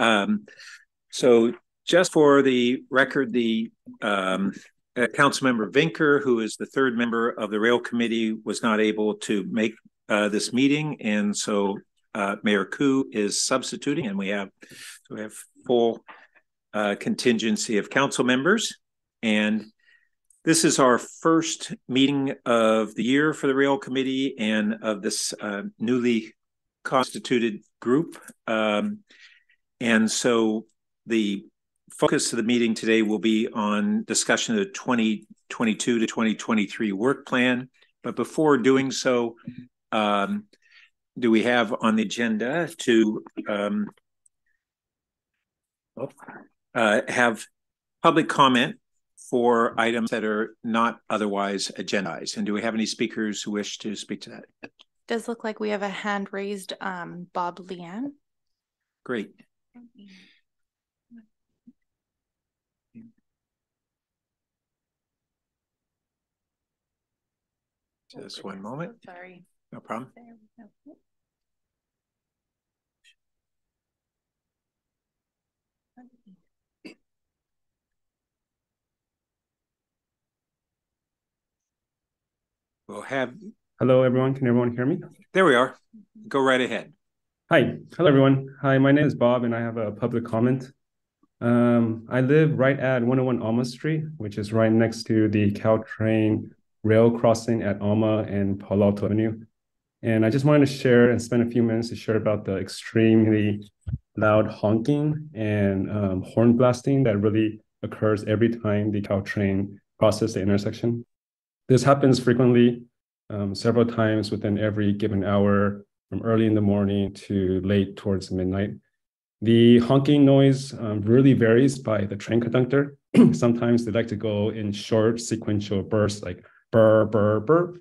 Um, so just for the record, the um, uh, Councilmember Veenker, who is the third member of the Rail Committee, was not able to make uh, this meeting, and so uh, Mayor Kou is substituting, and we have so we have full uh, contingency of council members, and this is our first meeting of the year for the Rail Committee and of this uh, newly constituted group, um, and so the focus of the meeting today will be on discussion of the 2022 to 2023 work plan. But before doing so, um, do we have on the agenda to um, uh, have public comment for items that are not otherwise agendized? And do we have any speakers who wish to speak to that? Does look like we have a hand raised, um, Bob Leanne. Great. Just one moment. Sorry. No problem. We'll have, Hello, everyone. Can everyone hear me? there we are. Go right ahead. Hi. Hello, everyone. Hi, my name is Bob, and I have a public comment. Um, I live right at 101 Alma Street, which is right next to the Caltrain rail crossing at Alma and Palo Alto Avenue. And I just wanted to share and spend a few minutes to share about the extremely loud honking and um, horn blasting that really occurs every time the Caltrain crosses the intersection. This happens frequently, um, several times within every given hour, from early in the morning to late towards midnight. The honking noise um, really varies by the train conductor. Sometimes they like to go in short sequential bursts, like burr, burr, burr.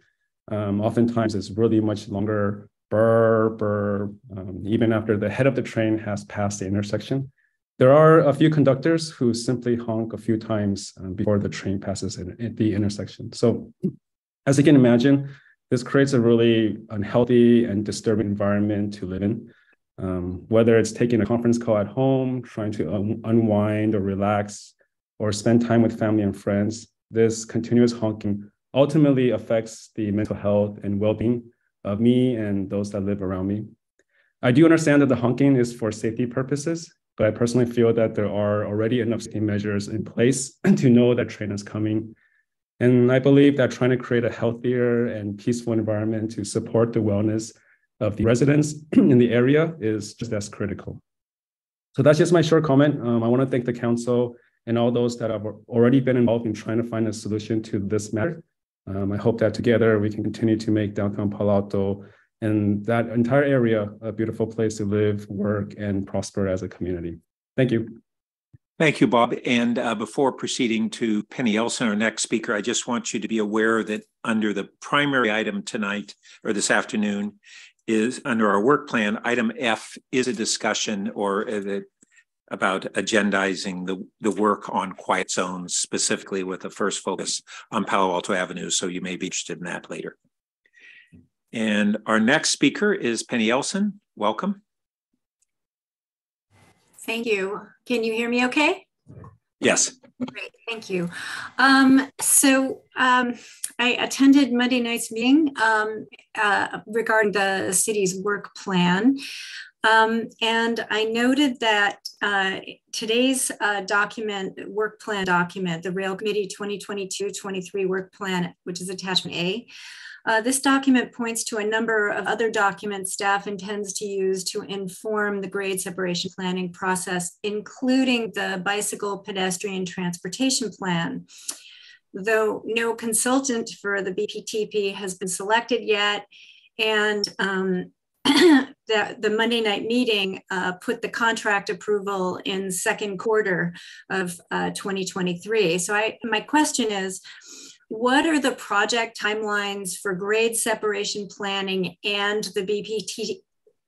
Um, oftentimes it's really much longer burr, burr, um, even after the head of the train has passed the intersection. There are a few conductors who simply honk a few times um, before the train passes in, in the intersection. So as you can imagine, this creates a really unhealthy and disturbing environment to live in. Um, whether it's taking a conference call at home, trying to un unwind or relax, or spend time with family and friends, this continuous honking ultimately affects the mental health and well-being of me and those that live around me. I do understand that the honking is for safety purposes, but I personally feel that there are already enough safety measures in place to know that train is coming. And I believe that trying to create a healthier and peaceful environment to support the wellness of the residents in the area is just as critical. So that's just my short comment. Um, I want to thank the council and all those that have already been involved in trying to find a solution to this matter. Um, I hope that together we can continue to make downtown Palo Alto and that entire area a beautiful place to live, work, and prosper as a community. Thank you. Thank you, Bob. And uh, before proceeding to Penny Elson, our next speaker, I just want you to be aware that under the primary item tonight or this afternoon is under our work plan, item F is a discussion or uh, about agendizing the, the work on quiet zones, specifically with a first focus on Palo Alto Avenue. So you may be interested in that later. And our next speaker is Penny Elson. Welcome. Thank you. Can you hear me okay? Yes. Great, thank you. Um, so um, I attended Monday night's meeting um, uh, regarding the city's work plan. Um, and I noted that uh, today's uh, document, work plan document, the Rail Committee 2022-23 work plan, which is attachment A, uh, this document points to a number of other documents staff intends to use to inform the grade separation planning process, including the bicycle pedestrian transportation plan. Though no consultant for the BPTP has been selected yet, and um, the, the Monday night meeting uh, put the contract approval in second quarter of uh, 2023. So I, my question is, what are the project timelines for grade separation planning and the BPT,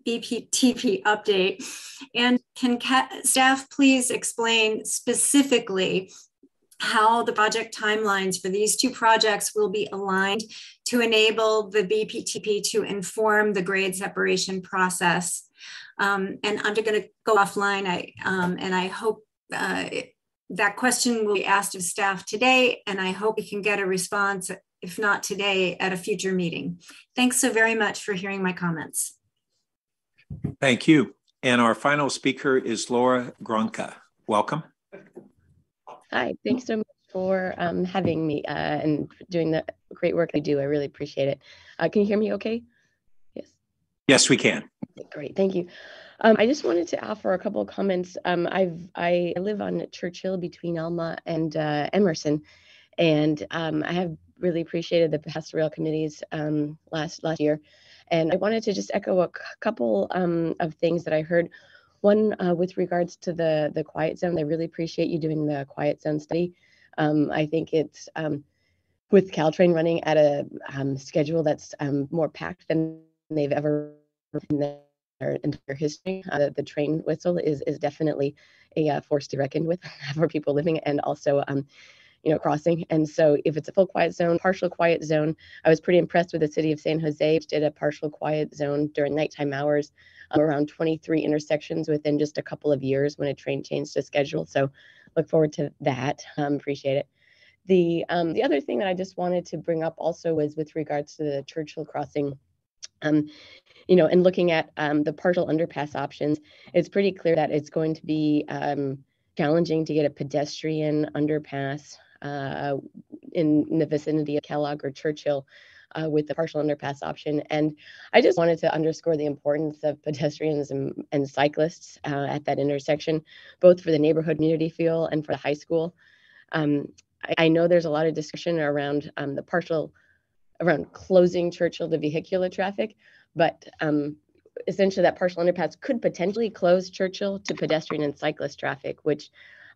BPTP update? And can staff please explain specifically how the project timelines for these two projects will be aligned to enable the BPTP to inform the grade separation process. Um, and I'm going to go offline. I um, and I hope uh, that question will be asked of staff today, and I hope we can get a response, if not today, at a future meeting. Thanks so very much for hearing my comments. Thank you. And our final speaker is Laura Gronka. Welcome. Hi, thanks so much for um, having me uh, and doing the great work I do. I really appreciate it. Uh, can you hear me okay? Yes. Yes, we can. Great, thank you. Um, I just wanted to offer a couple of comments. Um, I've I live on Churchill between Alma and uh, Emerson, and um, I have really appreciated the pastoral committees um, last last year, and I wanted to just echo a couple um, of things that I heard. One uh, with regards to the the quiet zone, I really appreciate you doing the quiet zone study. Um, I think it's with Caltrain running at a schedule that's more packed than they've ever been their entire history. Uh, the train whistle is is definitely a uh, force to reckon with for people living and also um, you know crossing. And so if it's a full quiet zone, partial quiet zone, I was pretty impressed with the city of San Jose, did a partial quiet zone during nighttime hours. Um, around 23 intersections within just a couple of years when a train changed the schedule. So look forward to that. Um, appreciate it. The um, the other thing that I just wanted to bring up also was with regards to the Churchill crossing. Um, you know, and looking at um, the partial underpass options, it's pretty clear that it's going to be um, challenging to get a pedestrian underpass uh, in, in, the vicinity of Kellogg or Churchill uh, with the partial underpass option. And I just wanted to underscore the importance of pedestrians and, and cyclists uh, at that intersection, both for the neighborhood community feel and for the high school. Um, I, I, know there's a lot of discussion around um, the partial around closing Churchill to vehicular traffic, but um, essentially that partial underpass could potentially close Churchill to pedestrian and cyclist traffic, which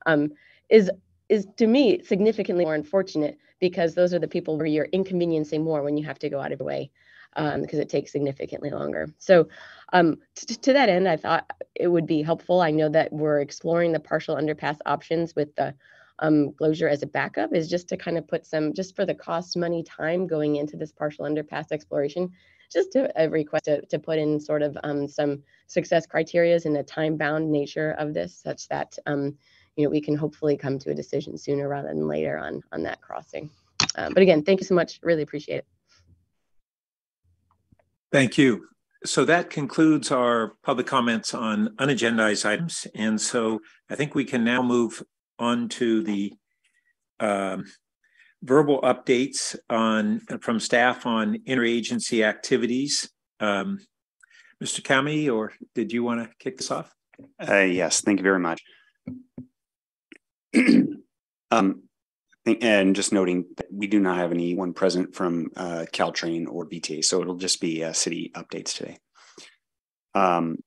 um, is is to me significantly more unfortunate because those are the people where you're inconveniencing more when you have to go out of the way um, because it takes significantly longer. So um, to that end, I thought it would be helpful. I know that we're exploring the partial underpass options with the um, closure as a backup is just to kind of put some, just for the cost, money, time going into this partial underpass exploration, just to a request to, to put in sort of um, some success criterias and the time bound nature of this such that, um, you know, we can hopefully come to a decision sooner rather than later on, on that crossing. Um, but again, thank you so much. Really appreciate it. Thank you. So that concludes our public comments on unagendized items. And so I think we can now move on to the um, verbal updates on from staff on interagency activities. Um, Mr. Kamhi, or did you want to kick this off? Uh, yes, thank you very much. um, and just noting that we do not have anyone present from uh, Caltrain or VTA, so it'll just be uh, city updates today. Um,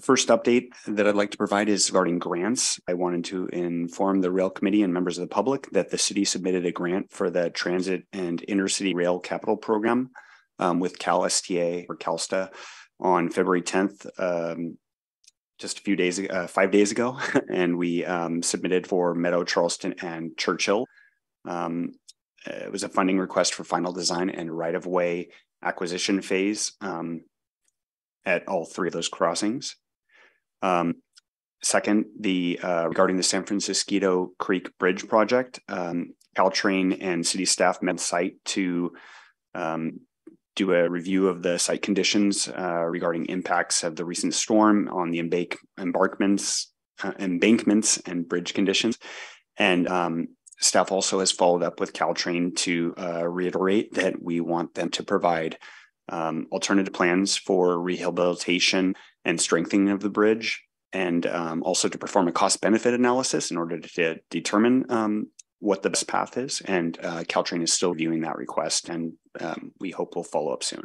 first update that I'd like to provide is regarding grants. I wanted to inform the rail committee and members of the public that the city submitted a grant for the transit and intercity rail capital program um, with Cal STA or CalSTA on February 10th, um, just a few days, uh, five days ago, and we um, submitted for Meadow, Charleston, and Churchill. Um, it was a funding request for final design and right of way acquisition phase. Um, at all three of those crossings. Um, second, the uh, regarding the San Francisquito Creek Bridge project, um, Caltrain and city staff met site to um, do a review of the site conditions uh, regarding impacts of the recent storm on the embank- embankments, uh, embankments and bridge conditions. And um, staff also has followed up with Caltrain to uh, reiterate that we want them to provide um, alternative plans for rehabilitation and strengthening of the bridge, and um, also to perform a cost benefit analysis in order to determine um, what the best path is. And uh, Caltrain is still viewing that request, and um, we hope we'll follow up soon.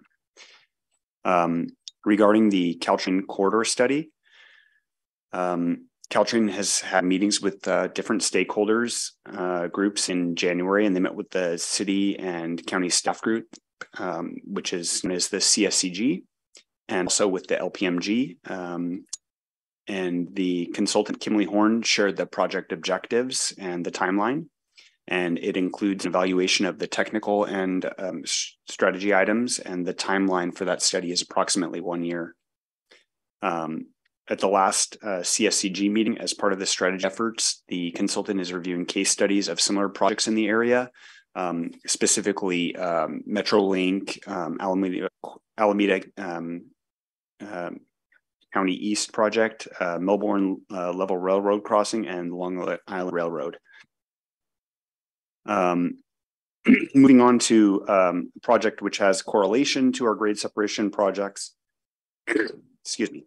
Um, regarding the Caltrain corridor study, um, Caltrain has had meetings with uh, different stakeholders uh, groups in January, and they met with the city and county staff group um, which is known as the CSCG, and also with the LPMG. Um, and the consultant Kimley Horn shared the project objectives and the timeline. And it includes an evaluation of the technical and um, strategy items, and the timeline for that study is approximately one year. Um, at the last uh, CSCG meeting, as part of the strategy efforts, the consultant is reviewing case studies of similar projects in the area, um, specifically um, MetroLink, um, Alameda, Alameda um, County East project, uh, Melbourne uh, Level Railroad crossing, and Long Island Railroad. Um, moving on to um, project which has correlation to our grade separation projects. Excuse me.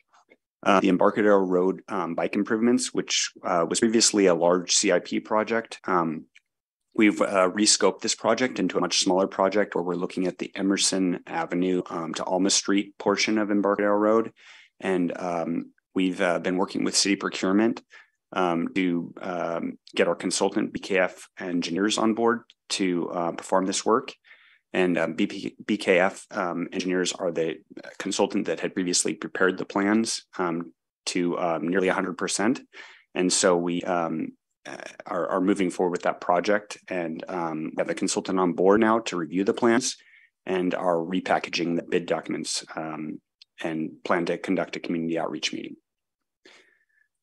Uh, the Embarcadero Road um, bike improvements, which uh, was previously a large CIP project. Um, we've uh, rescoped this project into a much smaller project where we're looking at the Emerson Avenue um, to Alma Street portion of Embarcadero Road. And um, we've uh, been working with city procurement um, to um, get our consultant BKF engineers on board to uh, perform this work. And um, BP, BKF um, engineers are the consultant that had previously prepared the plans to nearly 100%. And so we um, are, are, moving forward with that project and um, have a consultant on board now to review the plans and are repackaging the bid documents and plan to conduct a community outreach meeting.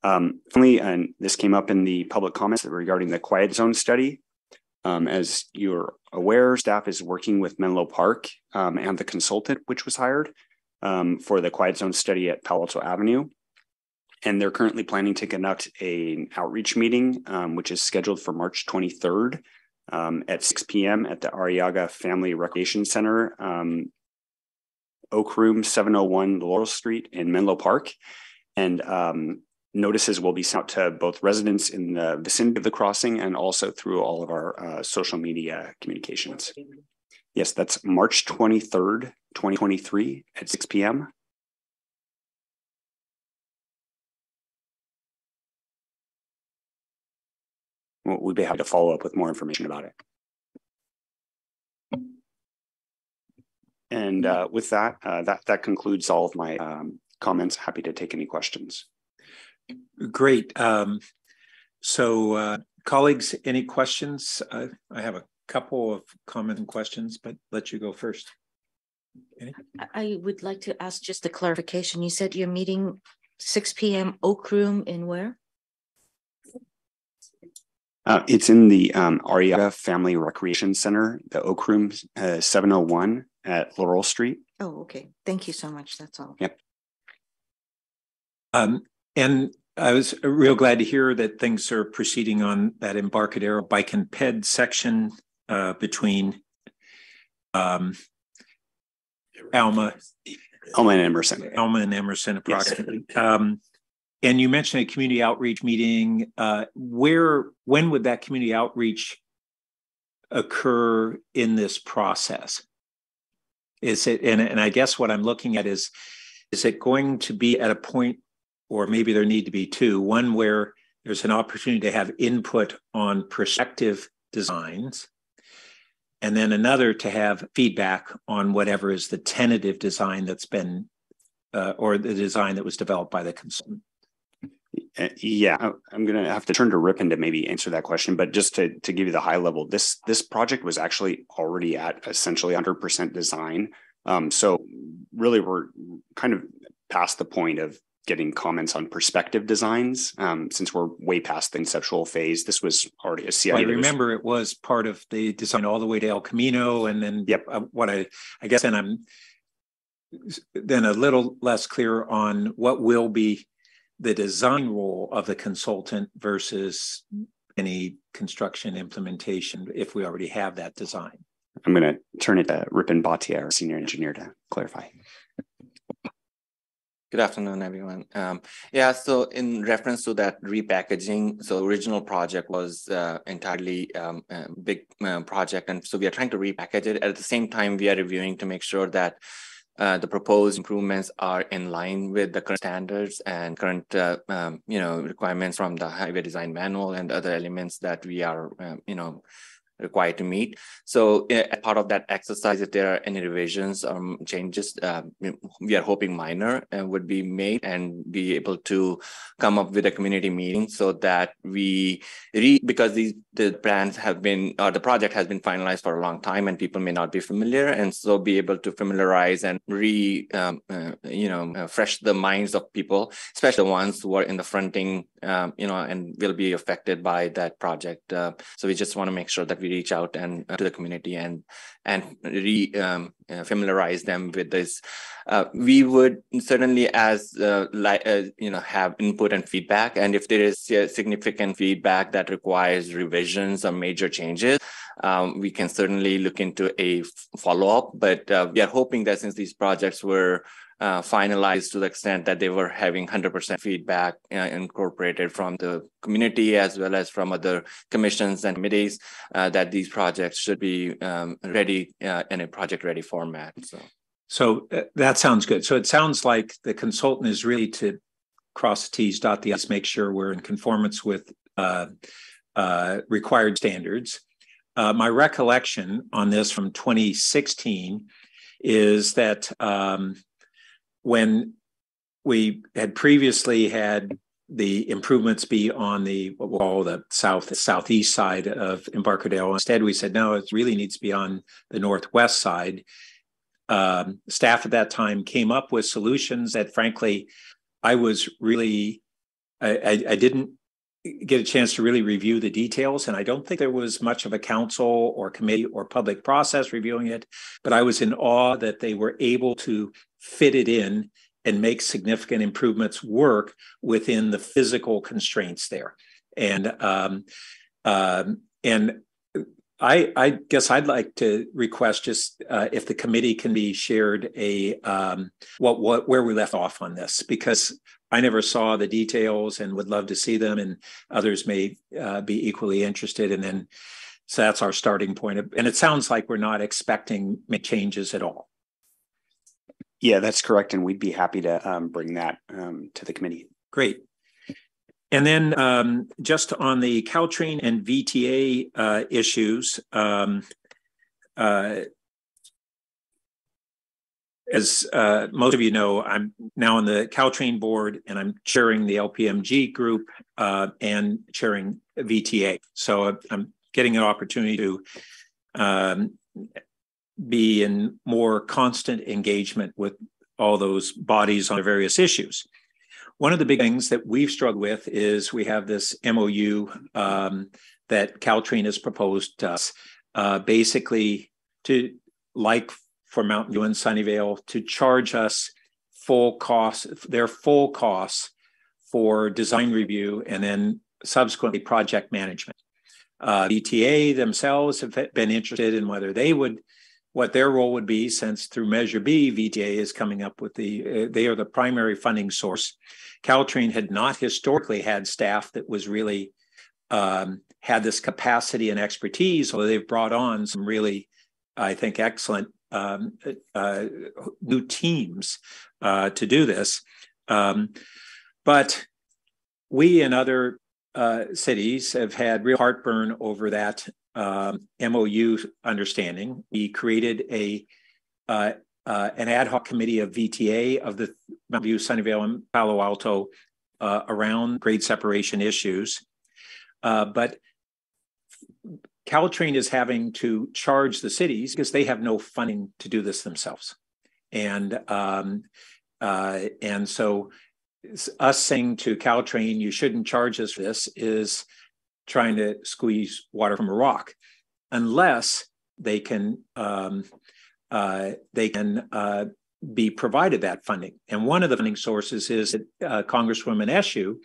Um, finally, and this came up in the public comments regarding the quiet zone study. Um, as you're aware, staff is working with Menlo Park um, and the consultant, which was hired um, for the quiet zone study at Palo Alto Avenue. And they're currently planning to conduct an outreach meeting, um, which is scheduled for March 23rd um, at 6 p.m. at the Arrillaga Family Recreation Center, um, Oak Room 701 Laurel Street in Menlo Park. And notices will be sent to both residents in the vicinity of the crossing and also through all of our uh, social media communications. Yes, that's March 23rd, 2023 at 6 p.m. we'd be happy to follow up with more information about it. And uh, with that, uh, that that concludes all of my um, comments. Happy to take any questions. Great. Um, so, uh, colleagues, any questions? Uh, I have a couple of comments and questions, but let you go first. Any? I would like to ask just a clarification. You said you're meeting 6 p.m. Oak Room in where? Uh, it's in the um, Arrillaga Family Recreation Center, the Oak Room uh, 701 at Laurel Street. Oh, okay. Thank you so much. That's all. Yep. Um, and I was real glad to hear that things are proceeding on that Embarcadero bike and ped section uh, between um, Alma, Alma and Emerson. Alma and Emerson, approximately. Yes. Um, and you mentioned a community outreach meeting. Uh, where, when would that community outreach occur in this process? Is it, and, and I guess what I'm looking at is, is it going to be at a point or maybe there need to be two one where there's an opportunity to have input on prospective designs and then another to have feedback on whatever is the tentative design that's been uh, or the design that was developed by the consultant yeah i'm going to have to turn to ripon to maybe answer that question but just to, to give you the high level this this project was actually already at essentially 100% design um, so really we're kind of past the point of getting comments on perspective designs. Um, since we're way past the conceptual phase, this was already a CI. Well, I remember it was part of the design all the way to El Camino, and then yep. Uh, what I I guess then I'm then a little less clear on what will be the design role of the consultant versus any construction implementation if we already have that design. I'm going to turn it to Ripon Bhatia, our senior engineer, to clarify. Good afternoon, everyone. Um, yeah, so in reference to that repackaging, so original project was uh, entirely um, a big uh, project, and so we are trying to repackage it. At the same time, we are reviewing to make sure that uh, the proposed improvements are in line with the current standards and current, uh, um, you know, requirements from the highway design manual and other elements that we are, um, you know, required to meet. So as part of that exercise, if there are any revisions or um, changes, uh, we are hoping minor and would be made and be able to come up with a community meeting so that we re because these the plans have been or the project has been finalized for a long time and people may not be familiar and so be able to familiarize and re um, uh, you know uh, fresh the minds of people especially the ones who are in the fronting um, you know and will be affected by that project uh, so we just want to make sure that we reach out and uh, to the community and and re um, uh, familiarize them with this. Uh, we would certainly as like you know have input and feedback. And if there is significant feedback that requires revisions or major changes um, we can certainly look into a follow-up, but uh, we are hoping that since these projects were uh, finalized to the extent that they were having 100% feedback uh, incorporated from the community as well as from other commissions and committees, uh, that these projects should be um, ready uh, in a project-ready format. So. So uh, that sounds good. So it sounds like the consultant is really to cross the T's, dot the I's, make sure we're in conformance with uh, required standards. Uh, my recollection on this from 2016 is that um, when we had previously had the improvements be on the what we'll call the south southeast side of Embarcadero. Instead, we said no, it really needs to be on the northwest side. Um, staff at that time came up with solutions that, frankly, I was really I, I, I didn't get a chance to really review the details. And I don't think there was much of a council or committee or public process reviewing it, but I was in awe that they were able to fit it in and make significant improvements work within the physical constraints there. And um, um, and I, I, guess I'd like to request just uh, if the committee can be shared a um, what what where we left off on this because I never saw the details and would love to see them, and others may uh, be equally interested. And then, so that's our starting point. And it sounds like we're not expecting changes at all. Yeah, that's correct, and we'd be happy to um, bring that um, to the committee. Great. And then um, just on the Caltrain and VTA uh, issues, um, uh, as uh, most of you know, I'm now on the Caltrain board and I'm chairing the LPMG group uh, and chairing VTA. So I'm getting an opportunity to um, be in more constant engagement with all those bodies on various issues. One of the big things that we've struggled with is we have this MOU um, that Caltrain has proposed to us, uh, basically to like for Mountain View and Sunnyvale to charge us full costs, their full costs for design review and then subsequently project management. Uh, VTA themselves have been interested in whether they would, what their role would be, since through Measure B, VTA is coming up with the, uh, they are the primary funding source. Caltrain had not historically had staff that was really um, had this capacity and expertise, although they've brought on some really, I think, excellent um, uh, new teams uh, to do this. Um, but we and other uh, cities have had real heartburn over that um, MOU understanding. We created a uh, uh, an ad hoc committee of VTA of the Mountain View, Sunnyvale, and Palo Alto uh, around grade separation issues. but Caltrain is having to charge the cities because they have no funding to do this themselves. And um, uh, and so us saying to Caltrain, you shouldn't charge us for this is trying to squeeze water from a rock, unless they can um, uh, they can uh, be provided that funding. And one of the funding sources is that uh, Congresswoman Eshoo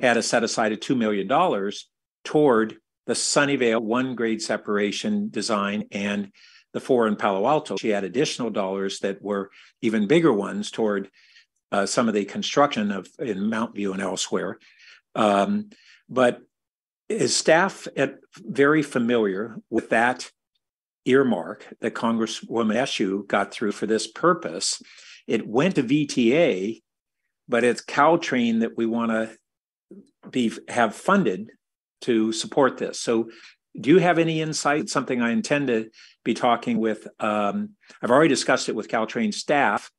had to set aside a two million dollars toward the Sunnyvale one grade separation design and the four in Palo Alto. She had additional dollars that were even bigger ones toward uh, some of the construction of in Mount View and elsewhere. Um, but is staff at, very familiar with that earmark that Congresswoman Eshoo got through for this purpose? It went to VTA, but it's Caltrain that we want to be have funded to support this. So do you have any insight? It's Something I intend to be talking with. Um, I've already discussed it with Caltrain staff,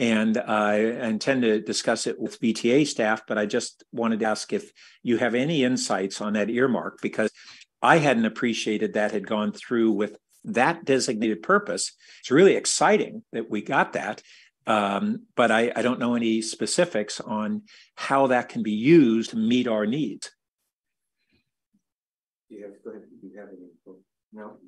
and I intend to discuss it with VTA staff. But I just wanted to ask if you have any insights on that earmark because I hadn't appreciated that had gone through with that designated purpose. It's really exciting that we got that. Um, but I, I, don't know any specifics on how that can be used to meet our needs. You have, ahead. You have any? No.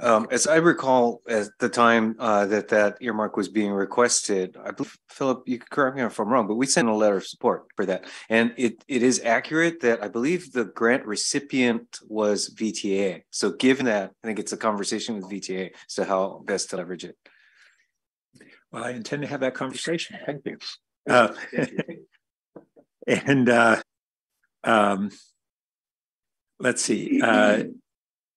Um, as I recall, at the time uh, that that earmark was being requested, I believe Philip, you can correct me if I'm wrong, but we sent a letter of support for that, and it it is accurate that I believe the grant recipient was VTA. So, given that, I think it's a conversation with VTA as to how best to leverage it. Well, I intend to have that conversation. Thank you. Uh, and uh, um, let's see.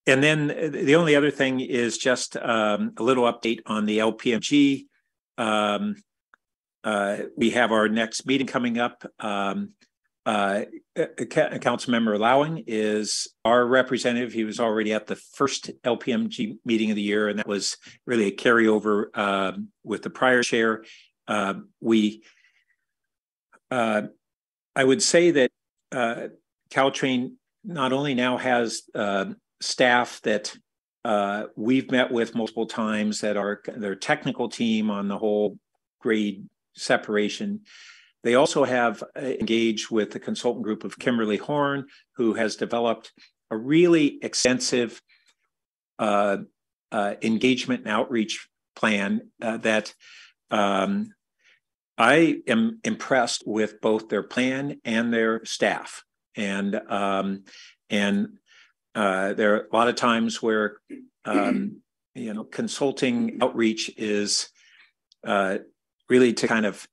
Uh, and then the only other thing is just um, a little update on the LPMG. Um, uh, we have our next meeting coming up. Um, uh, Councilmember Lauing is our representative. He was already at the first LPMG meeting of the year, and that was really a carryover um, with the prior chair. Uh, we, uh, I would say that uh, Caltrain not only now has uh, staff that uh, we've met with multiple times that are their technical team on the whole grade separation. They also have uh, engaged with the consultant group of Kimley Horn, who has developed a really extensive uh, uh, engagement and outreach plan uh, that um, I am impressed with both their plan and their staff. And um, and uh, there are a lot of times where um, you know consulting outreach is uh, really to kind of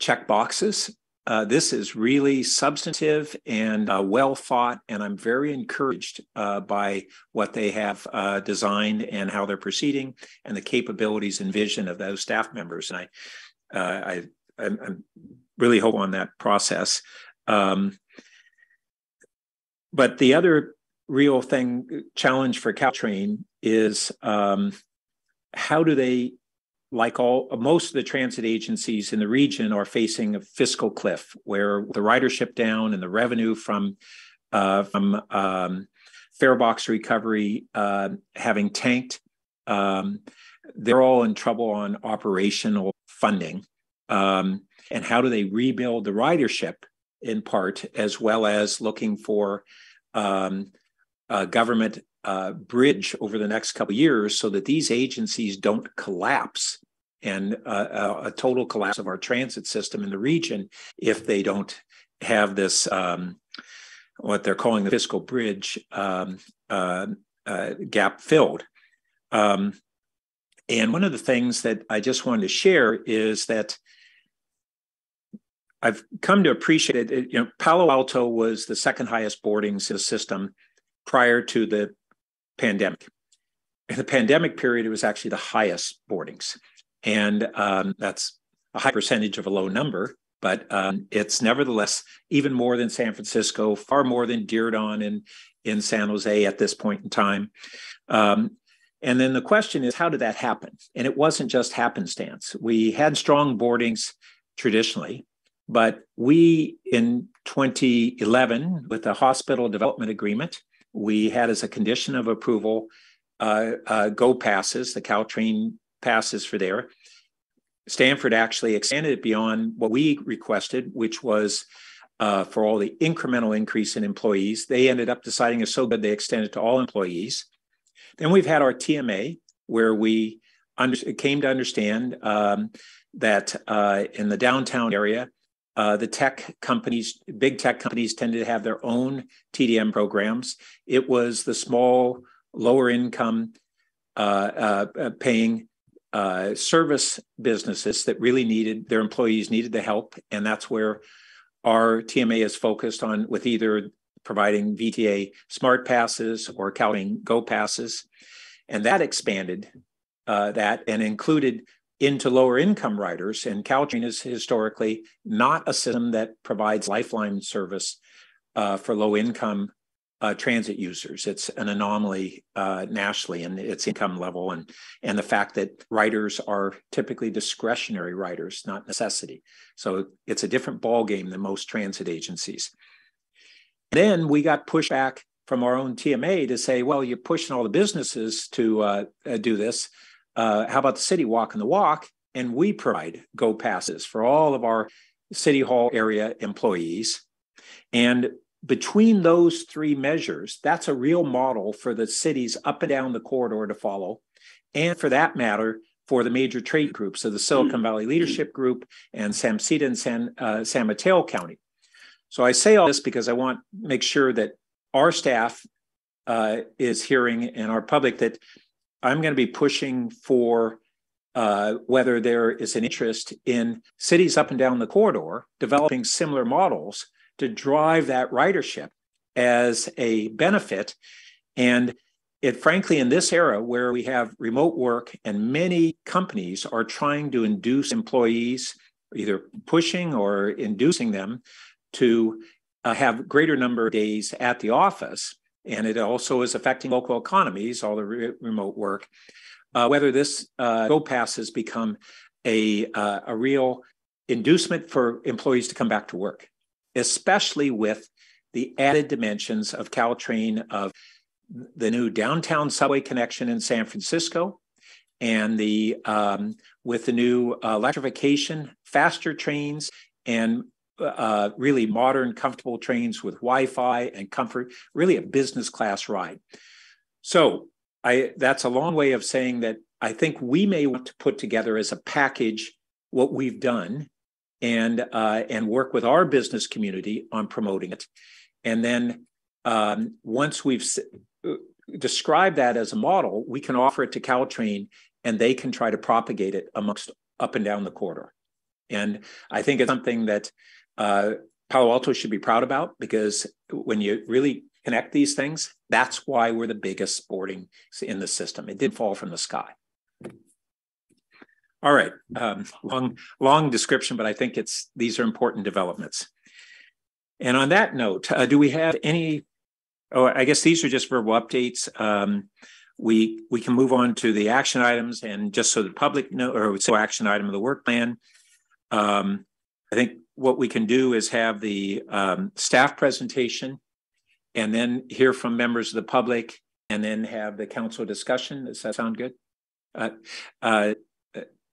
check boxes. Uh, this is really substantive and uh, well thought, and I'm very encouraged uh, by what they have designed and how they're proceeding, and the capabilities and vision of those staff members. And I, I, I, I really hope on that process. Um, but the other real thing challenge for Caltrain is um, how do they like all most of the transit agencies in the region are facing a fiscal cliff where the ridership down and the revenue from uh, from um, farebox recovery uh, having tanked um, they're all in trouble on operational funding um, and how do they rebuild the ridership in part as well as looking for um, uh, government uh, bridge over the next couple years so that these agencies don't collapse and uh, uh, a total collapse of our transit system in the region if they don't have this um, what they're calling the fiscal bridge um, uh, uh, gap filled. Um, and one of the things that I just wanted to share is that I've come to appreciate it. You know, Palo Alto was the second highest boardings in the system prior to the pandemic. In the pandemic period, it was actually the highest boardings. And um, that's a high percentage of a low number, but um, it's nevertheless even more than San Francisco, far more than Diridon in, in San Jose at this point in time. Um, and then the question is, how did that happen? And it wasn't just happenstance. We had strong boardings traditionally, but we in 2011, with the hospital development agreement, we had as a condition of approval uh, uh, go passes, the Caltrain passes for there. Stanford actually extended it beyond what we requested, which was uh, for all the incremental increase in employees. They ended up deciding it's so good they extended to all employees. Then we've had our TMA, where we under, came to understand um, that uh, in the downtown area, uh, the tech companies, big tech companies, tended to have their own TDM programs. It was the small, lower income uh, uh, uh, paying uh, service businesses that really needed their employees needed the help, and that's where our TMA is focused on with either providing VTA smart passes or Caltrain Go passes, and that expanded that and included into lower income riders. And Caltrain is historically not a system that provides lifeline service uh, for low income uh, transit users. It's an anomaly uh, nationally in its income level and and the fact that riders are typically discretionary riders, not necessity. So it's a different ball game than most transit agencies. Then we got pushback from our own TMA to say, well, you're pushing all the businesses to uh, uh, do this. Uh, how about the city walk walking the walk? And we provide go passes for all of our city hall area employees. And between those three measures, that's a real model for the cities up and down the corridor to follow. And for that matter, for the major trade groups of the Silicon Valley Leadership Group and SAMCEDA and San, uh, San Mateo County. So I say all this because I want to make sure that our staff uh, is hearing and our public that I'm going to be pushing for uh, whether there is an interest in cities up and down the corridor developing similar models to drive that ridership as a benefit. And it frankly, in this era where we have remote work and many companies are trying to induce employees, either pushing or inducing them to uh, have greater number of days at the office, and it also is affecting local economies, all the re- remote work. Uh, whether this uh, Go Pass has become a uh, a real inducement for employees to come back to work, especially with the added dimensions of Caltrain of the new downtown subway connection in San Francisco, and the um, with the new electrification, faster trains, and uh, really modern, comfortable trains with Wi-Fi and comfort, really a business class ride. So I that's a long way of saying that I think we may want to put together as a package what we've done and uh, and work with our business community on promoting it. And then um, once we've uh, described that as a model, we can offer it to Caltrain and they can try to propagate it amongst up and down the corridor. And I think it's something that uh, Palo Alto should be proud about because when you really connect these things, that's why we're the biggest sporting in the system. It did fall from the sky. All right, um, long long description, but I think it's these are important developments. And on that note, uh, do we have any? Oh, I guess these are just verbal updates. Um, we we can move on to the action items, and just so the public know, or so action item of the work plan. Um, I think what we can do is have the um, staff presentation and then hear from members of the public and then have the council discussion. Does that sound good? Uh, uh,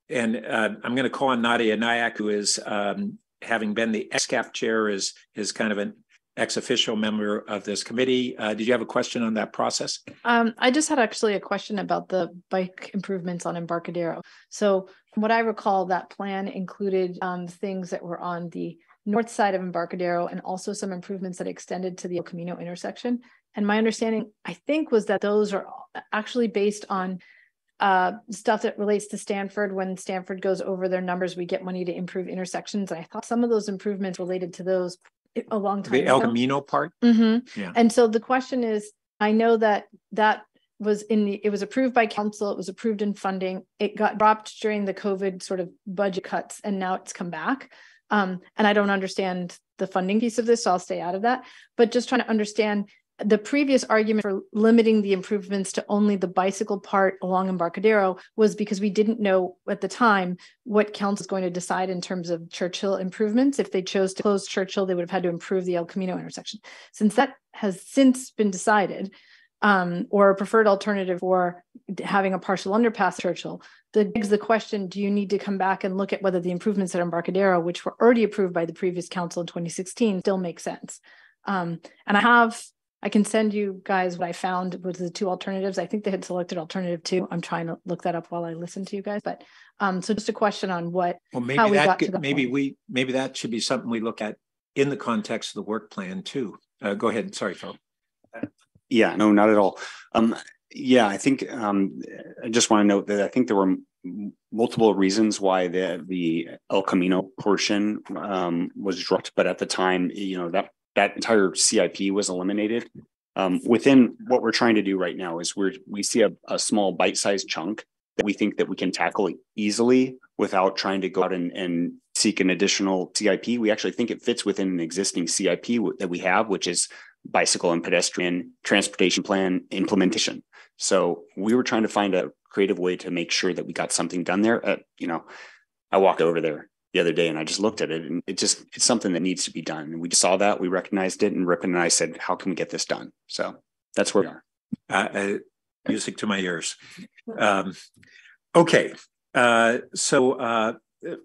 and uh, I'm going to call on Nadia Naik, who is um, having been the XCAP chair, is is kind of an ex-official member of this committee. Uh, did you have a question on that process? Um, I just had actually a question about the bike improvements on Embarcadero. So what I recall, that plan included um, things that were on the north side of Embarcadero and also some improvements that extended to the El Camino intersection. And my understanding, I think, was that those are actually based on uh, stuff that relates to Stanford. When Stanford goes over their numbers, we get money to improve intersections. And I thought some of those improvements related to those a long time the ago. El Camino part. Mm-hmm. Yeah. And so the question is, I know that that was in the it was approved by council it was approved in funding it got dropped during the covid sort of budget cuts and now it's come back um, and i don't understand the funding piece of this so i'll stay out of that but just trying to understand the previous argument for limiting the improvements to only the bicycle part along Embarcadero was because we didn't know at the time what council was going to decide in terms of Churchill improvements. If they chose to close Churchill, they would have had to improve the El Camino intersection. Since that has since been decided, um, or a preferred alternative for having a partial underpass Churchill, the begs the question: Do you need to come back and look at whether the improvements at Embarcadero, which were already approved by the previous council in 2016, still make sense? Um, and I have I can send you guys what I found with the two alternatives. I think they had selected alternative two. I'm trying to look that up while I listen to you guys. But um, so just a question on what well maybe how we that got could, to maybe point. we maybe that should be something we look at in the context of the work plan too. Uh, go ahead. Sorry, Phil. Yeah, no, not at all. Um, yeah, I think um, I just want to note that I think there were multiple reasons why the the El Camino portion um, was dropped, but at the time, you know that that entire CIP was eliminated. Um, within what we're trying to do right now is we're we see a, a small bite-sized chunk that we think that we can tackle easily without trying to go out and, and seek an additional CIP. We actually think it fits within an existing CIP that we have, which is bicycle and pedestrian transportation plan implementation. So we were trying to find a creative way to make sure that we got something done there. Uh, you know, I walked over there the other day and I just looked at it and it just it's something that needs to be done. And we just saw that, we recognized it, and Ripon and I said, "How can we get this done?" So that's where we are. Uh, uh, music to my ears. Um, okay, uh, so uh,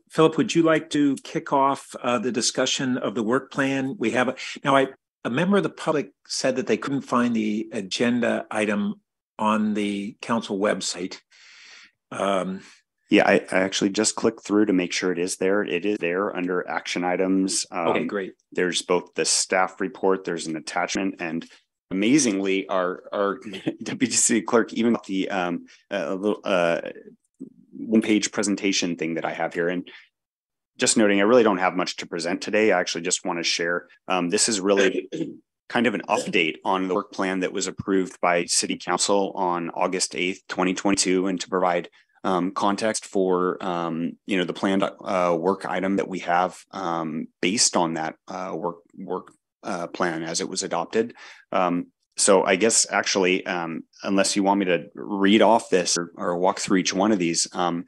Philip, would you like to kick off uh, the discussion of the work plan? We have a, now. I a member of the public said that they couldn't find the agenda item on the council website. Um, yeah, I, I, actually just clicked through to make sure it is there. It is there under action items. Um, okay, great. There's both the staff report, there's an attachment, and amazingly, our our deputy city clerk even the um, little uh, one page presentation thing that I have here. And just noting, I really don't have much to present today. I actually just want to share. Um, this is really kind of an update on the work plan that was approved by City Council on August 8th, 2022, and to provide um, context for um, you know the planned uh, work item that we have um, based on that uh, work work uh, plan as it was adopted. Um, so I guess actually, um, unless you want me to read off this or, or walk through each one of these, um,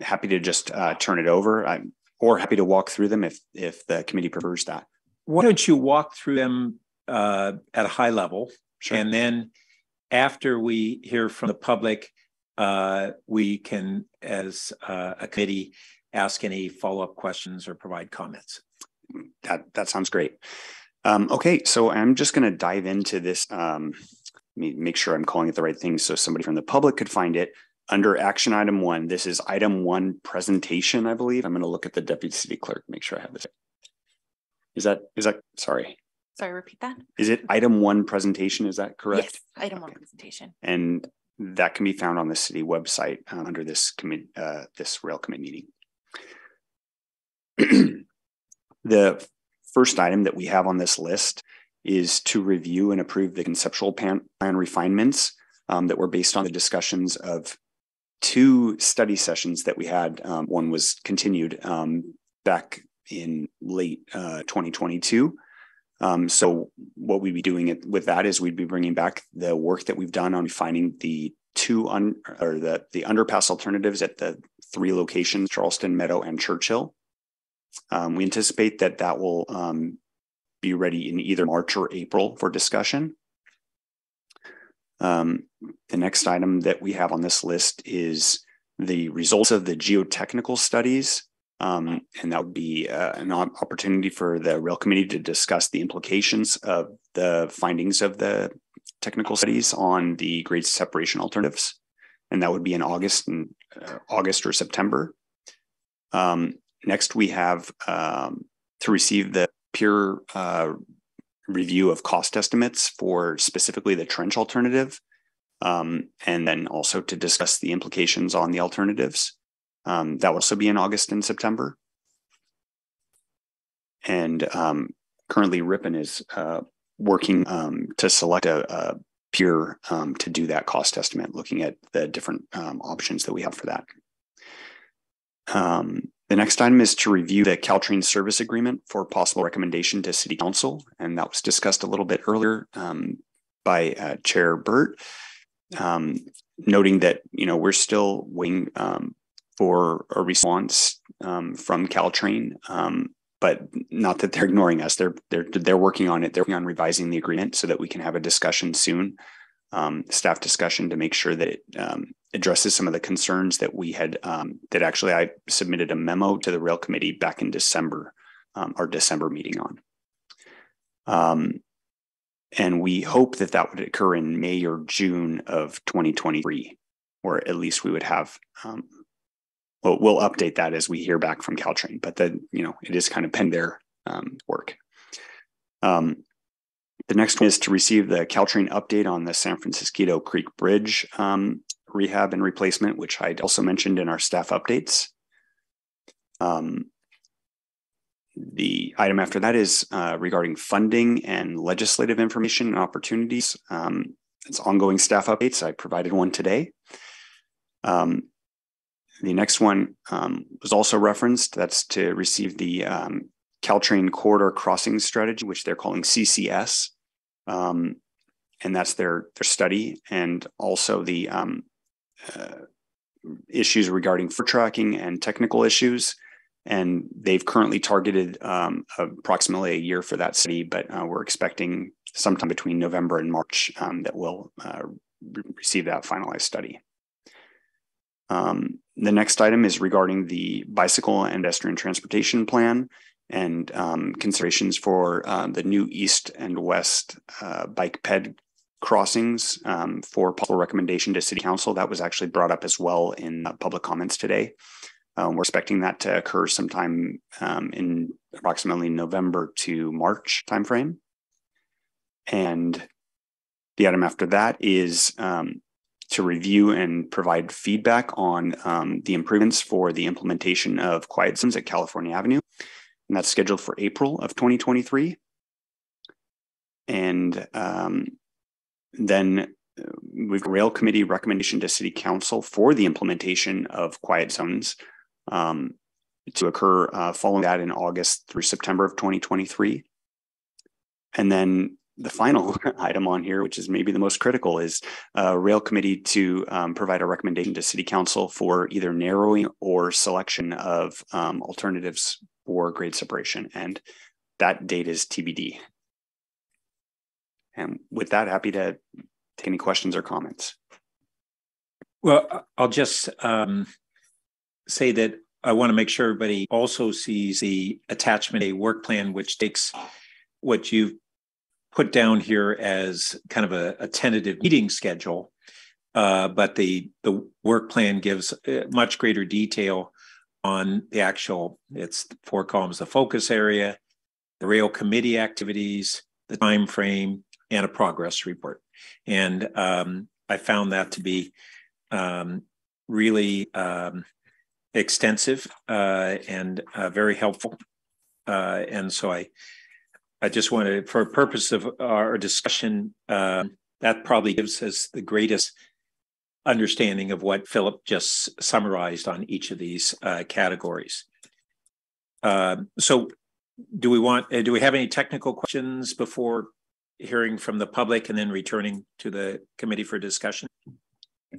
happy to just uh, turn it over. I'm or happy to walk through them if if the committee prefers that. Why don't you walk through them uh, at a high level, sure. and then after we hear from the public, uh, we can, as uh, a committee, ask any follow up questions or provide comments. That that sounds great. Um, okay, so I'm just going to dive into this. Um, let me make sure I'm calling it the right thing so somebody from the public could find it. Under action item one, this is item one presentation, I believe. I'm going to look at the deputy city clerk, make sure I have this. Is that, is that, sorry. Sorry, repeat that. Is it item one presentation? Is that correct? Yes, item one presentation. And that can be found on the city website uh, under this commit, uh, this rail committee meeting. the first item that we have on this list is to review and approve the conceptual plan, plan refinements um, that were based on the discussions of two study sessions that we had. Um, one was continued um, back in late uh, 2022. Um, so what we'd be doing it, with that is we'd be bringing back the work that we've done on finding the two un, or the the underpass alternatives at the three locations: Charleston, Meadow, and Churchill. Um, we anticipate that that will um, be ready in either March or April for discussion. Um, the next item that we have on this list is the results of the geotechnical studies. Um, and that would be uh, an opportunity for the rail committee to discuss the implications of the findings of the technical studies on the grade separation alternatives. And that would be in August and uh, August or September. Um, next, we have um, to receive the peer uh, review of cost estimates for specifically the trench alternative, um, and then also to discuss the implications on the alternatives. Um, that will also be in August and September. And um, currently, Ripon is uh, working um, to select a, a peer um, to do that cost estimate, looking at the different um, options that we have for that. The next item is to review the Caltrain service agreement for possible recommendation to City Council, and that was discussed a little bit earlier um, by uh, Chair Burt, um, noting that you know we're still waiting um, for a response um, from Caltrain, um, but not that they're ignoring us. They're they're they're working on it. They're working on revising the agreement so that we can have a discussion soon, um, staff discussion to make sure that it addresses some of the concerns that we had um, that actually I submitted a memo to the rail committee back in December, um, our December meeting on. Um, and we hope that that would occur in May or June of 2023, or at least we would have. Um, well, we'll update that as we hear back from Caltrain, but then you know it is kind of pen their um, work. Um, the next one is to receive the Caltrain update on the San Francisquito Creek Bridge um, rehab and replacement, which I'd also mentioned in our staff updates. Um, the item after that is uh, regarding funding and legislative information and opportunities. Um, it's ongoing staff updates. I provided one today. Um, the next one um, was also referenced. That's to receive the um, Caltrain Corridor Crossing Strategy, which they're calling CCS. Um, and that's their their study and also the um, uh, issues regarding four tracking and technical issues. And they've currently targeted um, approximately a year for that study, but uh, we're expecting sometime between November and March um, that we'll uh, re- receive that finalized study. Um, the next item is regarding the bicycle and pedestrian transportation plan and um, considerations for uh, the new east and west uh, bike ped crossings um, for possible recommendation to City Council. That was actually brought up as well in uh, public comments today. Um, we're expecting that to occur sometime um, in approximately November to March timeframe. And the item after that is um, to review and provide feedback on um, the improvements for the implementation of quiet zones at California Avenue. And that's scheduled for April of 2023. And um, then uh, we've rail committee recommendation to city council for the implementation of quiet zones um, to occur uh, following that in August through September of 2023. And then the final item on here, which is maybe the most critical, is uh, rail committee to um, provide a recommendation to city council for either narrowing or selection of um, alternatives for grade separation. And that date is TBD. And with that, happy to take any questions or comments. Well, I'll just um, say that I want to make sure everybody also sees the attachment a work plan, which takes what you've put down here as kind of a, a tentative meeting schedule, uh, but the the work plan gives uh, much greater detail on the actual. It's four columns: the focus area, the rail committee activities, the time frame, and a progress report. And um, I found that to be um, really um, extensive uh, and uh, very helpful. Uh, and so I, I just wanted, for purpose of our discussion, um, that probably gives us the greatest understanding of what Philip just summarized on each of these uh, categories. Um, so, do we want? Uh, do we have any technical questions before hearing from the public and then returning to the committee for discussion?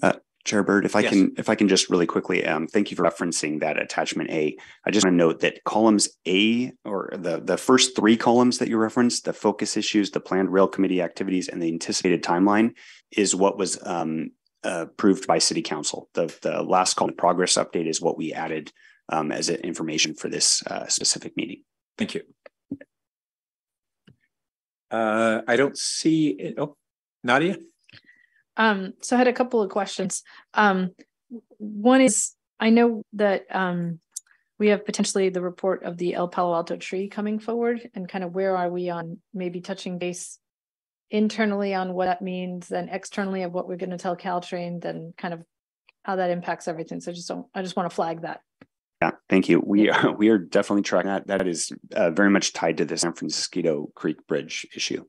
Uh, Chair Burt, if I yes. can, if I can just really quickly, um, thank you for referencing that attachment A. I just want to note that columns A or the, the first three columns that you referenced, the focus issues, the planned rail committee activities, and the anticipated timeline is what was um, approved by City Council. The, the last call the progress update, is what we added um, as information for this uh, specific meeting. Thank you. Uh, I don't see it. Oh, Nadia. Um, so I had a couple of questions. Um, one is I know that um, we have potentially the report of the El Palo Alto tree coming forward, and kind of where are we on maybe touching base internally on what that means, and externally of what we're going to tell Caltrain, then kind of how that impacts everything. So I just don't. I just want to flag that. Yeah, thank you. We are we are definitely tracking that. That is uh, very much tied to the San Francisquito Creek Bridge issue.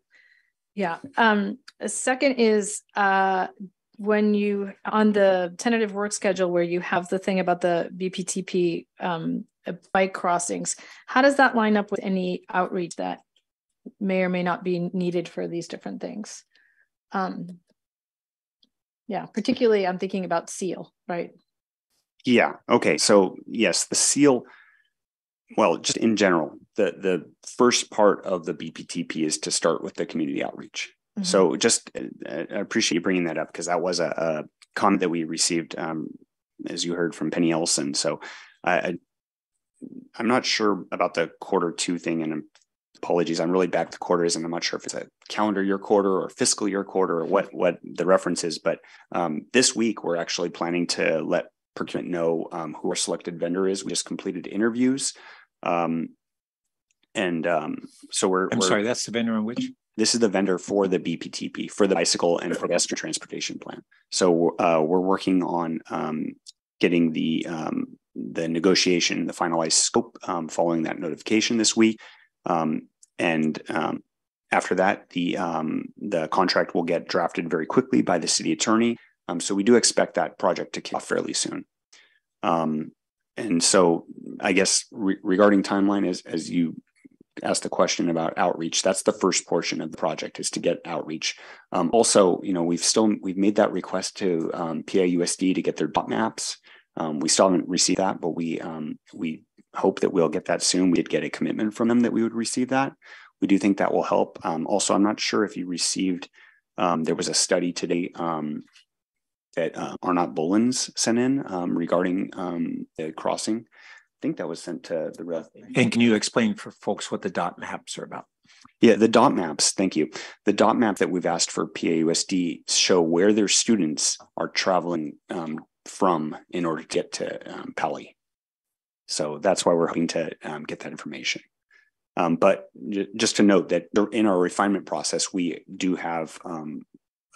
Yeah. Um, a second is uh, when you on the tentative work schedule where you have the thing about the BPTP um, bike crossings. How does that line up with any outreach that may or may not be needed for these different things? Um, yeah, particularly I'm thinking about Seale, right? Yeah. Okay. So yes, the Seale. Well, just in general, the the first part of the BPTP is to start with the community outreach. Mm-hmm. So just uh, I appreciate you bringing that up because that was a, a, comment that we received, um, as you heard from Penny Ellson. So I, I'm not sure about the quarter two thing, and apologies, I'm really back to quarters, and I'm not sure if it's a calendar year quarter or fiscal year quarter or what what the reference is. But um, this week we're actually planning to let procurement know um, who our selected vendor is. We just completed interviews. Um, and um, so we're. I'm we're, sorry, that's the vendor on which? This is the vendor for the BPTP, for the bicycle and pedestrian transportation plan. So uh, we're working on um, getting the um, the negotiation, the finalized scope um, following that notification this week. And after that, the um, the contract will get drafted very quickly by the city attorney, um, so we do expect that project to kick off fairly soon. Um, and so I guess re- regarding timeline, as, as you asked the question about outreach. That's the first portion of the project is to get outreach. Um, also, you know, we've still we've made that request to um, PAUSD to get their dot maps. Um, we still haven't received that, but we um, we hope that we'll get that soon. We did get a commitment from them that we would receive that. We do think that will help. Um, also, I'm not sure if you received. Um, there was a study today that uh, Arnout Boelens sent in regarding the crossing I think that was sent to the rest. And can you explain for folks what the dot maps are about? Yeah, the dot maps. Thank you. The dot map that we've asked for PAUSD show where their students are traveling um, from in order to get to um, Pali. So that's why we're hoping to um, get that information. Um, but j- just to note that in our refinement process, we do have um,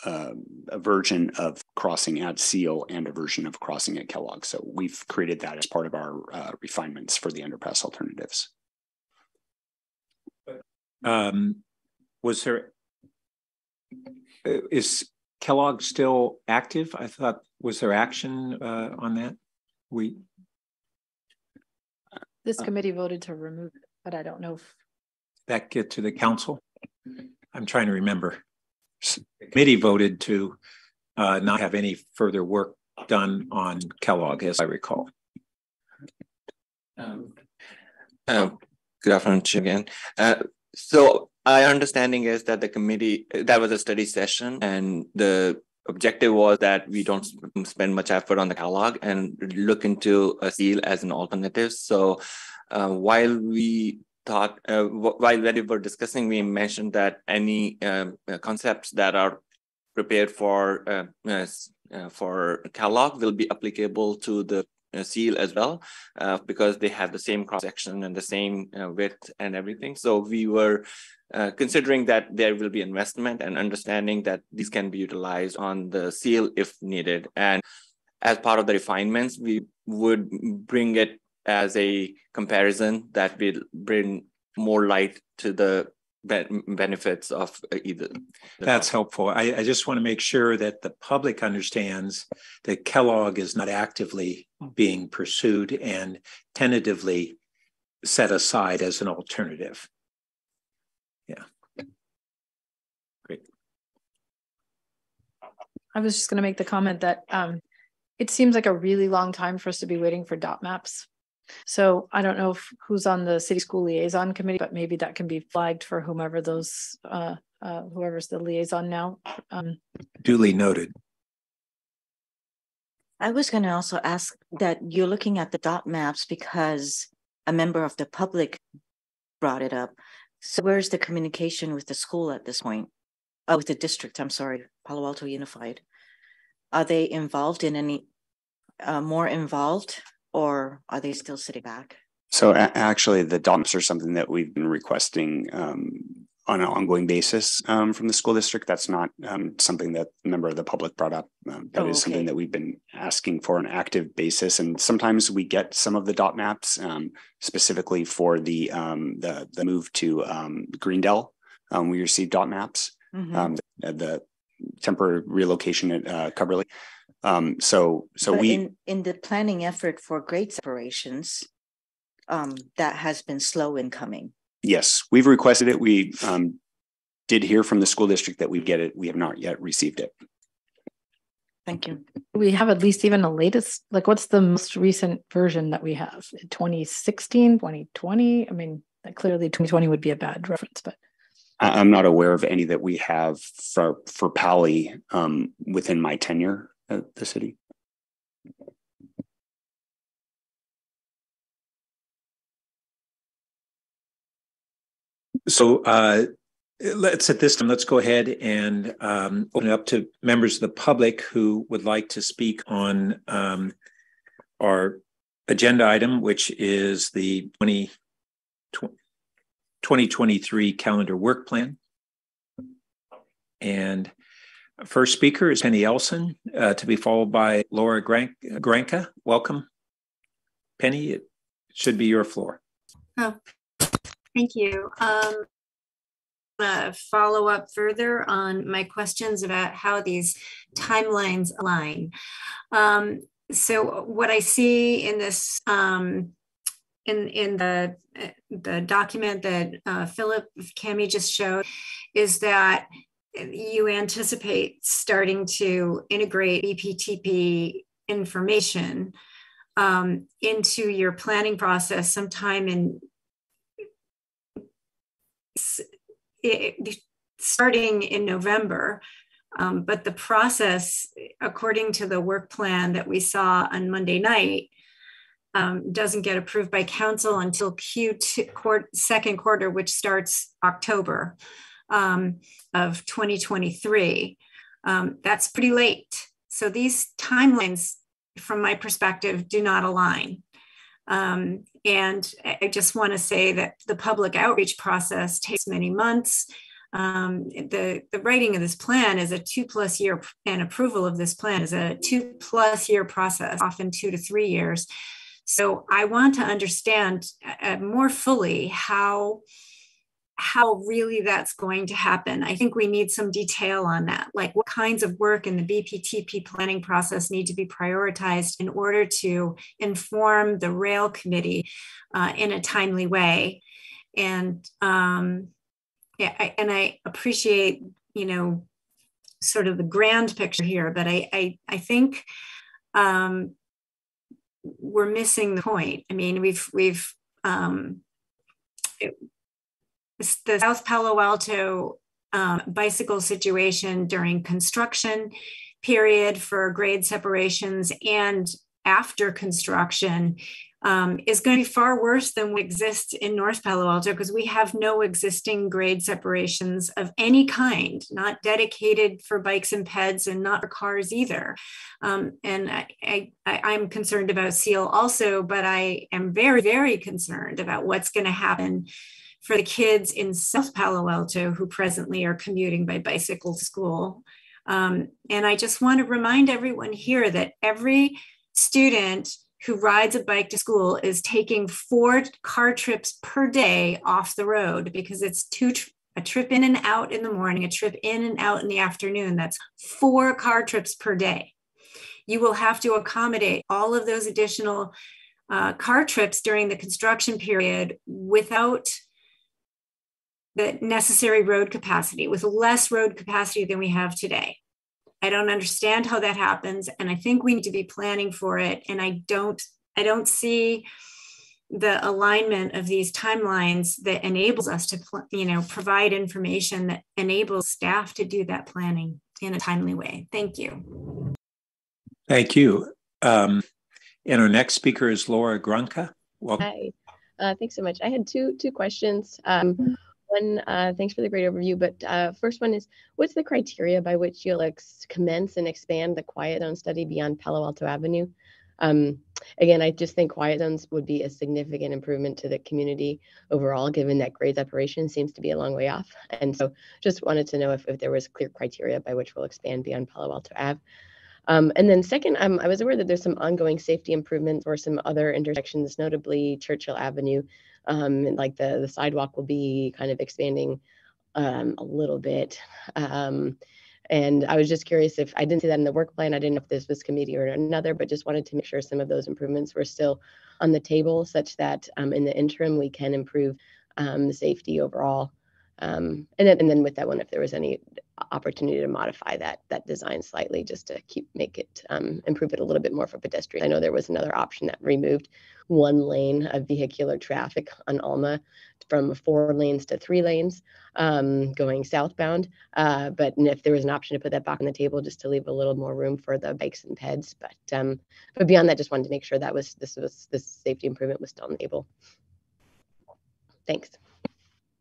uh, a version of crossing at Seale and a version of crossing at Kellogg. So we've created that as part of our uh, refinements for the underpass alternatives. Um, was there uh, Kellogg still active? I thought was there action uh, on that? We this uh, committee voted to remove it, but I don't know if that get to the council. I'm trying to remember the committee voted to uh, not have any further work done on Kellogg, as I recall. Um, um, good afternoon, again. Uh, so our understanding is that the committee that was a study session, and the objective was that we don't spend much effort on the Kellogg and look into a Seale as an alternative. So uh, while we thought uh, while we were discussing, we mentioned that any um, uh, concepts that are prepared for uh, uh, uh for Kellogg will be applicable to the uh, Seale as well, because they have the same cross section and the same width and everything. So we were Uh, considering that there will be investment and understanding that these can be utilized on the Seale if needed. And as part of the refinements, we would bring it as a comparison that will bring more light to the benefits of uh, either. That's helpful. I, I, just want to make sure that the public understands that Kellogg is not actively being pursued and tentatively set aside as an alternative. Yeah. Great. I was just going to make the comment that um, it seems like a really long time for us to be waiting for dot maps so I don't know if who's on the city school liaison committee, but maybe that can be flagged for whomever those, uh, uh, whoever's the liaison now. Um, Duly noted. I was going to also ask that you're looking at the dot maps because a member of the public brought it up. So where's the communication with the school at this point? Oh, with the district, I'm sorry, Palo Alto Unified. Are they involved in any, uh, more involved or are they still sitting back? So a- actually, the DOMS are something that we've been requesting um, on an ongoing basis um, from the school district. That's not um, something that a member of the public brought up. Um, that oh, is okay. something that we've been asking for an active basis. And sometimes we get some of the dot maps um, specifically for the um, the, the move to um, Greendell. we received dot maps. Mm-hmm. The, the, temporary relocation at uh, Cubberley. Um, so so but we in, in the planning effort for grade separations, um, that has been slow in coming. Yes, we've requested it. We um, did hear from the school district that we'd get it. We have not yet received it. Thank you. We have at least even a latest, like what's the most recent version that we have? 2016, 2020? I mean, clearly 2020 would be a bad reference, but I'm not aware of any that we have for for Pali um, within my tenure at the city. So uh, let's at this time, let's go ahead and um, open it up to members of the public who would like to speak on um, our agenda item, which is the 20, 2023 calendar work plan. And First speaker is Penny Ellson, uh, to be followed by Laura Grank- Granka. Welcome. Penny, it should be your floor. Oh, thank you. Um, uh, follow up further on my questions about how these timelines align. Um, so, what I see in this um, in in the the document that uh, Philip Kamhi just showed is that you anticipate starting to integrate BPTP information um, into your planning process sometime in it, starting in November. Um, but the process, according to the work plan that we saw on Monday night, um, doesn't get approved by council until Q2 quarter, second quarter, which starts October um, of 2023. Um, that's pretty late. So these timelines, from my perspective, do not align. Um, and I just want to say that the public outreach process takes many months. Um, the, the writing of this plan is a two plus year and approval of this plan is a two plus year process, often two to three years. So I want to understand uh, more fully how how really that's going to happen. I think we need some detail on that, like what kinds of work in the BPTP planning process need to be prioritized in order to inform the rail committee uh, in a timely way. And um, yeah, I, and I appreciate, you know, sort of the grand picture here, but I I, I think um, we're missing the point. I mean, we've we've um, it, the South Palo Alto um, bicycle situation during construction period for grade separations and after construction um, is going to be far worse than what exists in North Palo Alto because we have no existing grade separations of any kind, not dedicated for bikes and peds and not for cars either. Um, and I, I, I'm concerned about Seale also, but I am very, very concerned about what's going to happen for the kids in South Palo Alto who presently are commuting by bicycle to school. Um, and I just want to remind everyone here that every student who rides a bike to school is taking four car trips per day off the road because it's two a trip in and out in the morning, a trip in and out in the afternoon. That's four car trips per day. You will have to accommodate all of those additional uh, car trips during the construction period without the necessary road capacity, with less road capacity than we have today. I don't understand how that happens, and I think we need to be planning for it. And I don't, I don't see the alignment of these timelines that enables us to, you know, provide information that enables staff to do that planning in a timely way. Thank you. Thank you. Um, and our next speaker is Laura Granka. Welcome. Hi. Uh, thanks so much. I had two two questions. Um, one, uh, thanks for the great overview, but uh, first one is, what's the criteria by which you'll commence and expand the quiet zone study beyond Palo Alto Avenue? Um, again, I just think quiet zones would be a significant improvement to the community overall, given that grade separation seems to be a long way off. And so just wanted to know if, if there was clear criteria by which we'll expand beyond Palo Alto Ave. Um, and then second, um, I was aware that there's some ongoing safety improvements or some other intersections, notably Churchill Avenue, um, and like the, the sidewalk will be kind of expanding um, a little bit. Um, and I was just curious if I didn't see that in the work plan. I didn't know if this was committee or another, but just wanted to make sure some of those improvements were still on the table such that um, in the interim we can improve um, the safety overall. Um, and then and then with that one, if there was any opportunity to modify that that design slightly just to keep make it um, improve it a little bit more for pedestrians. I know there was another option that removed one lane of vehicular traffic on Alma from four lanes to three lanes um, going southbound. Uh, but if there was an option to put that back on the table just to leave a little more room for the bikes and peds. But um, but beyond that, just wanted to make sure that was this was this safety improvement was still on the table. Thanks.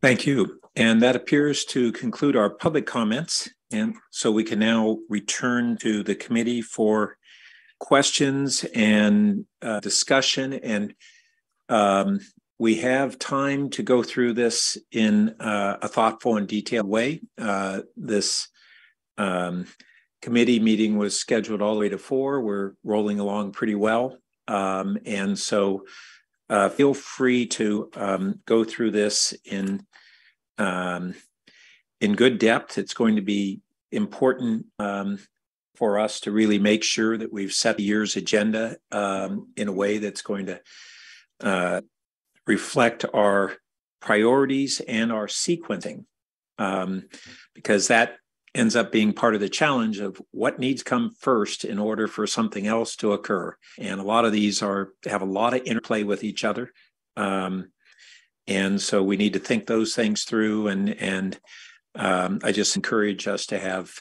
Thank you. And that appears to conclude our public comments. And so we can now return to the committee for questions and uh, discussion. And um, we have time to go through this in uh, a thoughtful and detailed way. Uh, this um, committee meeting was scheduled all the way to four. We're rolling along pretty well. Um, and so uh, feel free to um, go through this in um, in good depth. It's going to be important um, for us to really make sure that we've set the year's agenda um, in a way that's going to uh, reflect our priorities and our sequencing, um, because that ends up being part of the challenge of what needs come first in order for something else to occur. And a lot of these are have a lot of interplay with each other. Um, and so we need to think those things through and and um, I just encourage us to have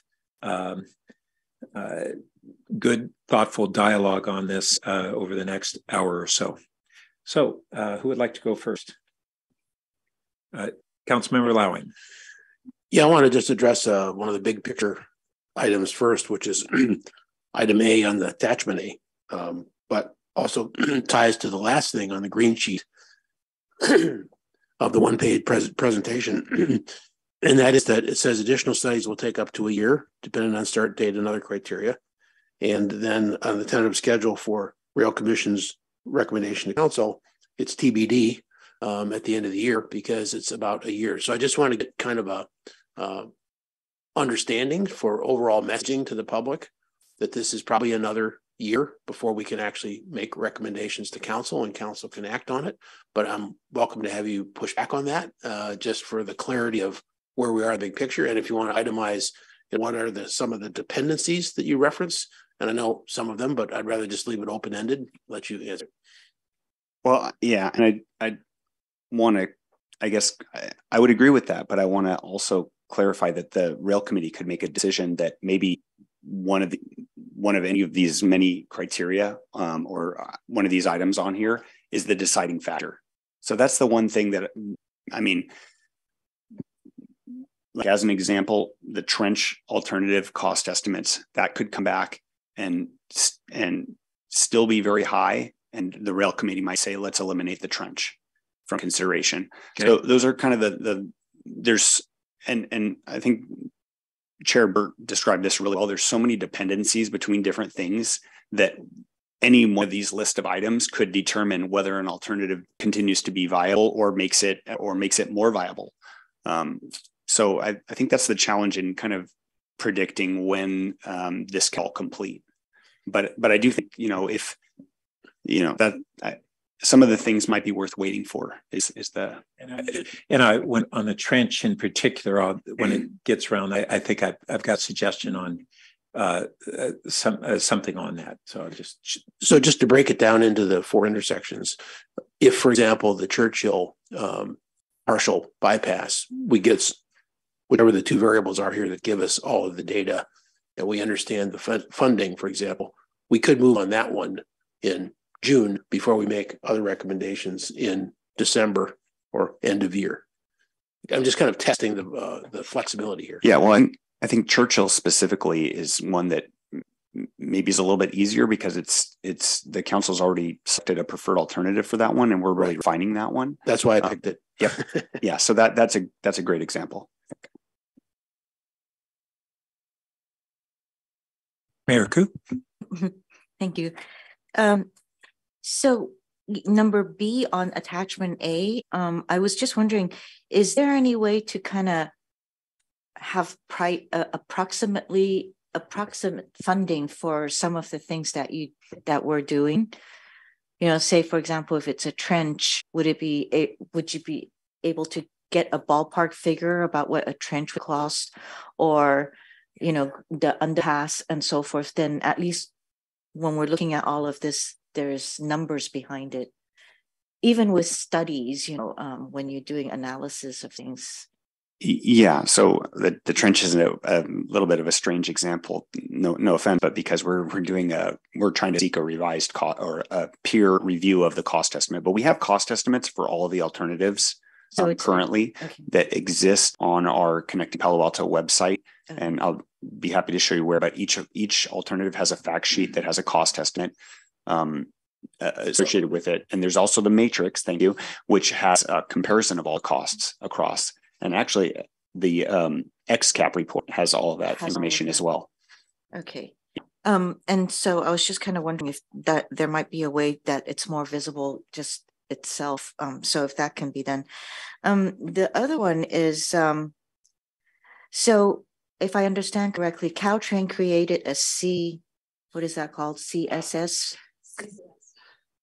um, uh, good, thoughtful dialogue on this uh, over the next hour or so. So, uh, who would like to go first? Uh, Councilmember Lauing. Yeah, I want to just address uh, one of the big picture items first, which is item A on the attachment A, um, but also ties to the last thing on the green sheet of the one page pres- presentation. and that is that it says additional studies will take up to a year, depending on start date and other criteria. And then on the tentative schedule for Rail Commission's recommendation to council, it's TBD um, at the end of the year because it's about a year. So I just want to get kind of a uh, understanding for overall messaging to the public that this is probably another year before we can actually make recommendations to council and council can act on it. But I'm welcome to have you push back on that uh, just for the clarity of where we are in the big picture. And if you want to itemize and what are the some of the dependencies that you reference, and I know some of them, but I'd rather just leave it open ended, let you answer. Well, yeah, and I I want to, I guess I, I would agree with that, but I want to also clarify that the rail committee could make a decision that maybe one of the one of any of these many criteria um, or uh, one of these items on here is the deciding factor. So that's the one thing that I mean like as an example, the trench alternative cost estimates that could come back and and still be very high. And the rail committee might say, let's eliminate the trench from consideration. Okay. So those are kind of the the there's and and I think Chair Burt described this really well. There's so many dependencies between different things that any one of these list of items could determine whether an alternative continues to be viable or makes it or makes it more viable. Um, so I, I think that's the challenge in kind of predicting when um, this can all complete. But but I do think you know if you know that I, some of the things might be worth waiting for is is the and I, and I went on the trench in particular I'll, when it gets around I, I think I've, I've got suggestion on uh, uh, some uh, something on that. So I'll just so just to break it down into the four intersections if for example the Churchill um, partial bypass we get whatever the two variables are here that give us all of the data and we understand the funding, for example, we could move on that one in June before we make other recommendations in December or end of year. I'm just kind of testing the uh, the flexibility here. Yeah, well, I think Churchill specifically is one that maybe is a little bit easier because it's it's the council's already selected a preferred alternative for that one, and we're really refining that one. That's why I uh, picked uh, it. Yep. yeah. So that that's a that's a great example. Mayor Kou. Thank you. Um, so number B on attachment A, um, I was just wondering, is there any way to kind of have pri- uh, approximately approximate funding for some of the things that you that we're doing? You know, say for example, if it's a trench, would it be a, would you be able to get a ballpark figure about what a trench would cost, or you know the underpass and so forth then at least when we're looking at all of this there's numbers behind it even with studies you know um, when you're doing analysis of things yeah so the, the trench is a, a, little bit of a strange example no no offense but because we're we're doing a we're trying to seek a revised cost or a peer review of the cost estimate but we have cost estimates for all of the alternatives so um, currently okay. that exist on our connecting palo alto website okay. and i'll be happy to show you where but each of each alternative has a fact sheet that has a cost estimate um, uh, associated with it and there's also the matrix thank you which has a comparison of all costs across and actually the um, xcap report has all of that has information as well okay um, and so i was just kind of wondering if that there might be a way that it's more visible just itself. Um, so if that can be done. Um, the other one is um, so if I understand correctly, Caltrain created a C, what is that called? CSS?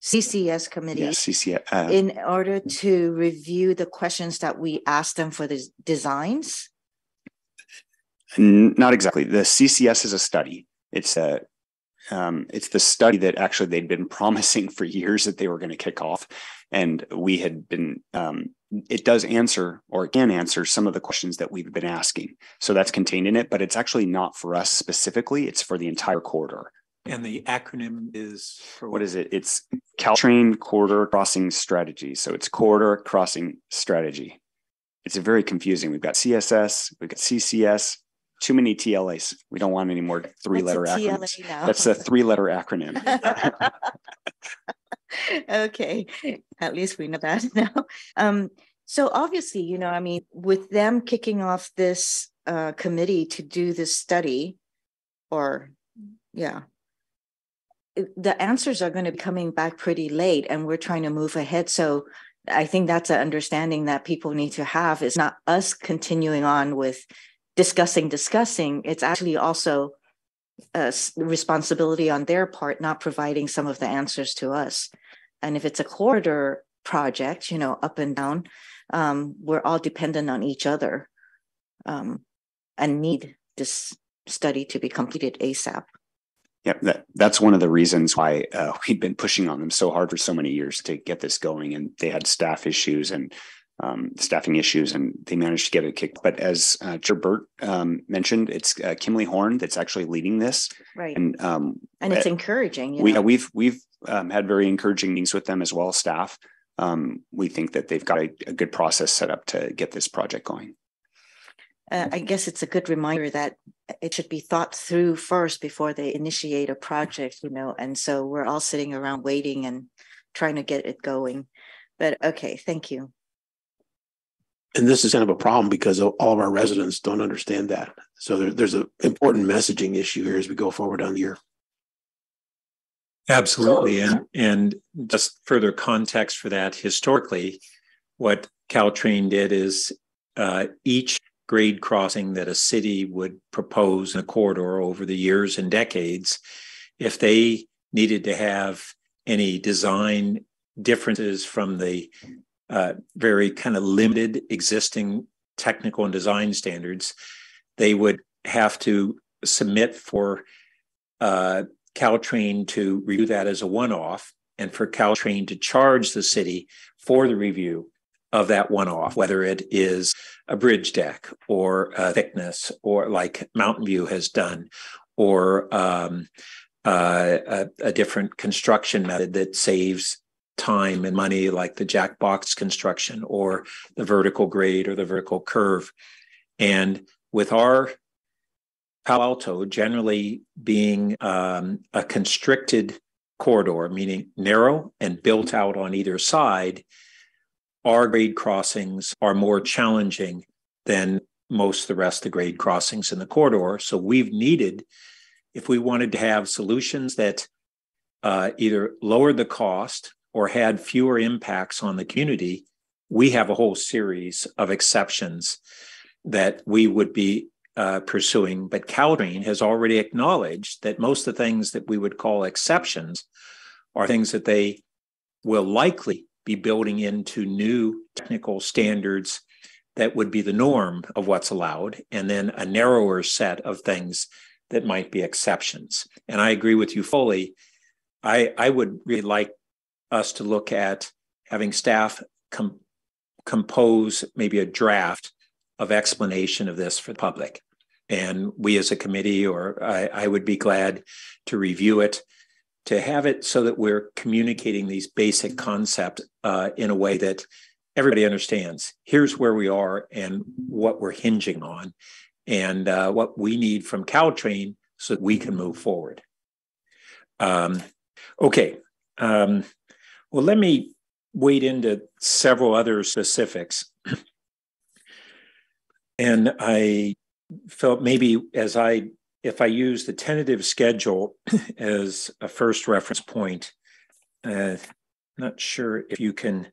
CCS committee Yes, CCS. Uh, in order to review the questions that we asked them for the designs? Not exactly. The CCS is a study. It's a um, it's the study that actually they'd been promising for years that they were going to kick off, and we had been. Um, it does answer or it can answer some of the questions that we've been asking. So that's contained in it, but it's actually not for us specifically. It's for the entire corridor. And the acronym is for What is it? It's Caltrain Corridor Crossing Strategy. So it's Corridor Crossing Strategy. It's very confusing. We've got CSS, we've got CCS, too many TLAs. We don't want any more three letter What's a TLA acronyms. now? That's a three letter acronym. okay, at least we know that now. Um, so obviously, you know, I mean, with them kicking off this uh, committee to do this study, or yeah, it- the answers are going to be coming back pretty late, and we're trying to move ahead. So I think that's an understanding that people need to have. It's not us continuing on with discussing, discussing. It's actually also a responsibility on their part, not providing some of the answers to us. And if it's a corridor project, you know, up and down, um, we're all dependent on each other um, and need this study to be completed ASAP. Yeah, that, that's one of the reasons why uh, we've been pushing on them so hard for so many years to get this going. And they had staff issues and um, staffing issues, and they managed to get it kicked. But as uh, um, mentioned, it's uh, Kimley Horn that's actually leading this, Right. and um, And it's uh, encouraging. You we know? we've we've um, had very encouraging meetings with them as well, staff. Um, we think that they've got a, a good process set up to get this project going. Uh, I guess it's a good reminder that it should be thought through first before they initiate a project, you know, and so we're all sitting around waiting and trying to get it going. But okay, thank you. And this is kind of a problem because all of our residents don't understand that. So there, there's an important messaging issue here as we go forward on the year. Absolutely. And, and just further context for that, historically, what Caltrain did is uh, each grade crossing that a city would propose in a corridor over the years and decades, if they needed to have any design differences from the uh, very kind of limited existing technical and design standards, they would have to submit for uh, Caltrain to review that as a one-off and for Caltrain to charge the city for the review of that one-off, whether it is a bridge deck or a thickness or like Mountain View has done, or um, uh, a, a different construction method that saves time and money, like the jackbox construction or the vertical grade or the vertical curve. And with our Palo Alto generally being um, a constricted corridor, meaning narrow and built out on either side, our grade crossings are more challenging than most of the rest of the grade crossings in the corridor. So we've needed, if we wanted to have solutions that uh, either lowered the cost or had fewer impacts on the community, we have a whole series of exceptions that we would be uh, pursuing. But Caltrain has already acknowledged that most of the things that we would call exceptions are things that they will likely be building into new technical standards that would be the norm of what's allowed, and then a narrower set of things that might be exceptions. And I agree with you fully. I, I would really like us to look at having staff com- compose maybe a draft of explanation of this for the public. And we as a committee, or I, I would be glad to review it, to have it so that we're communicating these basic concepts uh, in a way that everybody understands. Here's where we are and what we're hinging on, and uh, what we need from Caltrain so that we can move forward. Um, okay. Um, well, let me wade into several other specifics. and I felt maybe as I, if I use the tentative schedule as a first reference point, uh, not sure if you can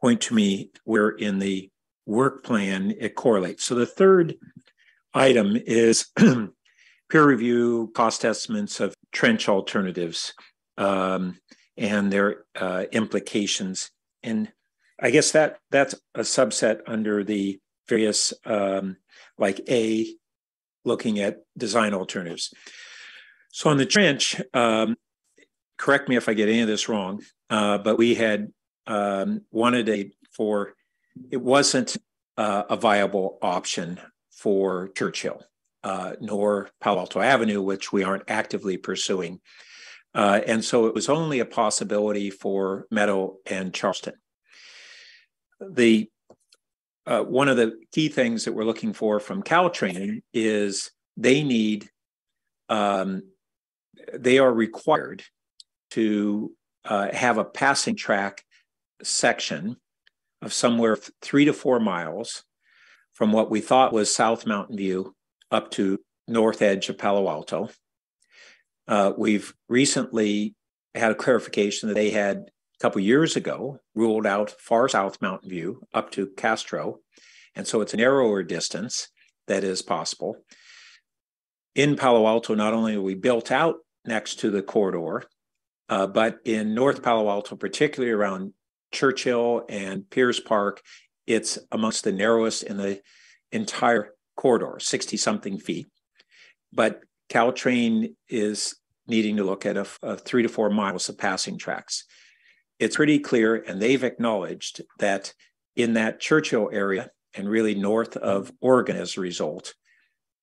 point to me where in the work plan it correlates. So the third item is peer review cost estimates of trench alternatives. Um, and their uh, implications. And I guess that that's a subset under the various um, like A, looking at design alternatives. So on the trench, um, correct me if I get any of this wrong, uh, but we had um, wanted a for it wasn't uh, a viable option for Churchill, uh, nor Palo Alto Avenue, which we aren't actively pursuing. Uh, and so it was only a possibility for Meadow and Charleston. The uh, one of the key things that we're looking for from Caltrain is they need, um, they are required to uh, have a passing track section of somewhere three to four miles from what we thought was South Mountain View up to north edge of Palo Alto. Uh, we've recently had a clarification that they had couple years ago ruled out far South Mountain View up to Castro. And so it's a narrower distance that is possible. In Palo Alto, not only are we built out next to the corridor, uh, but in North Palo Alto, particularly around Churchill and Peers Park, it's amongst the narrowest in the entire corridor, 60 something feet. But Caltrain is needing to look at a, a, three to four miles of passing tracks. It's pretty clear, and they've acknowledged that in that Churchill area and really north of Oregon as a result,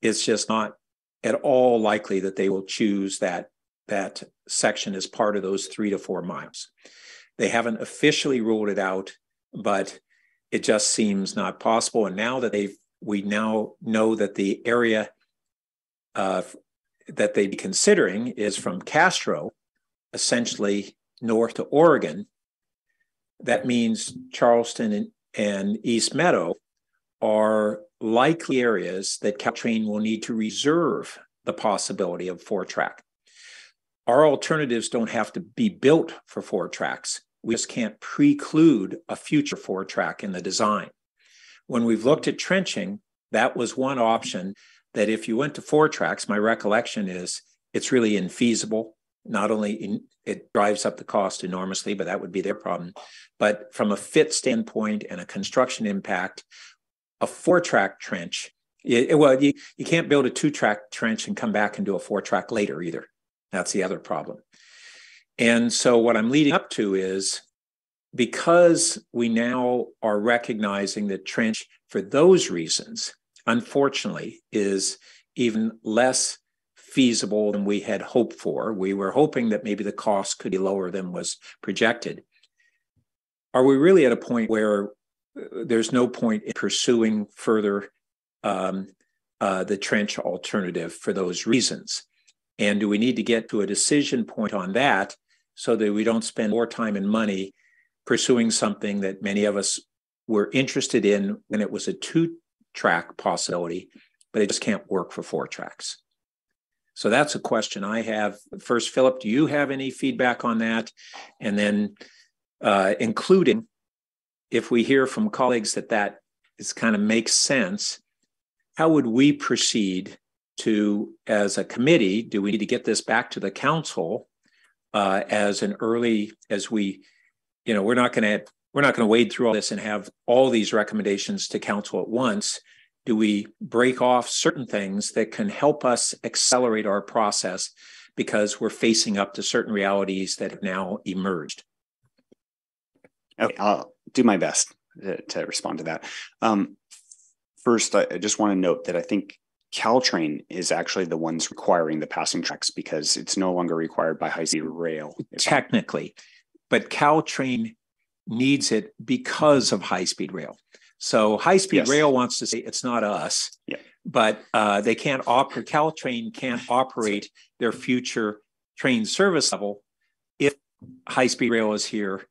it's just not at all likely that they will choose that, that section as part of those three to four miles. They haven't officially ruled it out, but it just seems not possible. And now that they've, we now know that the area uh, that they'd be considering is from Castro, essentially north to Oregon. That means Charleston and, and East Meadow are likely areas that Caltrain will need to reserve the possibility of four track. Our alternatives don't have to be built for four tracks we just can't preclude a future four track in the design. When we've looked at trenching, that was one option that if you went to four tracks, my recollection is it's really infeasible. Not only in, it drives up the cost enormously, but that would be their problem. But from a fit standpoint and a construction impact, a four track trench, it, well, you, you can't build a two track trench and come back and do a four track later either. That's the other problem. And so, what I'm leading up to is because we now are recognizing that trench, for those reasons, unfortunately, is even less feasible than we had hoped for. We were hoping that maybe the cost could be lower than was projected. Are we really at a point where uh, there's no point in pursuing further um, uh, the trench alternative for those reasons? And do we need to get to a decision point on that so that we don't spend more time and money pursuing something that many of us were interested in when it was a two track possibility, but it just can't work for four tracks. So that's a question I have. First, Philip, do you have any feedback on that? And then, uh, including if we hear from colleagues that that is kind of makes sense, how would we proceed to, as a committee, do we need to get this back to the council uh, as an early as we, you know, we're not going to we're not going to wade through all this and have all these recommendations to council at once. Do we break off certain things that can help us accelerate our process because we're facing up to certain realities that have now emerged? Okay, I'll do my best to, respond to that. Um, first, I just want to note that I think Caltrain is actually the ones requiring the passing tracks because it's no longer required by high speed rail. Technically, but Caltrain needs it because of high speed rail. So high speed yes. rail wants to say it's not us, yeah. but uh, they can't operate. Caltrain can't operate their future train service level if high speed rail is here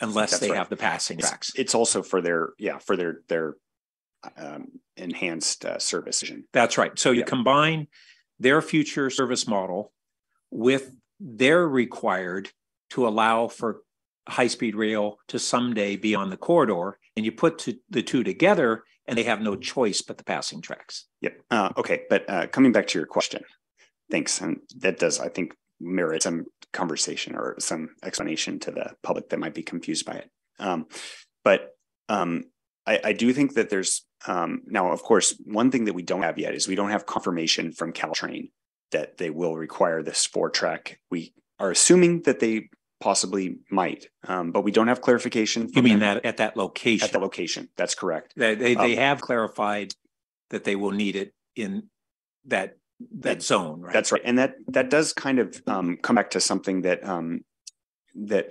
unless That's they right. have the passing tracks. It's also for their yeah for their their um, enhanced uh, service. That's right. So you combine their future service model with their required to allow for high speed rail to someday be on the corridor, and you put to, the two together, and they have no choice but the passing tracks. Yep. Uh, okay, but uh, coming back to your question, thanks, and that does I think merit some conversation or some explanation to the public that might be confused by it. Um, but um, I, I, do think that there's um, now, of course, one thing that we don't have yet is we don't have confirmation from Caltrain that they will require this four track. We are assuming that they possibly might, um, but we don't have clarification. You mean that at that location? At that location, that's correct. They they, they um, have clarified that they will need it in that that zone, right? That's right, and that that does kind of um, come back to something that um, that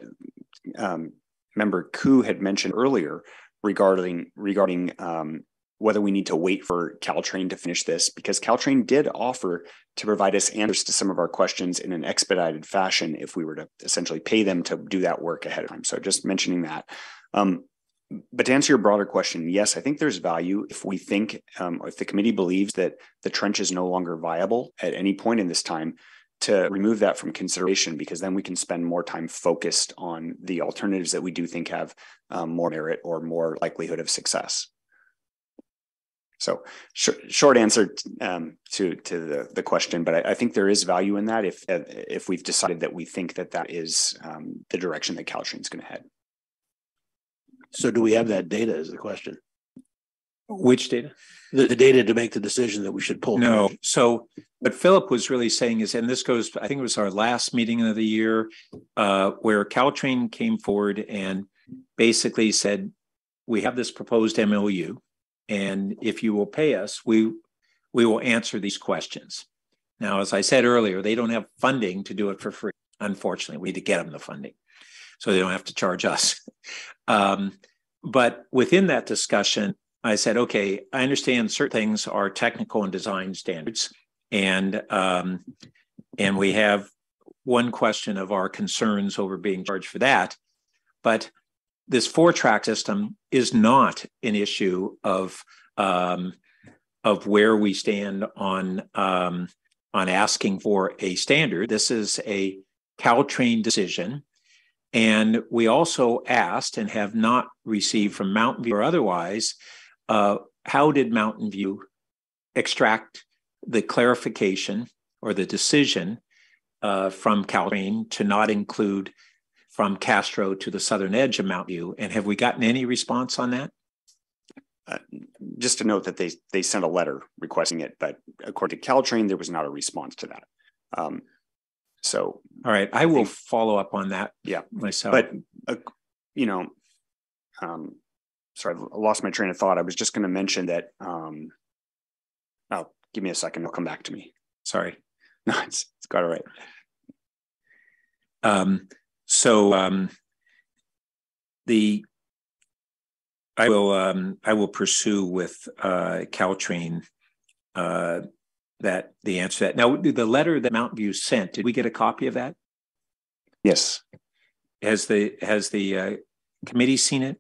um, member Kou had mentioned earlier regarding regarding um, whether we need to wait for Caltrain to finish this, because Caltrain did offer to provide us answers to some of our questions in an expedited fashion if we were to essentially pay them to do that work ahead of time. So just mentioning that. Um, but to answer your broader question, yes, I think there's value if we think, um, if the committee believes that the trench is no longer viable at any point in this time, to remove that from consideration because then we can spend more time focused on the alternatives that we do think have um, more merit or more likelihood of success. So sh short answer um, to to the, the question, but I, I, think there is value in that if if we've decided that we think that that is um, the direction that Caltrain is going to head. So do we have that data? Is the question. Which data? The, the data to make the decision that we should pull. No. So what Philip was really saying is, and this goes, I think it was our last meeting of the year, uh, where Caltrain came forward and basically said, we have this proposed MOU and if you will pay us, we we will answer these questions. Now, as I said earlier, they don't have funding to do it for free. Unfortunately, we need to get them the funding so they don't have to charge us. Um, but within that discussion, I said, okay, I understand certain things are technical and design standards, and um, and we have one question of our concerns over being charged for that, but this four track system is not an issue of um, of where we stand on um, on asking for a standard. This is a Caltrain decision. And we also asked and have not received from Mountain View or otherwise, uh, how did Mountain View extract the clarification or the decision uh, from Caltrain to not include from Castro to the southern edge of Mount View. And have we gotten any response on that? Uh, just to note that they they sent a letter requesting it, but according to Caltrain, there was not a response to that. Um, so, all right, I, I will think, follow up on that. Yeah, myself. But uh, you know, um, sorry, I lost my train of thought. I was just going to mention that. Um, oh, give me a second; it'll come back to me. Sorry. No, it's it's got it right. Um, so um, the I will um, I will pursue with uh, Caltrain uh, that the answer to that. Now, the letter that Mountain View sent, did we get a copy of that? Yes. Has the has the uh, committee seen it?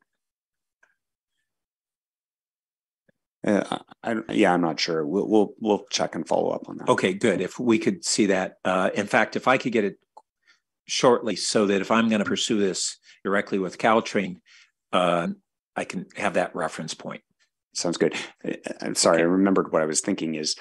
Uh, I, yeah, I'm not sure. We'll, we'll we'll check and follow up on that. Okay, good. If we could see that, uh, in fact, if I could get it shortly so that if I'm going to pursue this directly with Caltrain, uh, I can have that reference point. Sounds good. I'm sorry, okay. I remembered what I was thinking is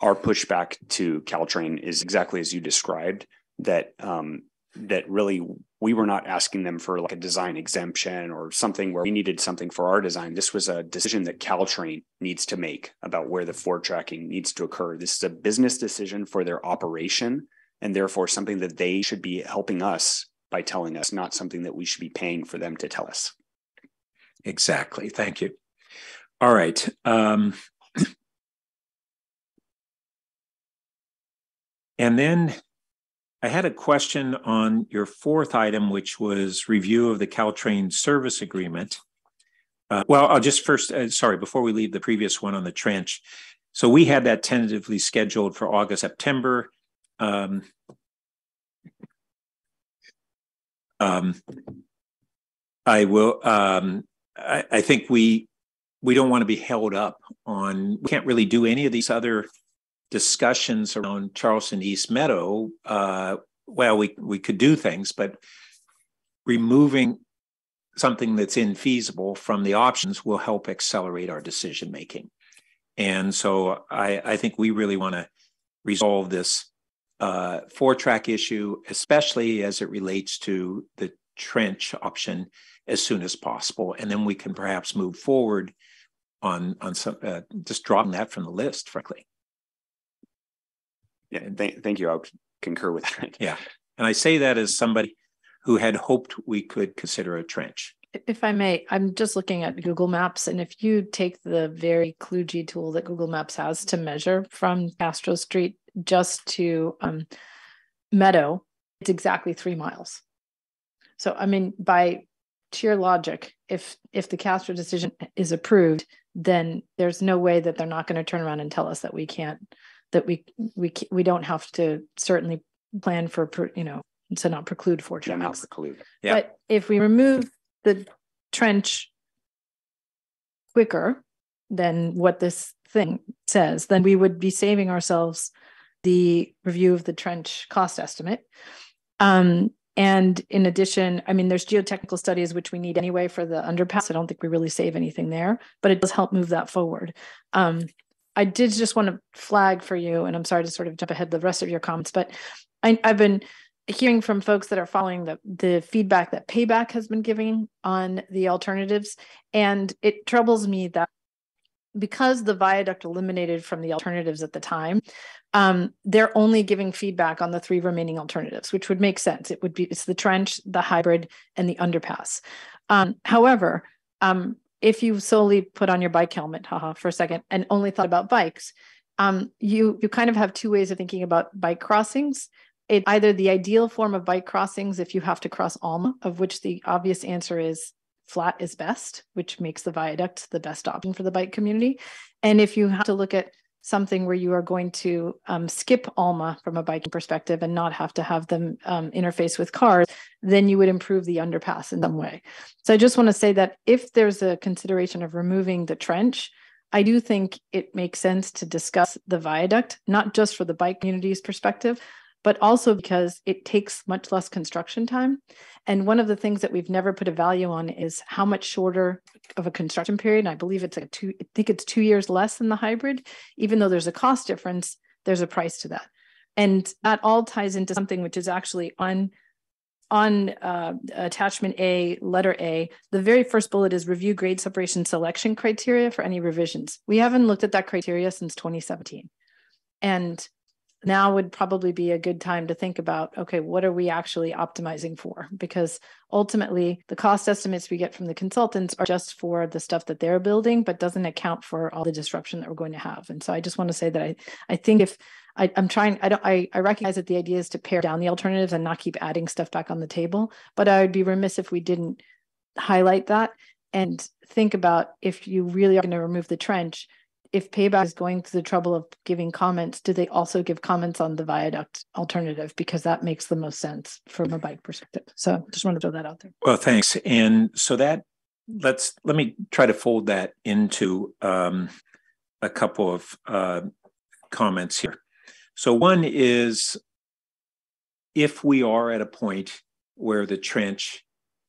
our pushback to Caltrain is exactly as you described that um, that really we were not asking them for like a design exemption or something where we needed something for our design. This was a decision that Caltrain needs to make about where the four tracking needs to occur. This is a business decision for their operation and therefore something that they should be helping us by telling us, not something that we should be paying for them to tell us. Exactly. Thank you. All right. Um, and then I had a question on your fourth item, which was review of the Caltrain service agreement. Uh, well, I'll just first, uh, sorry, before we leave the previous one on the trench. So we had that tentatively scheduled for August, September. Um, um, I will. Um, I, I, think we we don't want to be held up on. We can't really do any of these other discussions around Charleston East Meadow. Uh, well, we we could do things, but removing something that's infeasible from the options will help accelerate our decision making. And so I, I think we really want to resolve this uh, four track issue, especially as it relates to the trench option as soon as possible. And then we can perhaps move forward on, on some, uh, just dropping that from the list, frankly. Yeah, th- thank you. I would concur with that. Yeah. And I say that as somebody who had hoped we could consider a trench. If I may, I'm just looking at Google Maps, and if you take the very kludgy tool that Google Maps has to measure from Castro Street just to um, Meadow, it's exactly three miles. So, I mean, by sheer logic, if if the Castro decision is approved, then there's no way that they're not going to turn around and tell us that we can't, that we we we don't have to certainly plan for you know to not preclude four Yeah, not preclude. Yeah. But if we remove the trench quicker than what this thing says, then we would be saving ourselves the review of the trench cost estimate. Um, and in addition, I mean, there's geotechnical studies which we need anyway for the underpass. I don't think we really save anything there, but it does help move that forward. Um, I did just want to flag for you, and I'm sorry to sort of jump ahead the rest of your comments, but I, I've been hearing from folks that are following the the feedback that PABAC has been giving on the alternatives and it troubles me that because the viaduct eliminated from the alternatives at the time um, they're only giving feedback on the three remaining alternatives which would make sense. It would be it's the trench the hybrid and the underpass. Um, however um, if you solely put on your bike helmet haha for a second and only thought about bikes um, you you kind of have two ways of thinking about bike crossings. It either the ideal form of bike crossings if you have to cross Alma, of which the obvious answer is flat is best, which makes the viaduct the best option for the bike community. And if you have to look at something where you are going to um, skip Alma from a biking perspective and not have to have them um, interface with cars, then you would improve the underpass in some way. So I just want to say that if there's a consideration of removing the trench, I do think it makes sense to discuss the viaduct, not just for the bike community's perspective, but also because it takes much less construction time. And one of the things that we've never put a value on is how much shorter of a construction period. And I believe it's a two, I think it's two years less than the hybrid, even though there's a cost difference, there's a price to that. And that all ties into something which is actually on on uh, attachment A, letter A, the very first bullet is review grade separation selection criteria for any revisions. We haven't looked at that criteria since 2017. And now would probably be a good time to think about okay what are we actually optimizing for? Because ultimately the cost estimates we get from the consultants are just for the stuff that they're building but doesn't account for all the disruption that we're going to have. And so i just want to say that i i think if I, i'm trying i don't I, I recognize that the idea is to pare down the alternatives and not keep adding stuff back on the table but i would be remiss if we didn't highlight that and think about if you really are going to remove the trench if PABAC is going to the trouble of giving comments, do they also give comments on the viaduct alternative? Because that makes the most sense from a bike perspective. So just want to throw that out there. Well, thanks. And so that let's let me try to fold that into um, a couple of uh, comments here. So one is if we are at a point where the trench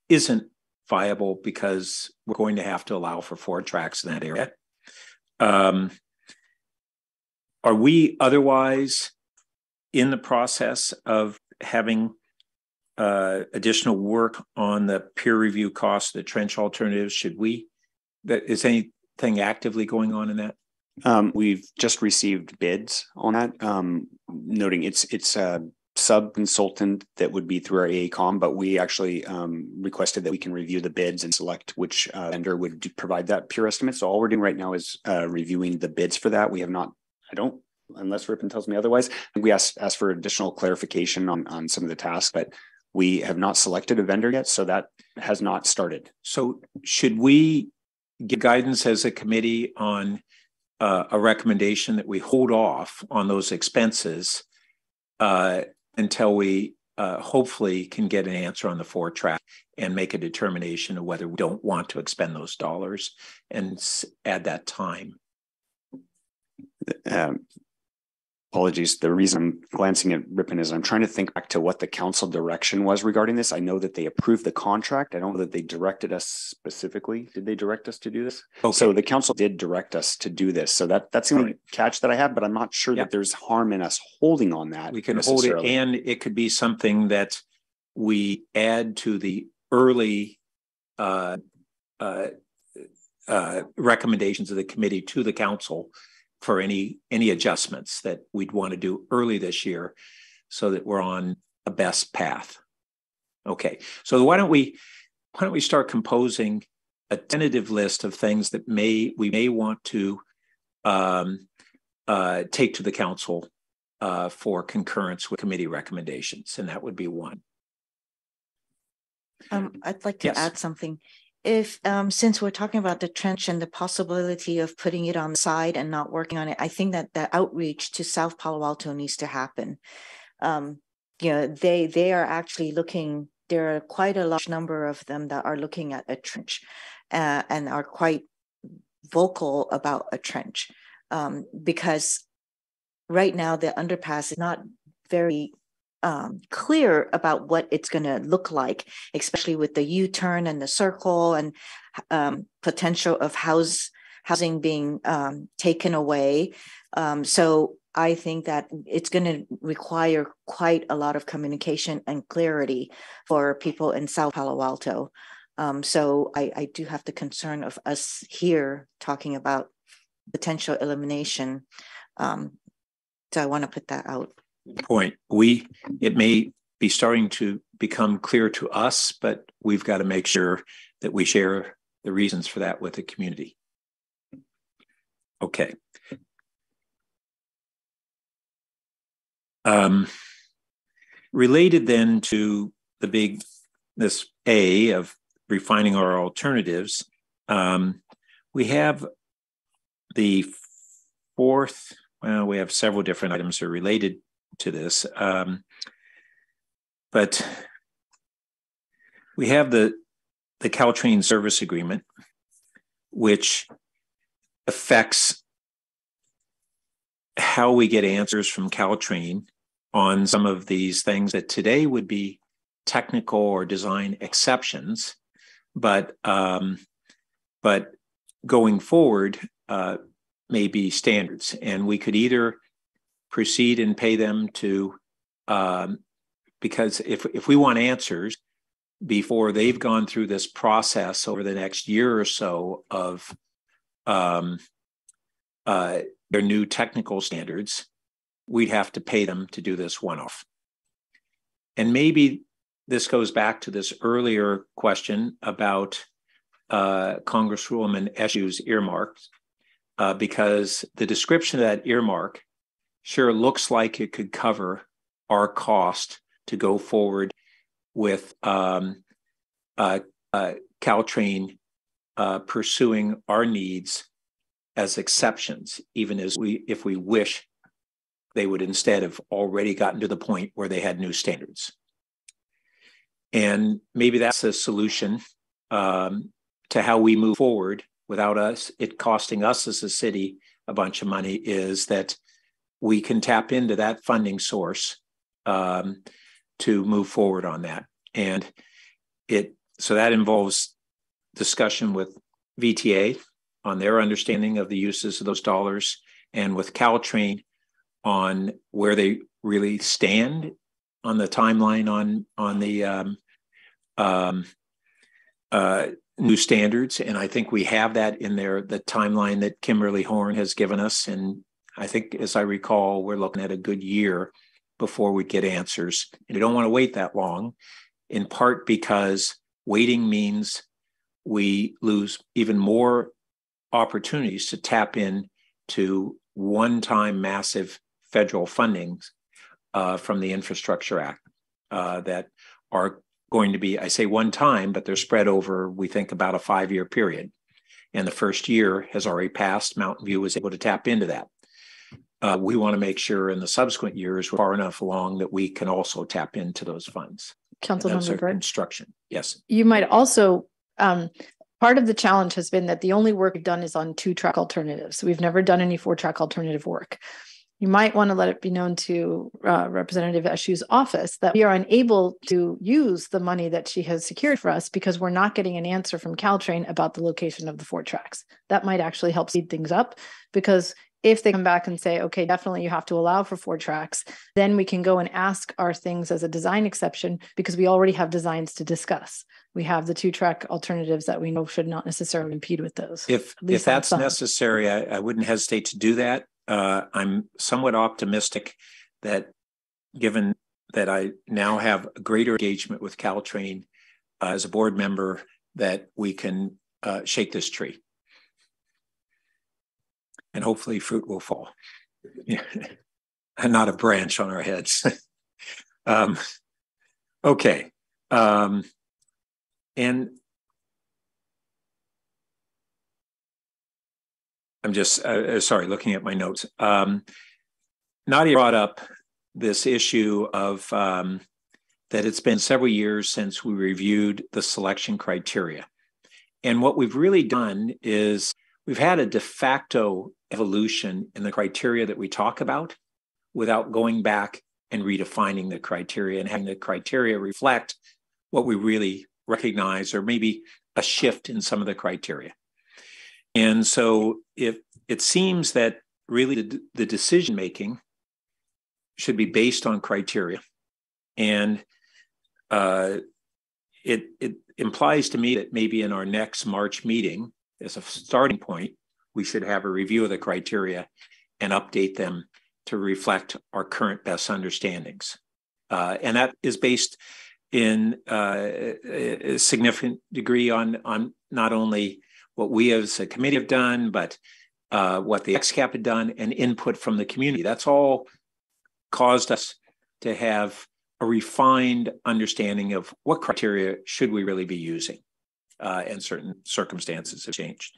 isn't viable because we're going to have to allow for four tracks in that area. Um, are we otherwise in the process of having uh, additional work on the peer review costs, the trench alternatives? Should we? That is anything actively going on in that? Um, we've just received bids on that, um, noting it's it's a sub consultant that would be through our AECOM, but we actually um, requested that we can review the bids and select which uh, vendor would do, provide that pure estimate. So all we're doing right now is uh, reviewing the bids for that. We have not, I don't, unless Ripon tells me otherwise, we asked asked for additional clarification on on some of the tasks, but we have not selected a vendor yet, so that has not started. So should we give guidance as a committee on uh, a recommendation that we hold off on those expenses uh, until we uh, hopefully can get an answer on the four track and make a determination of whether we don't want to expend those dollars and add that time. Um, apologies. The reason I'm glancing at Ripon is I'm trying to think back to what the council direction was regarding this. I know that they approved the contract. I don't know that they directed us specifically. Did they direct us to do this? Okay. So the council did direct us to do this. So that that's the only catch that I have, but I'm not sure Yeah. that there's harm in us holding on that. We can hold it and it could be something that we add to the early uh, uh, uh, recommendations of the committee to the council for any, any adjustments that we'd want to do early this year so that we're on a best path. Okay, so why don't we, why don't we start composing a tentative list of things that may, we may want to um, uh, take to the council uh, for concurrence with committee recommendations, and that would be one. Um, I'd like to Yes. add something. If, um, since we're talking about the trench and the possibility of putting it on the side and not working on it, I think that the outreach to South Palo Alto needs to happen. Um, you know, they, they are actually looking, there are quite a large number of them that are looking at a trench uh, and are quite vocal about a trench. Um, because right now the underpass is not very um, clear about what it's going to look like, especially with the U-turn and the circle and um, potential of house housing being um, taken away. Um, so I think that it's going to require quite a lot of communication and clarity for people in South Palo Alto. Um, so I, I do have the concern of us here talking about potential elimination. Um, so I want to put that out. Point. We, it may be starting to become clear to us, but we've got to make sure that we share the reasons for that with the community. Okay. Um, related then to the big, this A of refining our alternatives, um, we have the fourth, well, we have several different items are related to this. Um, but we have the the Caltrain service agreement, which affects how we get answers from Caltrain on some of these things that today would be technical or design exceptions, but um, but going forward uh, may be standards, and we could either proceed and pay them to um, because if if we want answers before they've gone through this process over the next year or so of um, uh, their new technical standards, we'd have to pay them to do this one off. And maybe this goes back to this earlier question about uh, Congresswoman Eshoo's earmarks, uh, because the description of that earmark sure looks like it could cover our cost to go forward with um, uh, uh, Caltrain uh, pursuing our needs as exceptions, even as we, if we wish, they would instead have already gotten to the point where they had new standards. And maybe that's a solution um, to how we move forward without us, it costing us as a city a bunch of money, is that we can tap into that funding source um, to move forward on that. And it so that involves discussion with VTA on their understanding of the uses of those dollars and with Caltrain on where they really stand on the timeline on on the um, um, uh, new standards. And I think we have that in there, the timeline that Kimley Horn has given us. And I think, as I recall, we're looking at a good year before we get answers. And we don't want to wait that long, in part because waiting means we lose even more opportunities to tap in to one-time massive federal fundings uh, from the Infrastructure Act uh, that are going to be, I say one time, but they're spread over, we think, about a five-year period. And the first year has already passed. Mountain View was able to tap into that. Uh, we want to make sure in the subsequent years we're far enough along that we can also tap into those funds. Councilmember our Construction, yes. You might also, um, part of the challenge has been that the only work we've done is on two track alternatives. We've never done any four track alternative work. you might want to let it be known to uh, Representative Eshoo's office that we are unable to use the money that she has secured for us because we're not getting an answer from Caltrain about the location of the four tracks. That might actually help speed things up because if they come back and say, okay, definitely you have to allow for four tracks, then we can go and ask our things as a design exception because we already have designs to discuss. We have the two track alternatives that we know should not necessarily impede with those. If if that's necessary, I, I, wouldn't hesitate to do that. Uh, I'm somewhat optimistic that given that I now have a greater engagement with Caltrain uh, as a board member, that we can uh, shake this tree and hopefully fruit will fall and not a branch on our heads. um, okay. Um, and I'm just uh, uh, sorry, looking at my notes. Um, Nadia brought up this issue of um, that it's been several years since we reviewed the selection criteria. And what we've really done is we've had a de facto evolution in the criteria that we talk about without going back and redefining the criteria and having the criteria reflect what we really recognize or maybe a shift in some of the criteria. And so if it seems that really the, the decision making should be based on criteria and uh, it, it implies to me that maybe in our next March meeting, as a starting point, we should have a review of the criteria and update them to reflect our current best understandings. Uh, and that is based in uh, a significant degree on, on not only what we as a committee have done, but uh, what the XCAP had done and input from the community. That's all caused us to have a refined understanding of what criteria should we really be using uh, and certain circumstances have changed.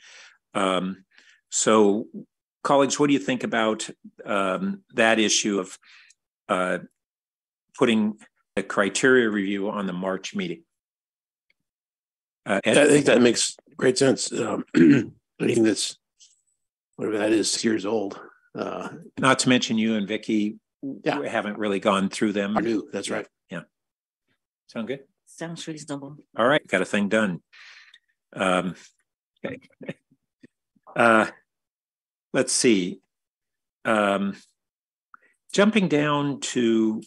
Um, so, colleagues, what do you think about um, that issue of uh, putting a criteria review on the March meeting? Uh, I think that makes great sense. Um, anything that's whatever that is, six years old. Uh, Not to mention you and Vicki yeah. haven't really gone through them. Are new. That's right. Yeah. Sound good? Sounds reasonable. All right, got a thing done. Um. Uh, let's see. Um, jumping down to,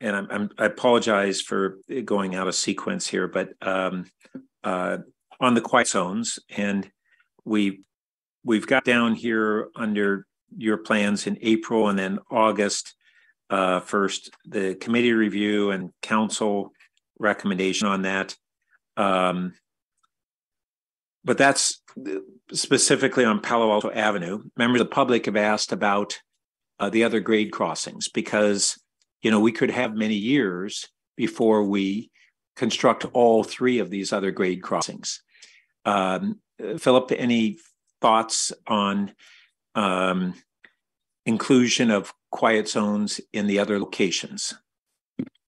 and I'm, I'm, i apologize for going out of sequence here, but um, uh, on the quiet zones, and we we've got down here under your plans in April and then August. Uh, first, the committee review and council recommendation on that. Um, but that's specifically on Palo Alto Avenue. Members of the public have asked about uh, the other grade crossings because you know we could have many years before we construct all three of these other grade crossings. Um, Philip, any thoughts on um, inclusion of quiet zones in the other locations?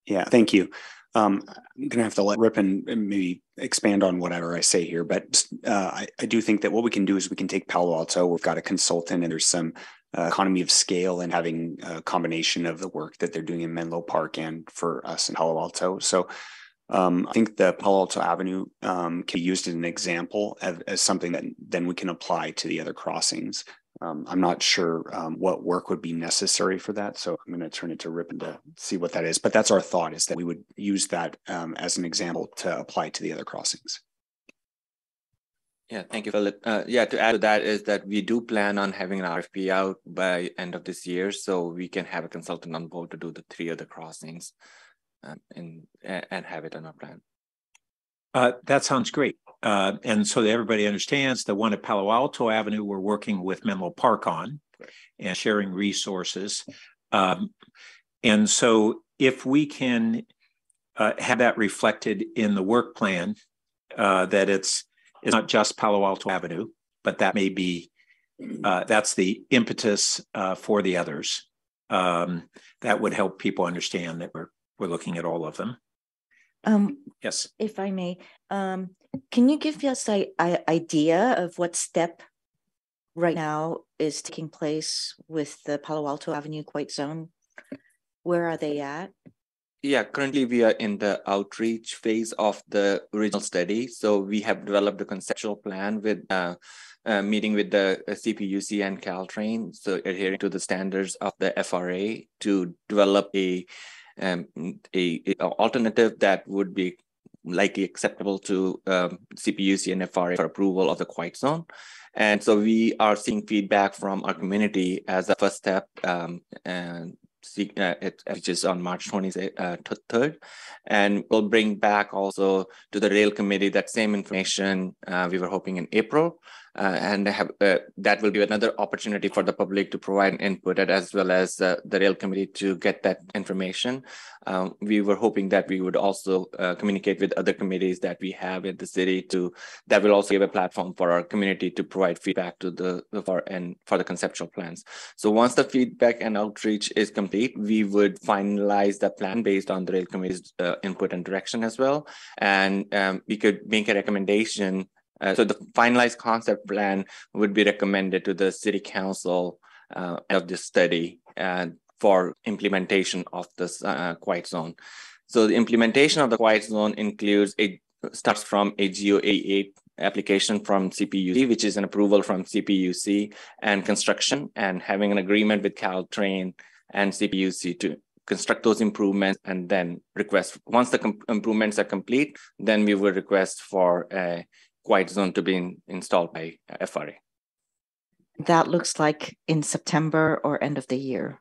Yeah, thank you. Um, I'm going to have to let Ripon maybe expand on whatever I say here, but uh, I, I, do think that what we can do is we can take Palo Alto. We've got a consultant, and there's some uh, economy of scale and having a combination of the work that they're doing in Menlo Park and for us in Palo Alto. So um, I think the Palo Alto Avenue um, can be used as an example as, as, something that then we can apply to the other crossings. Um, I'm not sure um, what work would be necessary for that, so I'm going to turn it to Ripon to see what that is. But that's our thought: is that we would use that um, as an example to apply to the other crossings. Yeah, thank you, Philip. Uh, yeah, to add to that is that we do plan on having an RFP out by end of this year, so we can have a consultant on board to do the three other crossings, um, and and have it on our plan. Uh, that sounds great. Uh, and so that everybody understands the one at Palo Alto Avenue, we're working with Menlo Park on and sharing resources. Um, and so if we can uh, have that reflected in the work plan, uh, that it's, it's not just Palo Alto Avenue, but that may be, uh, that's the impetus uh, for the others. Um, that would help people understand that we're, we're looking at all of them. Um, yes. If I may, um, can you give us an idea of what step right now is taking place with the Palo Alto Avenue Quiet Zone. Where are they at? Yeah, currently we are in the outreach phase of the original study. So we have developed a conceptual plan with uh, uh, meeting with the uh, CPUC and Caltrain, so adhering to the standards of the FRA to develop a, um, a, a alternative that would be likely acceptable to um, CPUC and FRA for approval of the quiet zone. And so we are seeing feedback from our community as a first step um, and uh, it reaches on March 23rd, uh, and we'll bring back also to the rail committee that same information uh, we were hoping in April. Uh, and have, uh, that will be another opportunity for the public to provide input as well as uh, the rail committee to get that information. Um, we were hoping that we would also communicate with other committees that we have in the city to that will also give a platform for our community to provide feedback to the for and for the conceptual plans. So once the feedback and outreach is complete, we would finalize the plan based on the rail committee's input and direction as well, and um, we could make a recommendation uh, so the finalized concept plan would be recommended to the city council uh, of this study uh, for implementation of this uh, quiet zone. So the implementation of the quiet zone includes a starts from a GOA8 application from CPUC, which is an approval from CPUC and construction and having an agreement with Caltrain and CPUC to construct those improvements and then request once the improvements are complete, then we would request for a quiet zone to be in, installed by FRA. That looks like in September or end of the year.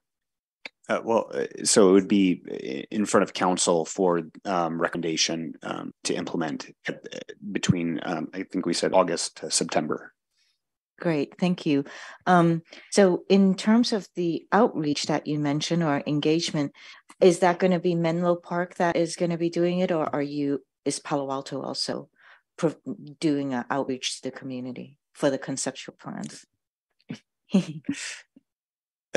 Uh, well, uh, so it would be in front of council for um, recommendation um, to implement between, um, I think we said August to September. Great, thank you. Um, so, in terms of the outreach that you mentioned or engagement, is that going to be Menlo Park that is going to be doing it, or are you? Is Palo Alto also? Doing outreach to the community for the conceptual plans.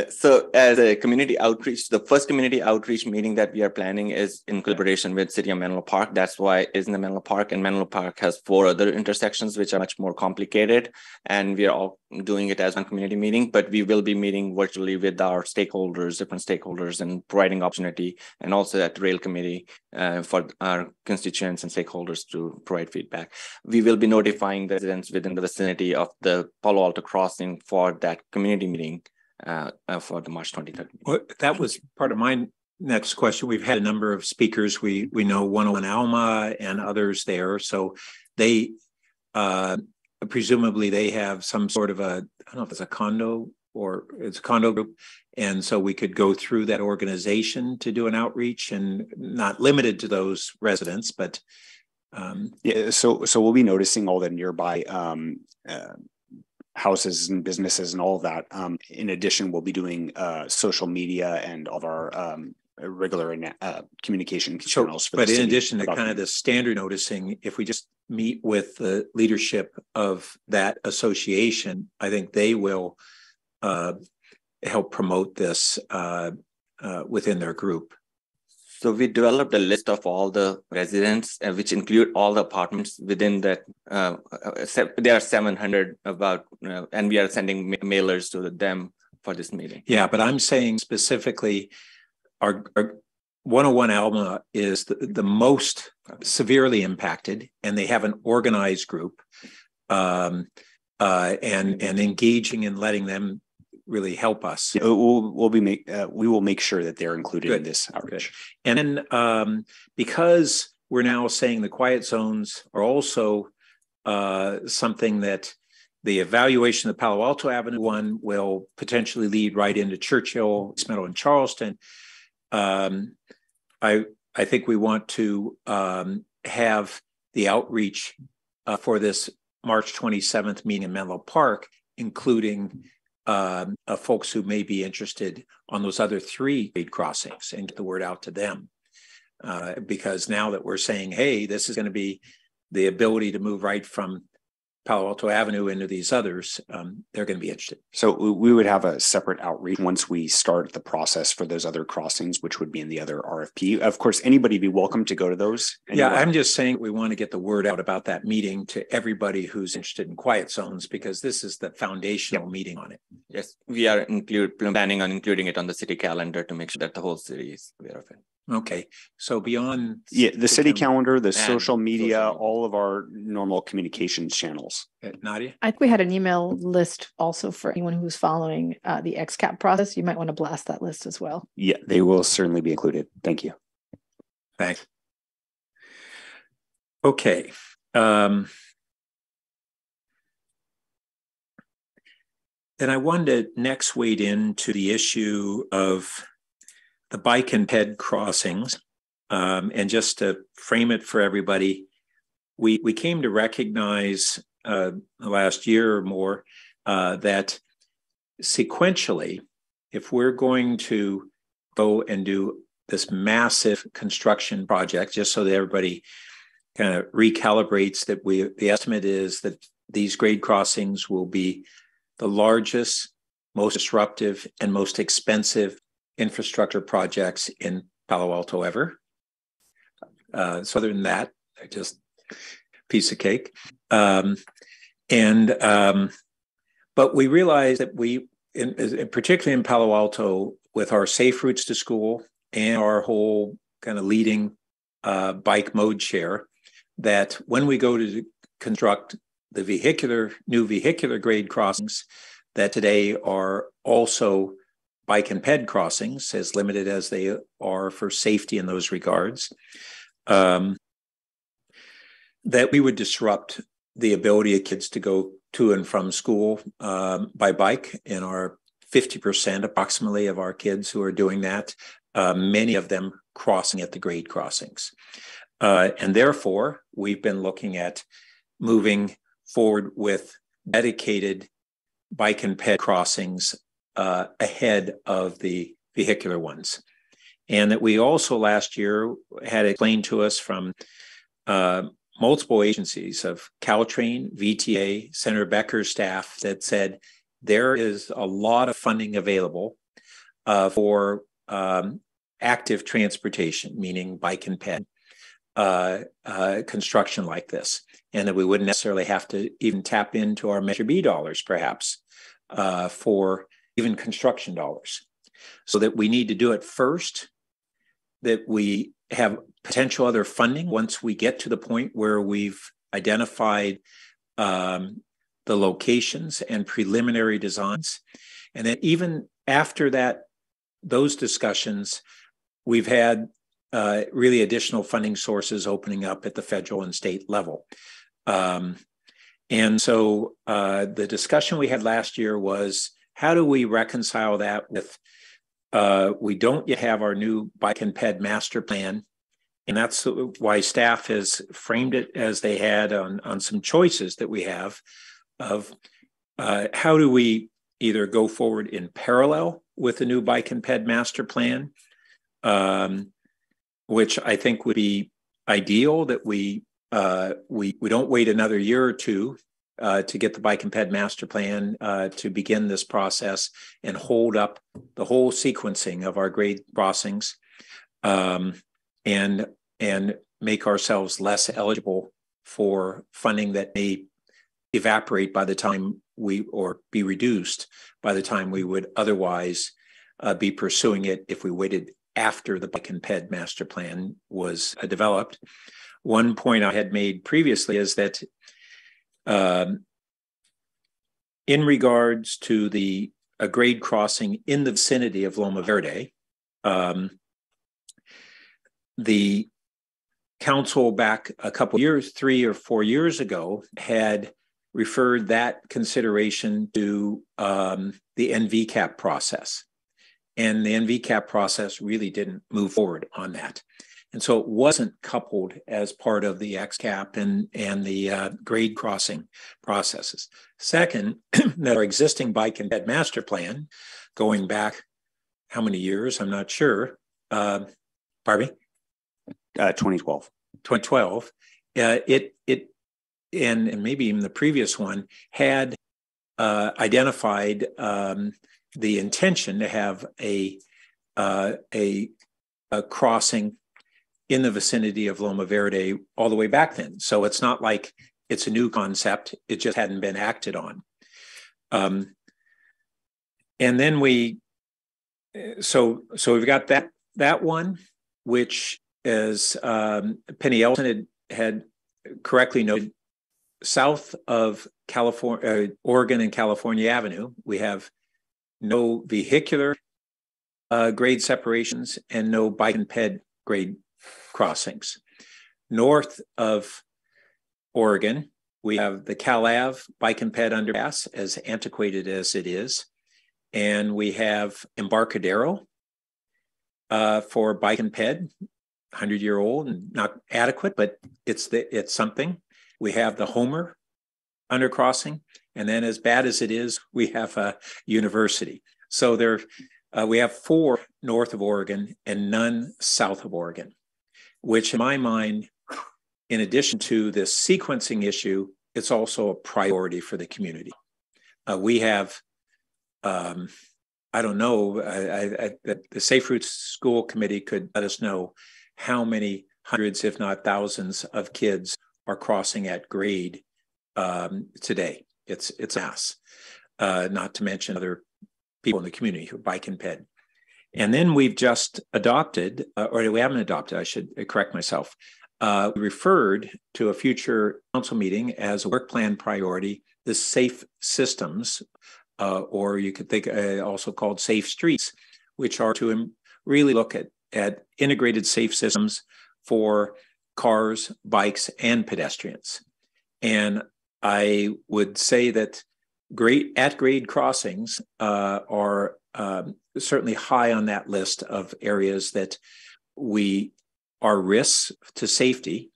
so as a community outreach the first community outreach meeting that we are planning is in collaboration with city of menlo park. That's why it's in the menlo park and menlo park has four other intersections which are much more complicated and we are all doing it as one community meeting but we will be meeting virtually with our stakeholders different stakeholders and providing opportunity and also at rail committee uh, for our constituents and stakeholders to provide feedback. We will be notifying the residents within the vicinity of the palo alto crossing for that community meeting uh, uh, for the March 23rd. Well, that was part of my next question. We've had a number of speakers. We we know 101 Alma and others there. So they uh, presumably they have some sort of a I don't know if it's a condo or it's a condo group. And so we could go through that organization to do an outreach and not limited to those residents, but um, yeah. So so we'll be noticing all the nearby um, uh, houses and businesses and all of that. Um, in addition, we'll be doing uh, social media and all of our um, regular uh, communication channels. but in addition to kind of the standard noticing, if we just meet with the leadership of that association, I think they will uh, help promote this uh, uh, within their group. So we developed a list of all the residents, uh, which include all the apartments within that. Uh, uh there are 700 about, uh, and we are sending ma mailers to them for this meeting. Yeah, but I'm saying specifically, our, our 101 Alma is the, the most severely impacted, and they have an organized group. Um, uh, and and engaging and letting them really help us. Yeah, we'll, we'll be make uh, we will make sure that they're included Good. in this outreach. And then um, because we're now saying the quiet zones are also uh, something that the evaluation of the Palo Alto Avenue one will potentially lead right into Churchill, East Meadow, and Charleston. Um, I I think we want to um, have the outreach uh, for this March 27th meeting in Menlo Park, including uh, folks who may be interested on those other three grade crossings and get the word out to them. Uh, because now that we're saying, hey, this is going to be the ability to move right from Palo Alto Avenue into these others, um, they're going to be interested. So we would have a separate outreach once we start the process for those other crossings, which would be in the other RFP. Of course, anybody be welcome to go to those. Yeah, I'm just saying we want to get the word out about that meeting to everybody who's interested in quiet zones because this is the foundational yep. meeting on it. Yes, we are include planning on including it on the city calendar to make sure that the whole city is aware of it. Okay, so beyond yeah, the city calendar, the social media, social media, all of our normal communications channels. Uh, Nadia, I think we had an email list also for anyone who's following uh, the XCAP process. You might want to blast that list as well. Yeah, they will certainly be included. Thank you. Thanks. Okay. Um, then I wanted to next wade into the issue of the bike and ped crossings. Um, and just to frame it for everybody, we, we came to recognize uh, the last year or more uh, that sequentially, if we're going to go and do this massive construction project, just so that everybody kind of recalibrates that we the estimate is that these grade crossings will be the largest, most disruptive, and most expensive infrastructure projects in Palo Alto ever. Uh, so other than that, just piece of cake. Um, and um, but we realized that we, in, in, particularly in Palo Alto, with our safe routes to school and our whole kind of leading uh, bike mode share, that when we go to construct the vehicular new vehicular grade crossings that today are also bike and ped crossings, as limited as they are for safety in those regards, um, that we would disrupt the ability of kids to go to and from school um, by bike. In our 50% approximately of our kids who are doing that, uh, many of them crossing at the grade crossings. Uh, and therefore, we've been looking at moving forward with dedicated bike and ped crossings uh, ahead of the vehicular ones. And that we also last year had explained to us from uh, multiple agencies of Caltrain, VTA, Senator Becker's staff that said there is a lot of funding available uh, for um, active transportation, meaning bike and ped uh, uh, construction like this, and that we wouldn't necessarily have to even tap into our Measure B dollars, perhaps, uh, for even construction dollars. So that we need to do it first, that we have potential other funding once we get to the point where we've identified um, the locations and preliminary designs. And then even after that, those discussions, we've had uh, really additional funding sources opening up at the federal and state level. Um, and so uh, the discussion we had last year was how do we reconcile that with uh, we don't yet have our new bike and ped master plan. And that's why staff has framed it as they had on, on some choices that we have of uh, how do we either go forward in parallel with the new bike and ped master plan um, which i think would be ideal that we uh, we we don't wait another year or two uh, to get the bike and ped master plan uh, to begin this process and hold up the whole sequencing of our grade crossings um, and and make ourselves less eligible for funding that may evaporate by the time we or be reduced by the time we would otherwise uh, be pursuing it if we waited after the bike and ped master plan was uh, developed. One point i had made previously is that um, in regards to the a grade crossing in the vicinity of Loma Verde, um, the council back a couple years, three or four years ago, had referred that consideration to um, the NVCAP process. And the NVCAP process really didn't move forward on that. And so it wasn't coupled as part of the XCAP and, and the uh, grade crossing processes. Second, that our existing bike and ped master plan, going back how many years, I'm not sure. Uh, me? Uh, 2012. 2012. Uh, it, it and, and maybe even the previous one had uh, identified um, the intention to have a, uh, a, a crossing in the vicinity of Loma Verde all the way back then. So it's not like it's a new concept; it just hadn't been acted on. Um, and then we, so so we've got that that one, which as um, Penny Ellson had, had correctly noted, south of California, uh, Oregon and California Avenue, we have no vehicular uh, grade separations and no bike and ped grade crossings. North of Oregon, we have the Cal Ave bike and ped underpass, as antiquated as it is. And we have Embarcadero uh, for bike and ped, 100 year old and not adequate, but it's the, it's something. We have the Homer undercrossing, and then as bad as it is, we have a university. So there, uh, we have four north of Oregon and none south of Oregon, which in my mind, in addition to this sequencing issue, it's also a priority for the community. Uh, we have um, I don't know. I, I, I, the Safe Routes School Committee could let us know how many hundreds, if not thousands, of kids are crossing at grade um, today. It's it's mass. Uh, not to mention other people in the community who bike and ped. And then we've just adopted, uh, or we haven't adopted. I should correct myself. Uh, referred to a future council meeting as a work plan priority. The safe systems uh, or you could think uh, also called safe streets, which are to really look at, at integrated safe systems for cars, bikes, and pedestrians. And I would say that great at grade crossings uh, are um, certainly high on that list of areas that we are risks to safety,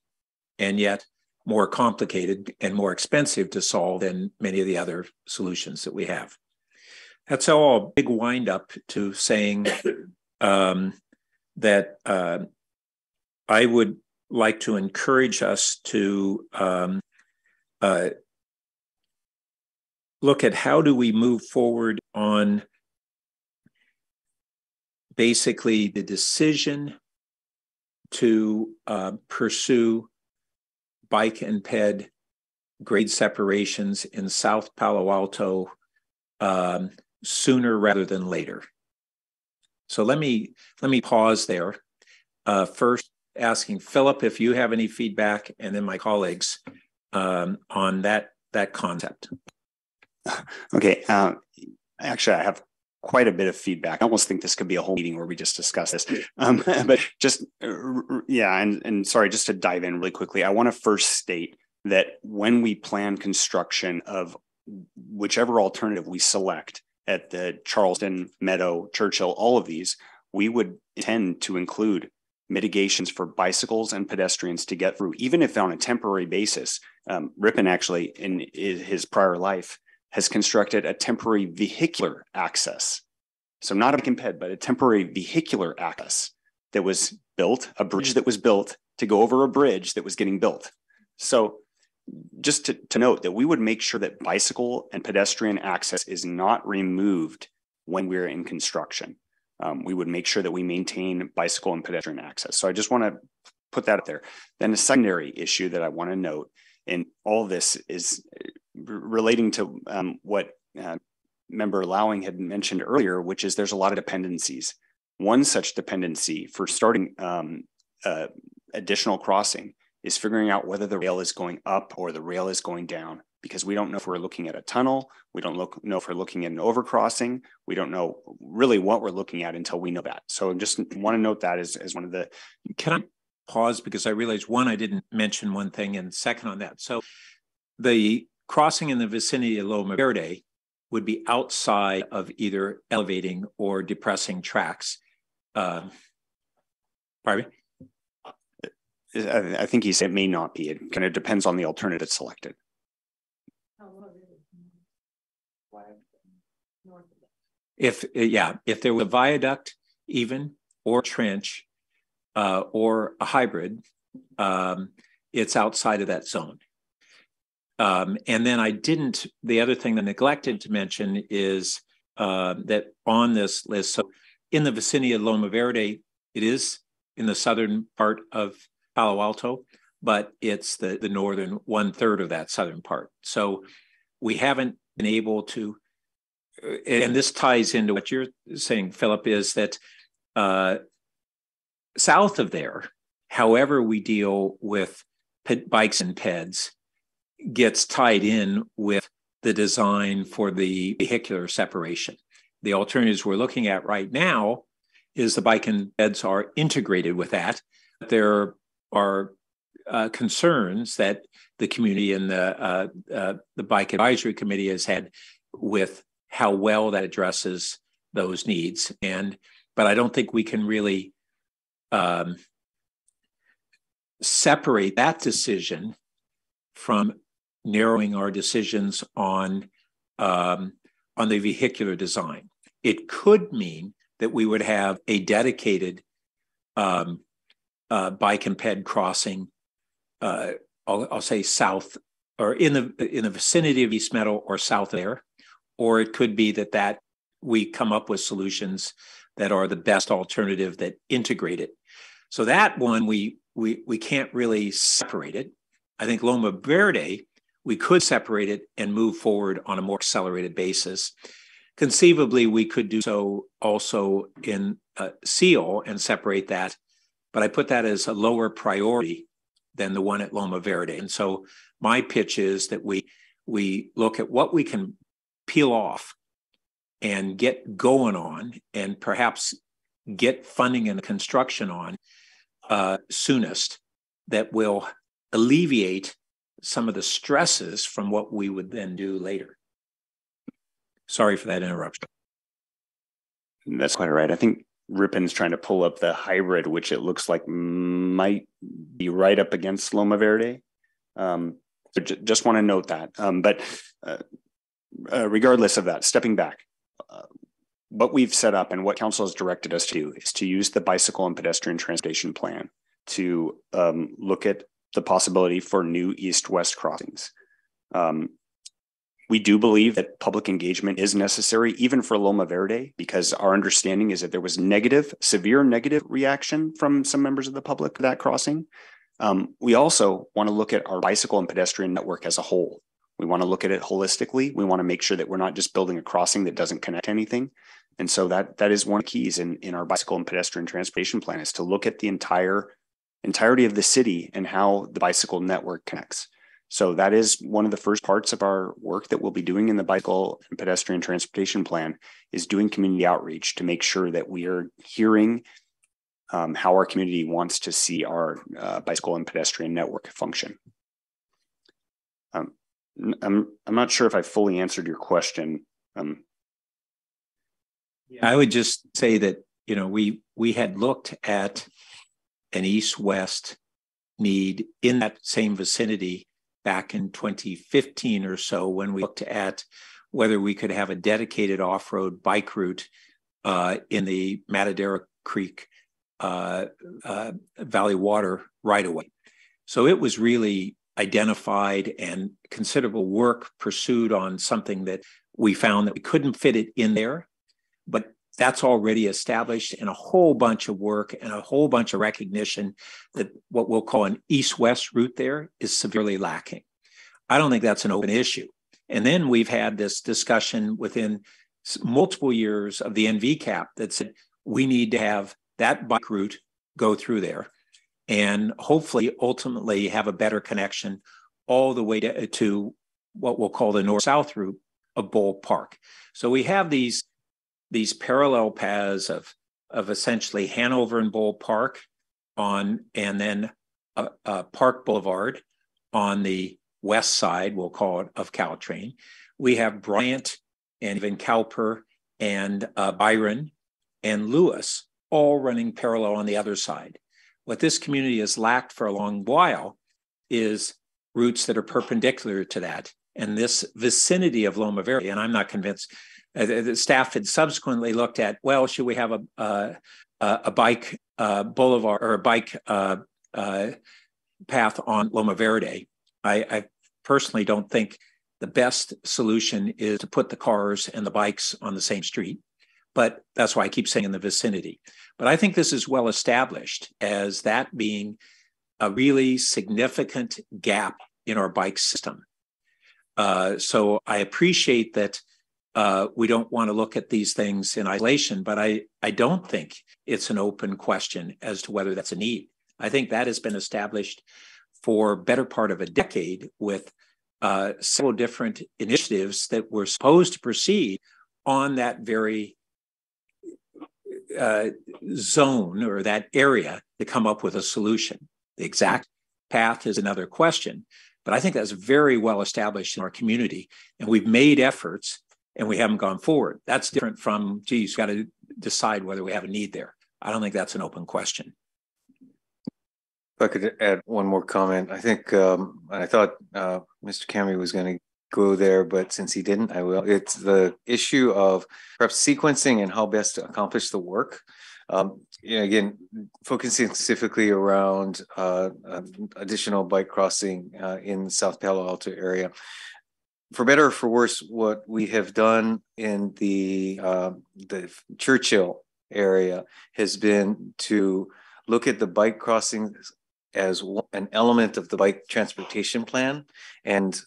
and yet more complicated and more expensive to solve than many of the other solutions that we have. That's all a big wind up to saying um, that uh, I would like to encourage us to um, uh, look at how do we move forward on basically the decision to uh, pursue bike and ped grade separations in South Palo Alto um, sooner rather than later. So let me let me pause there. Uh, first, asking Philip if you have any feedback, and then my colleagues um, on that that concept. Okay. Uh, actually, I have quite a bit of feedback. I almost think this could be a whole meeting where we just discuss this. Um, but just, uh, yeah, and, and sorry, just to dive in really quickly, I want to first state that when we plan construction of whichever alternative we select at the Charleston, Meadow, Churchill, all of these, we would tend to include mitigations for bicycles and pedestrians to get through, even if on a temporary basis. Um, Ripon actually, in his prior life, has constructed a temporary vehicular access. So not a comped, but a temporary vehicular access that was built, a bridge that was built to go over a bridge that was getting built. So just to, to note that we would make sure that bicycle and pedestrian access is not removed when we're in construction. Um, we would make sure that we maintain bicycle and pedestrian access. So I just want to put that out there. Then a secondary issue that I want to note in all this is relating to um, what uh, member Lauing had mentioned earlier, which is there's a lot of dependencies. One such dependency for starting um, uh, additional crossing is figuring out whether the rail is going up or the rail is going down because we don't know if we're looking at a tunnel. We don't look, know if we're looking at an overcrossing. We don't know really what we're looking at until we know that. So I just want to note that as, as one of the. Can I pause because I realized one, I didn't mention one thing, and second on that. So the crossing in the vicinity of Loma Verde would be outside of either elevating or depressing tracks. Uh, pardon me? I think he said it may not be. It kind of depends on the alternative selected. If yeah, if there was a viaduct, even or trench, uh, or a hybrid, um, it's outside of that zone. Um, and then I didn't, the other thing I neglected to mention is uh, that on this list, so in the vicinity of Loma Verde, it is in the southern part of Palo Alto, but it's the, the northern one third of that southern part. So we haven't been able to, and this ties into what you're saying, Philip, is that uh, south of there, however we deal with bikes and peds, gets tied in with the design for the vehicular separation. The alternatives we're looking at right now is the bike and beds are integrated with that. There are uh, concerns that the community and the uh, uh, the bike advisory committee has had with how well that addresses those needs. And but I don't think we can really um, separate that decision from narrowing our decisions on um, on the vehicular design. It could mean that we would have a dedicated um, uh, bike and ped crossing. Uh, I'll, I'll, say south or in the in the vicinity of East Meadow or south there, or it could be that that we come up with solutions that are the best alternative that integrate it. So that one we we we can't really separate it. I think Loma Verde we could separate it and move forward on a more accelerated basis. Conceivably, we could do so also in uh, Seale and separate that, but I put that as a lower priority than the one at Loma Verde. And so my pitch is that we we look at what we can peel off and get going on, and perhaps get funding and construction on uh, soonest that will alleviate some of the stresses from what we would then do later. Sorry for that interruption. That's quite all right. I think Ripon's trying to pull up the hybrid, which it looks like might be right up against Loma Verde. Um, so j- just want to note that. Um, but uh, uh, regardless of that, stepping back, uh, what we've set up and what council has directed us to do is to use the bicycle and pedestrian transportation plan to um, look at the possibility for new east-west crossings. Um, we do believe that public engagement is necessary, even for Loma Verde, because our understanding is that there was negative, severe negative reaction from some members of the public to that crossing. Um, we also want to look at our bicycle and pedestrian network as a whole. We want to look at it holistically. We want to make sure that we're not just building a crossing that doesn't connect anything. And so that that is one of the keys in, in our bicycle and pedestrian transportation plan is to look at the entire entirety of the city and how the bicycle network connects. So that is one of the first parts of our work that we'll be doing in the bicycle and pedestrian transportation plan is doing community outreach to make sure that we are hearing um, how our community wants to see our uh, bicycle and pedestrian network function. Um, I'm I'm not sure if I fully answered your question. Um, I would just say that you know we we had looked at an east west need in that same vicinity back in 2015 or so when we looked at whether we could have a dedicated off road bike route uh, in the Matadero Creek uh, uh, Valley Water right away. So it was really identified and considerable work pursued on something that we found that we couldn't fit it in there, but that's already established and a whole bunch of work and a whole bunch of recognition that what we'll call an east west route there is severely lacking. I don't think that's an open issue. And then we've had this discussion within multiple years of the NVCAP that said we need to have that bike route go through there and hopefully ultimately have a better connection all the way to, to what we'll call the north south route of Bol Park. So we have these these parallel paths of of essentially Hanover and Bol Park on, and then Park Boulevard on the west side, we'll call it, of Caltrain. We have Bryant and even Cowper and uh, Byron and Louis all running parallel on the other side. What this community has lacked for a long while is routes that are perpendicular to that. And this vicinity of Loma Verde, and I'm not convinced uh, the staff had subsequently looked at, well, should we have a uh, a bike uh, boulevard or a bike uh, uh, path on Loma Verde? I, I, personally don't think the best solution is to put the cars and the bikes on the same street. But that's why I keep saying in the vicinity. But I think this is well established as that being a really significant gap in our bike system. Uh, so I appreciate that uh, we don't want to look at these things in isolation, but I, I don't think it's an open question as to whether that's a need. I think that has been established for better part of a decade with uh, several different initiatives that were supposed to proceed on that very uh, zone or that area to come up with a solution. The exact path is another question, but I think that's very well established in our community, and we've made efforts and we haven't gone forward. That's different from, geez, got to decide whether we have a need there. I don't think that's an open question. If I could add one more comment, I think um, I thought uh, Mr. Kamhi was going to go there, but since he didn't, I will. It's the issue of perhaps sequencing and how best to accomplish the work. Um, you know, again, focusing specifically around uh, uh, additional bike crossing uh, in South Palo Alto area. For better or for worse, what we have done in the uh, the Churchill area has been to look at the bike crossings as an element of the bike transportation plan and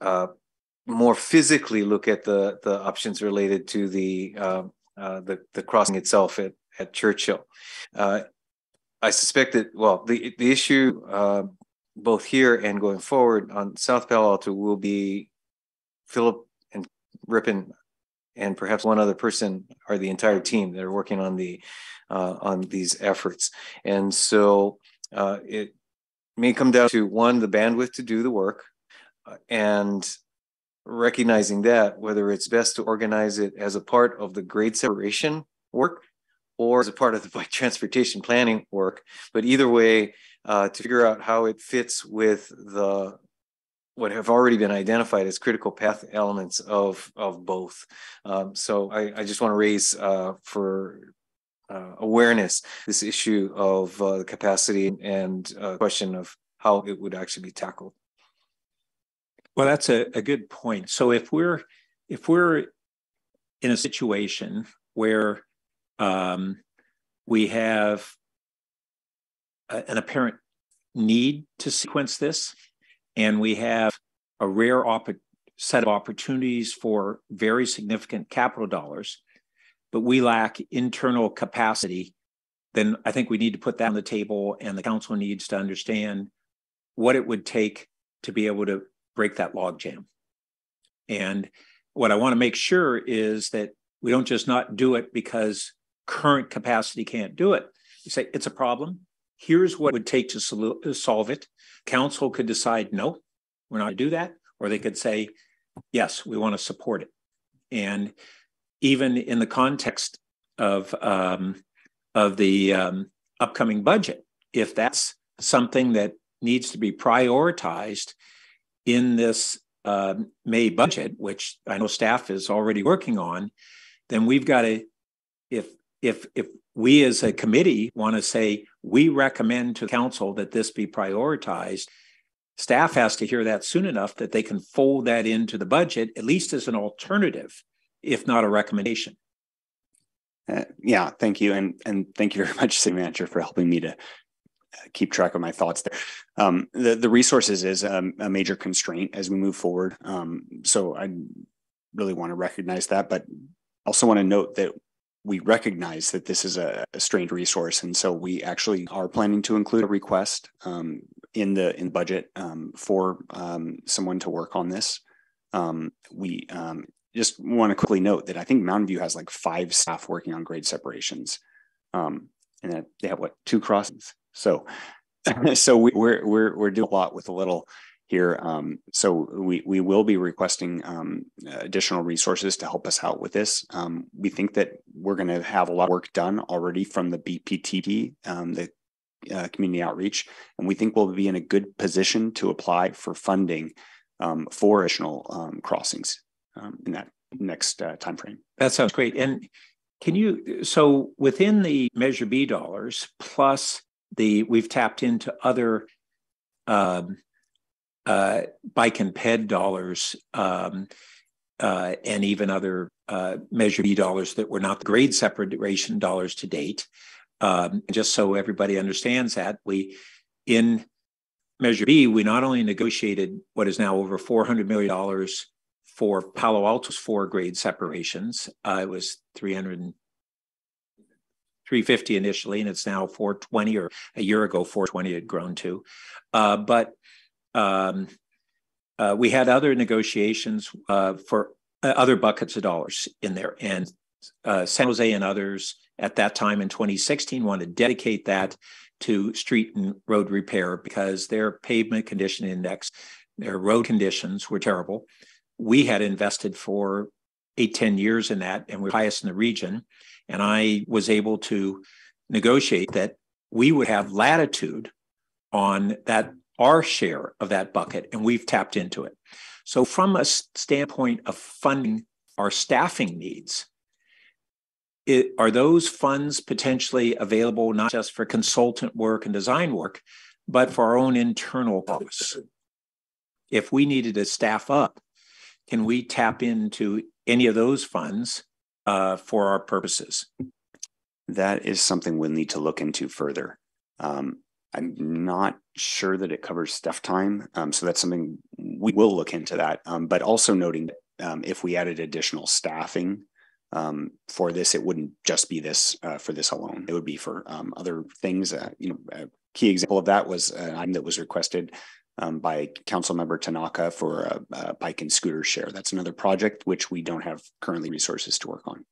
uh, more physically look at the the options related to the uh, uh, the the crossing itself at at Churchill. Uh, I suspect that well the the issue uh, both here and going forward on South Palo Alto will be Philip and Ripon and perhaps one other person or the entire team that are working on the uh, on these efforts. And so uh, it may come down to one, the bandwidth to do the work, uh, and recognizing that whether it's best to organize it as a part of the grade separation work or as a part of the bike transportation planning work. But either way, uh, to figure out how it fits with the what have already been identified as critical path elements of of both. Um, so I, I, just want to raise uh, for uh, awareness this issue of uh, the capacity and uh, question of how it would actually be tackled. Well, that's a, a good point. So if we're if we're in a situation where um, we have a, an apparent need to sequence this, and we have a rare op- set of opportunities for very significant capital dollars, but we lack internal capacity, then I think we need to put that on the table, and the council needs to understand what it would take to be able to break that logjam. And what I want to make sure is that we don't just not do it because current capacity can't do it. You say it's a problem. Here's what it would take to solve it. Council could decide, no, we're not to do that. Or they could say, yes, we want to support it. And even in the context of um, of the um, upcoming budget, if that's something that needs to be prioritized in this uh, May budget, which I know staff is already working on, then we've got to, if if if we as a committee want to say we recommend to council that this be prioritized, staff has to hear that soon enough that they can fold that into the budget, at least as an alternative, if not a recommendation. Uh, yeah, thank you, and and thank you very much, City Manager, for helping me to keep track of my thoughts there. Um, the the resources is um, a major constraint as we move forward. Um, so I really want to recognize that, but also want to note that we recognize that this is a, a strained resource, and so we actually are planning to include a request um, in the in budget um, for um, someone to work on this. we just want to quickly note that I think Mountain View has like five staff working on grade separations, and that they have what two crossings so, so we, we're we're we're doing a lot with a little here. Um, so we we will be requesting um, additional resources to help us out with this. Um, we think that we're going to have a lot of work done already from the BPTP, um, the uh, community outreach, and we think we'll be in a good position to apply for funding um, for additional um, crossings in that next uh, time frame. That sounds great. And can you so within the Measure B dollars plus the we've tapped into other uh, bike and ped dollars um, uh, and even other uh, Measure B dollars that were not the grade separation dollars to date. Um, just so everybody understands that, we in Measure B, we not only negotiated what is now over $400 million for Palo Alto's four grade separations. Uh, it was 300 350 initially, and it's now 420, or a year ago, 420 had grown to. Uh, but um, uh, we had other negotiations uh, for uh, other buckets of dollars in there. And uh, San Jose and others at that time in 2016 wanted to dedicate that to street and road repair because their pavement condition index, their road conditions were terrible. We had invested for eight, 10 years in that, and we're highest in the region. And I was able to negotiate that we would have latitude on that our share of that bucket, and we've tapped into it. So, from a standpoint of funding our staffing needs, it, are those funds potentially available not just for consultant work and design work, but for our own internal costs? If we needed to staff up, can we tap into any of those funds uh, for our purposes? That is something we'll need to look into further. Um, I'm not sure that it covers staff time. Um, so that's something we will look into that. Um, but also noting that um, if we added additional staffing um, for this, it wouldn't just be this uh, for this alone. It would be for um, other things. Uh, you know, a key example of that was an item that was requested um, by Council Member Tanaka for a, a bike and scooter share. That's another project which we don't have currently resources to work on.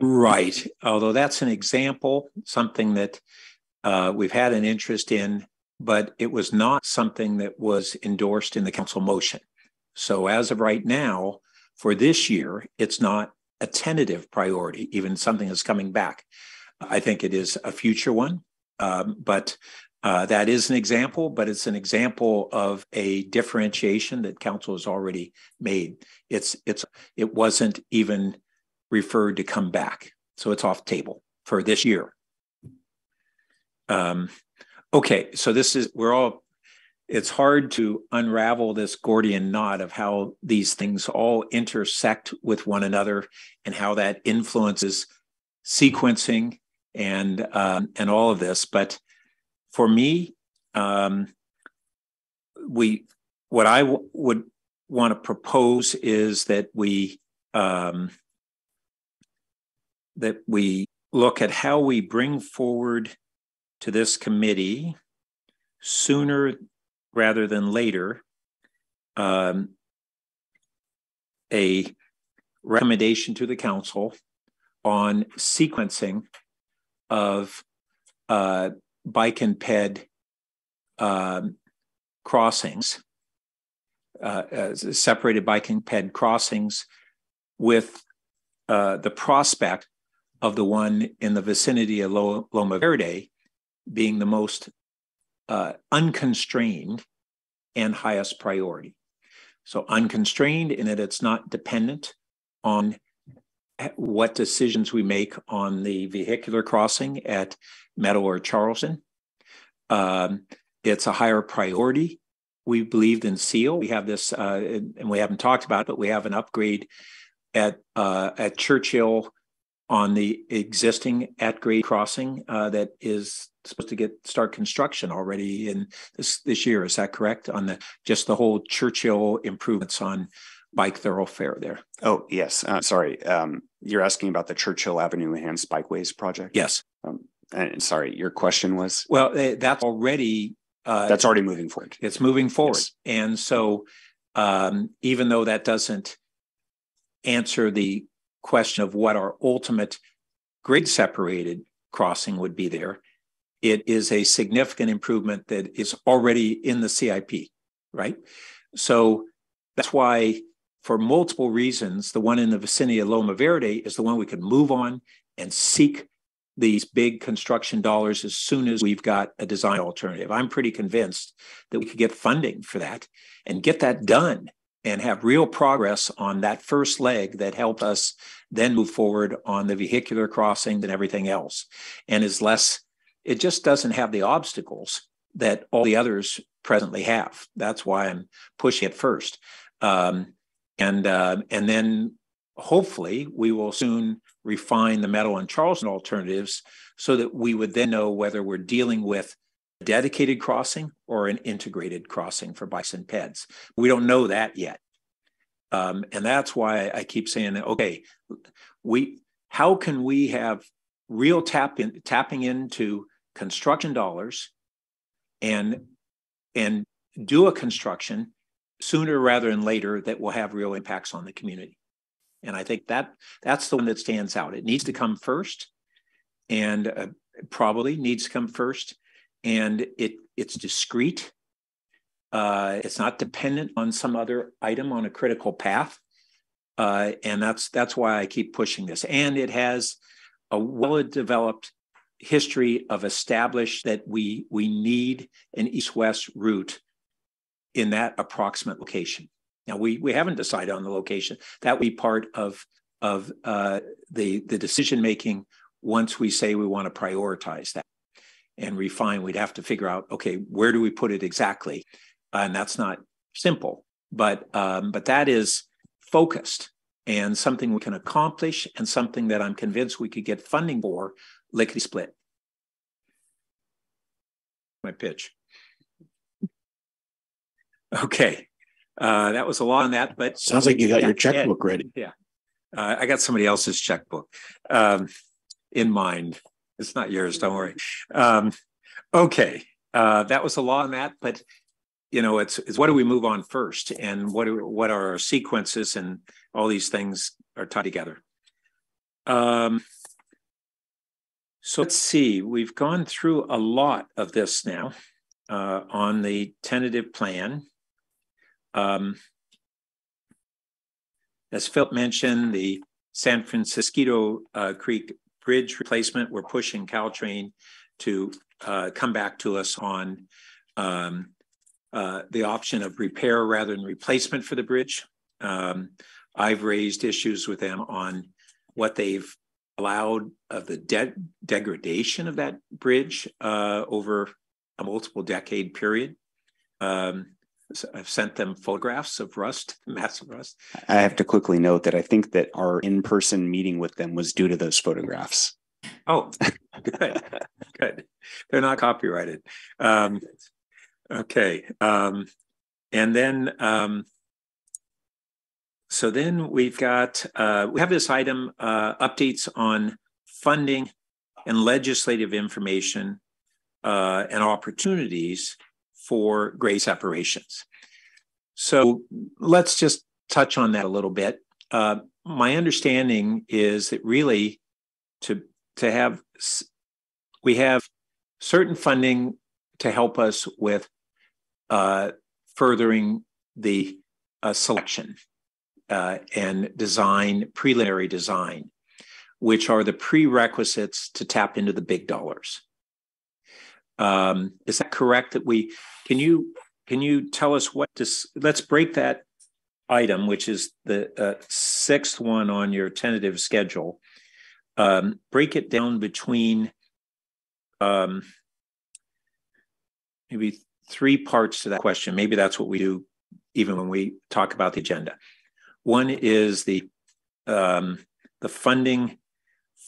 Right. Although that's an example, something that uh, we've had an interest in, but it was not something that was endorsed in the council motion. So as of right now, for this year, it's not a tentative priority, even something that's coming back. I think it is a future one, um, but uh, that is an example, but it's an example of a differentiation that council has already made. It's it's it wasn't even referred to come back, so it's off table for this year. Um, okay, so this is we're all. It's hard to unravel this Gordian knot of how these things all intersect with one another and how that influences sequencing and um, and all of this. But for me, um, we what I w- would want to propose is that we um, that we look at how we bring forward to this committee sooner rather than later um, a recommendation to the council on sequencing of uh, bike and ped um, crossings, uh, uh, separated bike and ped crossings, with uh, the prospect of the one in the vicinity of Loma Verde being the most uh, unconstrained and highest priority. So, unconstrained in that it's not dependent on what decisions we make on the vehicular crossing at Meadow or Charleston. Um, it's a higher priority. We believed in seal. We have this, uh, and we haven't talked about it, but we have an upgrade at uh, at Churchill on the existing at grade crossing uh, that is supposed to get start construction already in this this year. Is that correct? On the just the whole Churchill improvements on bike thoroughfare there. Oh yes, uh, sorry. Um, you're asking about the Churchill Avenue Enhanced Bikeways project. Yes. Um, and sorry, your question was. Well, eh, that's already. Uh, that's already moving forward. It's moving forward, yes. and so um, even though that doesn't answer the question of what our ultimate grid separated crossing would be there, it is a significant improvement that is already in the CIP, right? So that's why, for multiple reasons, the one in the vicinity of Loma Verde is the one we can move on and seek these big construction dollars as soon as we've got a design alternative. I'm pretty convinced that we could get funding for that and get that done and have real progress on that first leg that help us then move forward on the vehicular crossing than everything else and is less it just doesn't have the obstacles that all the others presently have. That's why I'm pushing it first. Um, and uh, and then hopefully we will soon refine the Meadow and Charleston alternatives so that we would then know whether we're dealing with a dedicated crossing or an integrated crossing for bison peds. We don't know that yet. Um, and that's why I keep saying, okay, we how can we have real tap in, tapping into construction dollars and and do a construction sooner rather than later that will have real impacts on the community. And I think that that's the one that stands out. It needs to come first, and uh, probably needs to come first, and it it's discrete. Uh, it's not dependent on some other item on a critical path, uh, and that's that's why I keep pushing this. And it has a well-developed history of established that we we need an east-west route in that approximate location. Now we we haven't decided on the location. That would be part of of uh, the the decision making once we say we want to prioritize that and refine. We'd have to figure out okay where do we put it exactly, and that's not simple. But um, but that is focused and something we can accomplish and something that I'm convinced we could get funding for lickety split. My pitch. Okay. Uh, that was a lot on that, but sounds like you got yeah, your checkbook yeah, ready. Yeah. Uh, I got somebody else's checkbook um, in mind. It's not yours, don't worry. Um, okay. Uh, that was a lot on that, but you know, it's, it's what do we move on first and what what are our sequences and all these things are tied together. Um, so let's see, we've gone through a lot of this now uh, on the tentative plan. Um, as phil mentioned, the San Francisquito uh, Creek Bridge replacement, we're pushing Caltrain to uh, come back to us on um, uh, the option of repair rather than replacement for the bridge. Um, I've raised issues with them on what they've allowed of the de degradation of that bridge uh, over a multiple decade period. Um, so I've sent them photographs of rust, massive rust. I have to quickly note that I think that our in-person meeting with them was due to those photographs. Oh, good, good. They're not copyrighted. Um, okay, um, and then um, so then we've got, uh, we have this item, uh, updates on funding and legislative information uh, and opportunities for grade separations. So let's just touch on that a little bit. Uh, my understanding is that really to, to have, we have certain funding to help us with uh, furthering the uh, selection uh, and design, preliminary design, which are the prerequisites to tap into the big dollars. Um, is that correct? That we can you can you tell us what this? Let's break that item, which is the uh, sixth one on your tentative schedule. Um, break it down between um, maybe three parts to that question. Maybe that's what we do even when we talk about the agenda. One is the um, the funding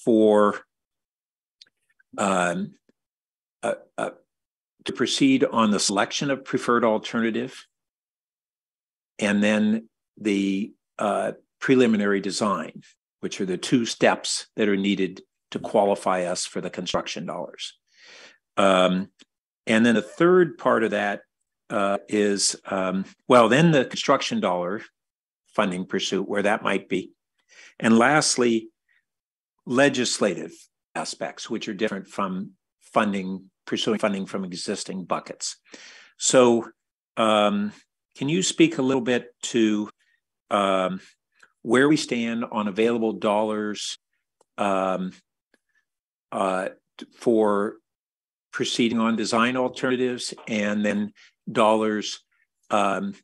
for um, uh, uh, to proceed on the selection of preferred alternative, and then the uh, preliminary design, which are the two steps that are needed to qualify us for the construction dollars. Um, and then the third part of that uh, is um, well, then the construction dollar funding pursuit, where that might be. And lastly, legislative aspects, which are different from funding, pursuing funding from existing buckets. So, um, can you speak a little bit to um, where we stand on available dollars um, uh, for proceeding on design alternatives and then dollars um,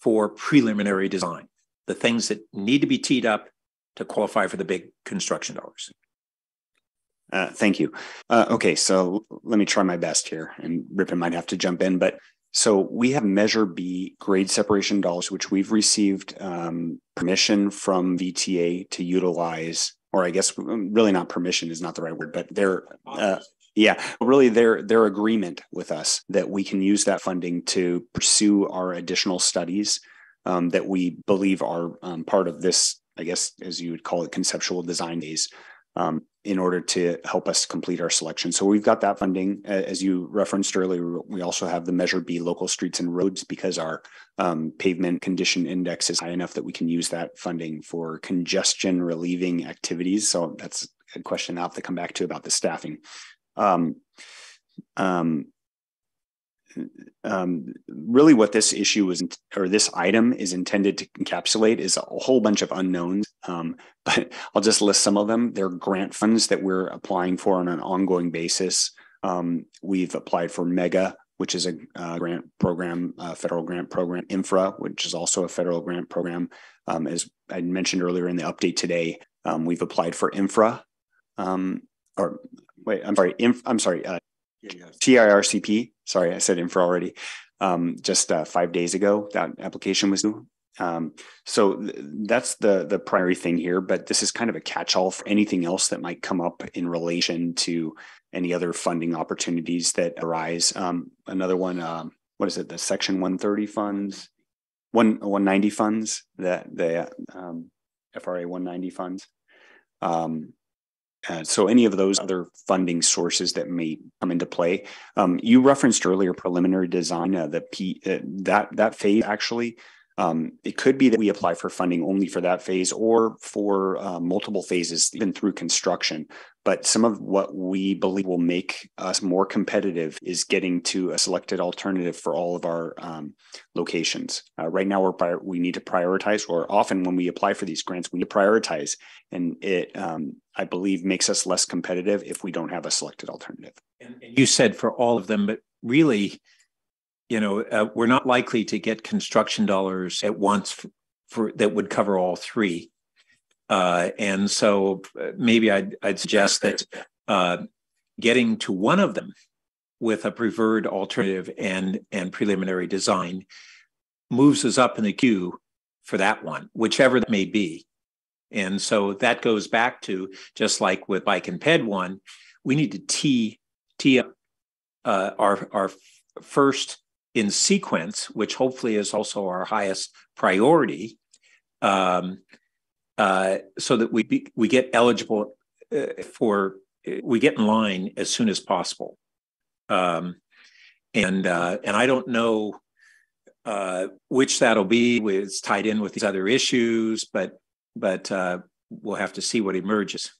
for preliminary design? the things that need to be teed up to qualify for the big construction dollars. Uh, thank you. Uh, okay, so let me try my best here, and Ripon might have to jump in. But So we have Measure B grade separation dollars, which we've received um, permission from VTA to utilize, or I guess really not permission is not the right word, but their uh, yeah, really their their agreement with us that we can use that funding to pursue our additional studies um, that we believe are um, part of this, I guess, as you would call it, conceptual design days. Um, in order to help us complete our selection. So we've got that funding. As you referenced earlier, we also have the Measure B local streets and roads because our um, pavement condition index is high enough that we can use that funding for congestion relieving activities. So that's a question I'll have to come back to about the staffing. Um, um, um, really what this issue is or this item is intended to encapsulate is a whole bunch of unknowns. Um, but i'll just list some of them. They're grant funds that we're applying for on an ongoing basis. Um, we've applied for mega which is a uh, grant program a federal grant program infra which is also a federal grant program. Um, as i mentioned earlier in the update today um, we've applied for infra um, or wait i'm sorry inf, i'm sorry uh, TIRCP. Sorry, I said infra already. Um, just uh, five days ago, that application was due. Um, so th- that's the the primary thing here. But this is kind of a catch-all for anything else that might come up in relation to any other funding opportunities that arise. Um, another one, um, what is it? The Section 130 funds, one 190 funds, that the um, FRA 190 funds. Um, uh, so any of those other funding sources that may come into play. Um, you referenced earlier preliminary design, uh, the P, uh, that that phase actually. Um, it could be that we apply for funding only for that phase or for uh, multiple phases, even through construction. But some of what we believe will make us more competitive is getting to a selected alternative for all of our um, locations. Uh, right now, we're we need to prioritize, or often when we apply for these grants, we need to prioritize, and it um, I believe makes us less competitive if we don't have a selected alternative. And, and you said for all of them, but really, you know, uh, we're not likely to get construction dollars at once for, for that would cover all three. Uh, and so uh, maybe I'd, I'd suggest that uh, getting to one of them with a preferred alternative and, and preliminary design moves us up in the queue for that one, whichever that may be. And so that goes back to just like with bike and ped one, we need to tee, tee up uh, our, our first in sequence, which hopefully is also our highest priority. Um, uh, so that we be, we get eligible uh, for we get in line as soon as possible. Um, and uh, and I don't know uh, which that'll be. It's tied in with these other issues, but but uh, we'll have to see what emerges.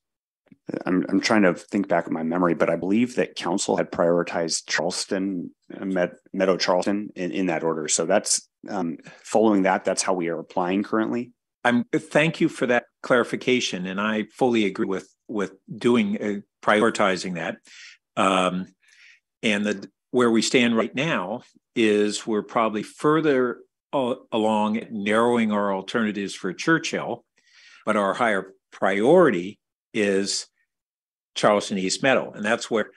I'm I'm trying to think back in my memory, but I believe that council had prioritized Charleston, Med, Meadow Charleston in, in that order. So that's um, following that. That's how we are applying currently. I'm thank you for that clarification, and I fully agree with with doing uh, prioritizing that. Um, and the where we stand right now is we're probably further uh, along narrowing our alternatives for Churchill, but our higher priority is Charleston East Meadow, and that's where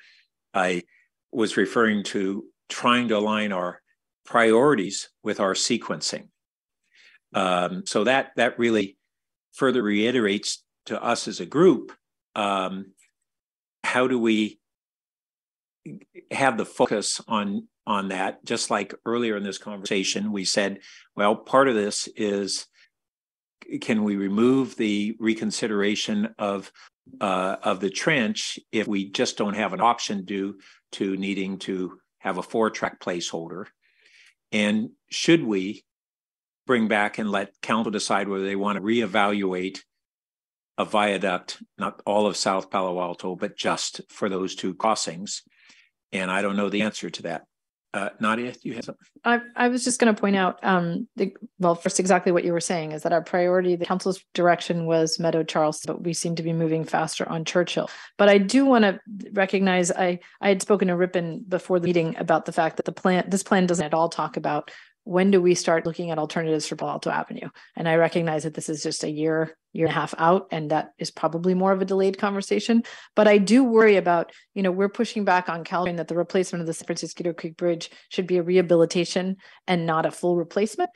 I was referring to trying to align our priorities with our sequencing. Um, so that that really further reiterates to us as a group um, how do we have the focus on on that just like earlier in this conversation we said well part of this is can we remove the reconsideration of uh, of the trench if we just don't have an option due to needing to have a four track placeholder and should we bring back and let council decide whether they want to reevaluate a viaduct, not all of South Palo Alto, but just for those two crossings. And I don't know the answer to that. Uh, Nadia, do you have something? I, I was just going to point out, um, the, well, first, exactly what you were saying is that our priority, the council's direction was Meadow Charleston, but we seem to be moving faster on Churchill. But I do want to recognize, I, I had spoken to Ripon before the meeting about the fact that the plan, this plan doesn't at all talk about when do we start looking at alternatives for Palo Alto Avenue? And I recognize that this is just a year, year and a half out, and that is probably more of a delayed conversation. But I do worry about, you know, we're pushing back on Caltrain that the replacement of the San Francisquito Creek Bridge should be a rehabilitation and not a full replacement.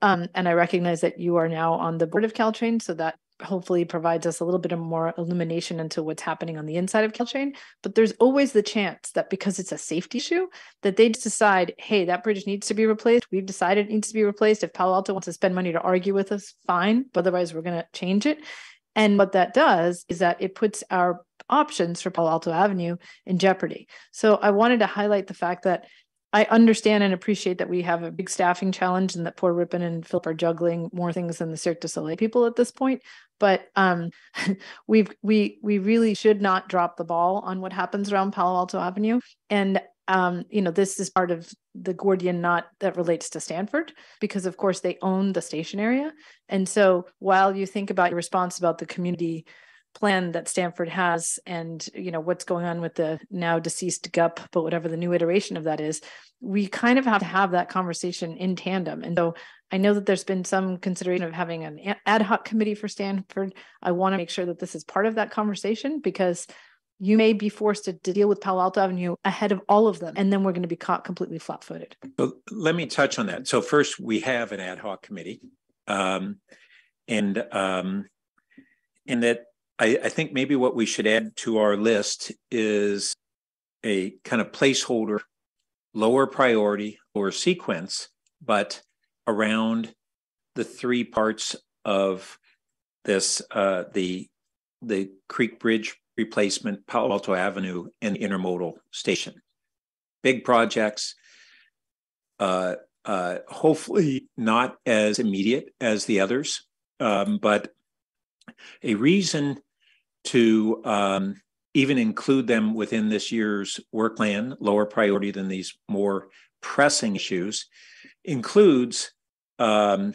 Um, and I recognize that you are now on the board of Caltrain, so that hopefully provides us a little bit of more illumination into what's happening on the inside of Caltrain. But there's always the chance that because it's a safety issue, that they decide, hey, that bridge needs to be replaced. We've decided it needs to be replaced. If Palo Alto wants to spend money to argue with us, fine. But otherwise, we're going to change it. And what that does is that it puts our options for Palo Alto Avenue in jeopardy. So I wanted to highlight the fact that I understand and appreciate that we have a big staffing challenge and that poor Ripon and Philip are juggling more things than the Cirque du Soleil people at this point. But um, we've we we really should not drop the ball on what happens around Palo Alto Avenue. And um, you know, this is part of the Gordian knot that relates to Stanford, because of course they own the station area. And so while you think about your response about the community plan that Stanford has and you know what's going on with the now deceased GUP, but whatever the new iteration of that is, we kind of have to have that conversation in tandem. And so I know that there's been some consideration of having an ad hoc committee for Stanford. I want to make sure that this is part of that conversation because you may be forced to, to deal with Palo Alto Avenue ahead of all of them, and then we're going to be caught completely flat-footed. So let me touch on that. So first, we have an ad hoc committee, um, and um, and that I, I think maybe what we should add to our list is a kind of placeholder, lower priority or sequence, but around the three parts of this uh, the the Creek Bridge replacement, Palo Alto Avenue, and intermodal station. Big projects, uh, uh, hopefully not as immediate as the others, um, but a reason to um, even include them within this year's work plan, lower priority than these more pressing issues, includes um,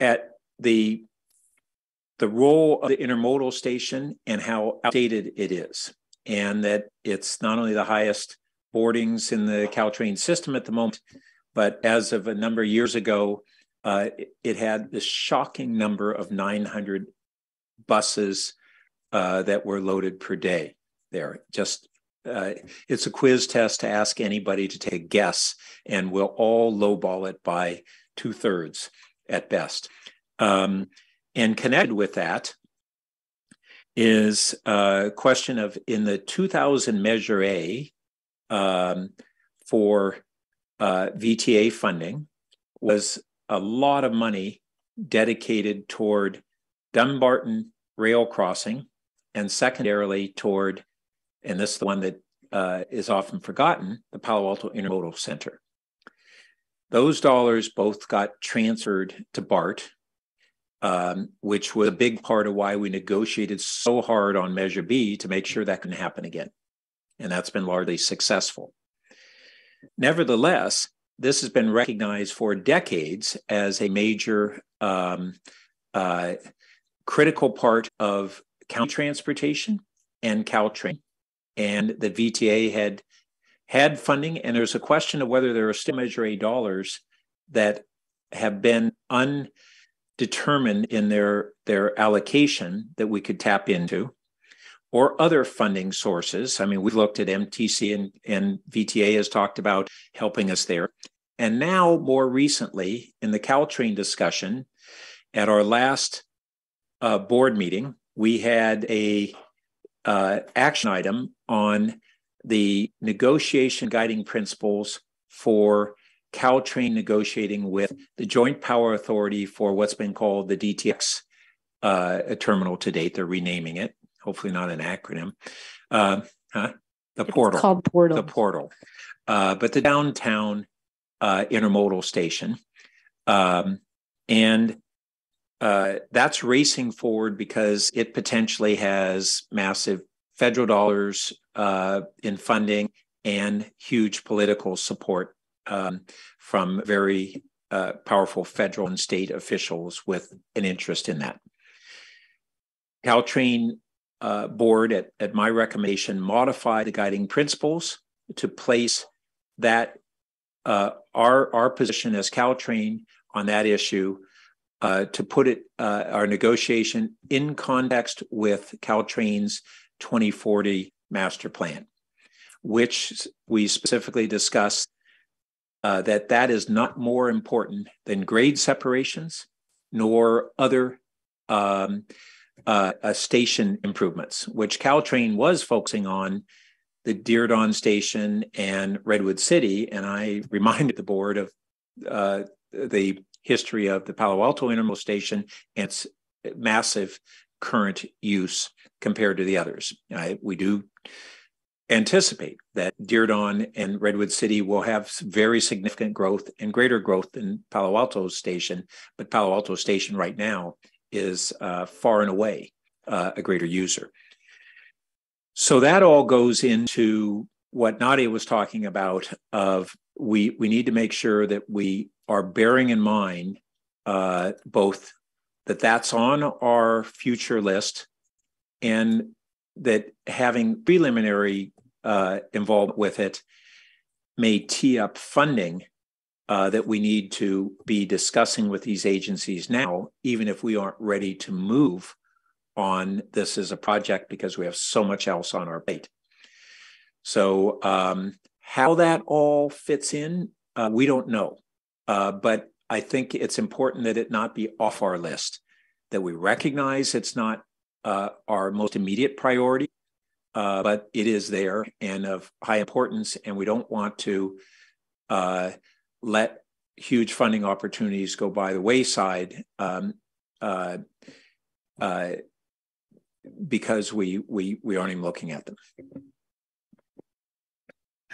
at the the role of the intermodal station and how outdated it is, and that it's not only the highest boardings in the Caltrain system at the moment, but as of a number of years ago, uh, it, it, had this shocking number of 900 buses uh, that were loaded per day there. Just uh, it's a quiz test to ask anybody to take guess, and we'll all lowball it by two thirds at best. Um, and connected with that is a question of in the 2000 Measure A um, for uh, VTA funding was a lot of money dedicated toward Dumbarton rail crossing and secondarily toward, and this is the one that uh, is often forgotten, the Palo Alto Intermodal Center. Those dollars both got transferred to BART, um, which was a big part of why we negotiated so hard on Measure B to make sure that can happen again. And that's been largely successful. Nevertheless, this has been recognized for decades as a major um, uh, critical part of county transportation and Caltrain, and the VTA had had funding, and there's a question of whether there are still Measure A dollars that have been undetermined in their their allocation that we could tap into, or other funding sources. I mean, we've looked at MTC and, and VTA has talked about helping us there. And now, more recently, in the Caltrain discussion, at our last uh, board meeting, we had a uh, action item on the negotiation guiding principles for Caltrain negotiating with the Joint Power Authority for what's been called the DTX uh, terminal to date. They're renaming it. Hopefully, not an acronym. Uh, huh? The portal. Called portal. The portal. Uh, but the downtown uh, intermodal station. Um, and uh, that's racing forward because it potentially has massive federal dollars uh, in funding and huge political support um, from very uh, powerful federal and state officials with an interest in that. Caltrain uh, board, at, at my recommendation, modified the guiding principles to place that uh, our our position as Caltrain on that issue uh, to put it uh, our negotiation in context with Caltrain's 2040 master plan, which we specifically discussed uh, that that is not more important than grade separations nor other um, uh, uh, station improvements, which Caltrain was focusing on the Diridon station and Redwood City. And I reminded the board of the history of the Palo Alto Intermodal Station and its massive current use compared to the others. I, we do anticipate that Diridon and Redwood City will have very significant growth and greater growth than Palo Alto Station, but Palo Alto Station right now is uh, far and away uh, a greater user. So that all goes into what Nadia was talking about of we we need to make sure that we are bearing in mind uh, both that that's on our future list and that having preliminary uh, involvement with it may tee up funding uh, that we need to be discussing with these agencies now, even if we aren't ready to move on this as a project because we have so much else on our plate. So, um, how that all fits in, uh, we don't know. Uh, but I think it's important that it not be off our list, that we recognize it's not uh, our most immediate priority, uh, but it is there and of high importance. And we don't want to uh, let huge funding opportunities go by the wayside um, uh, because we we we aren't even looking at them.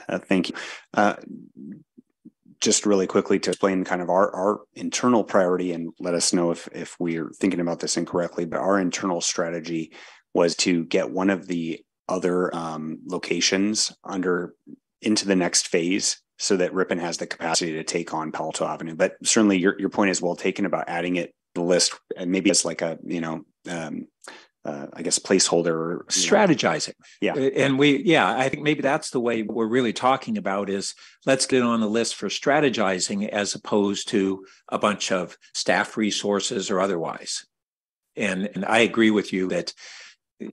Uh, thank you. Uh, just really quickly to explain kind of our, our internal priority and let us know if, if we're thinking about this incorrectly, but our internal strategy was to get one of the other um, locations under into the next phase so that Ripon has the capacity to take on Palo Alto Avenue. But certainly your, your point is well taken about adding it to the list and maybe it's like a, you know, um, uh, I guess placeholder or strategizing. Yeah. And we, yeah, I think maybe that's the way we're really talking about is let's get on the list for strategizing as opposed to a bunch of staff resources or otherwise. And, and I agree with you that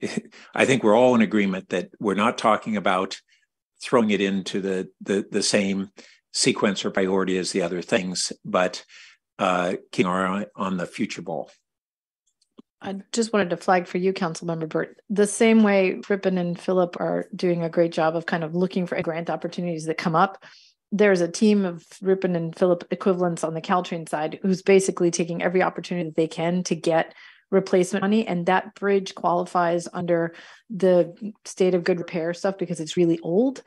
I think we're all in agreement that we're not talking about throwing it into the, the, the same sequence or priority as the other things, but uh, keeping our eye on the future ball. I just wanted to flag for you, Council Member Burt, the same way Ripon and Philip are doing a great job of kind of looking for grant opportunities that come up. There's a team of Ripon and Philip equivalents on the Caltrain side who's basically taking every opportunity that they can to get replacement money. And that bridge qualifies under the state of good repair stuff because it's really old.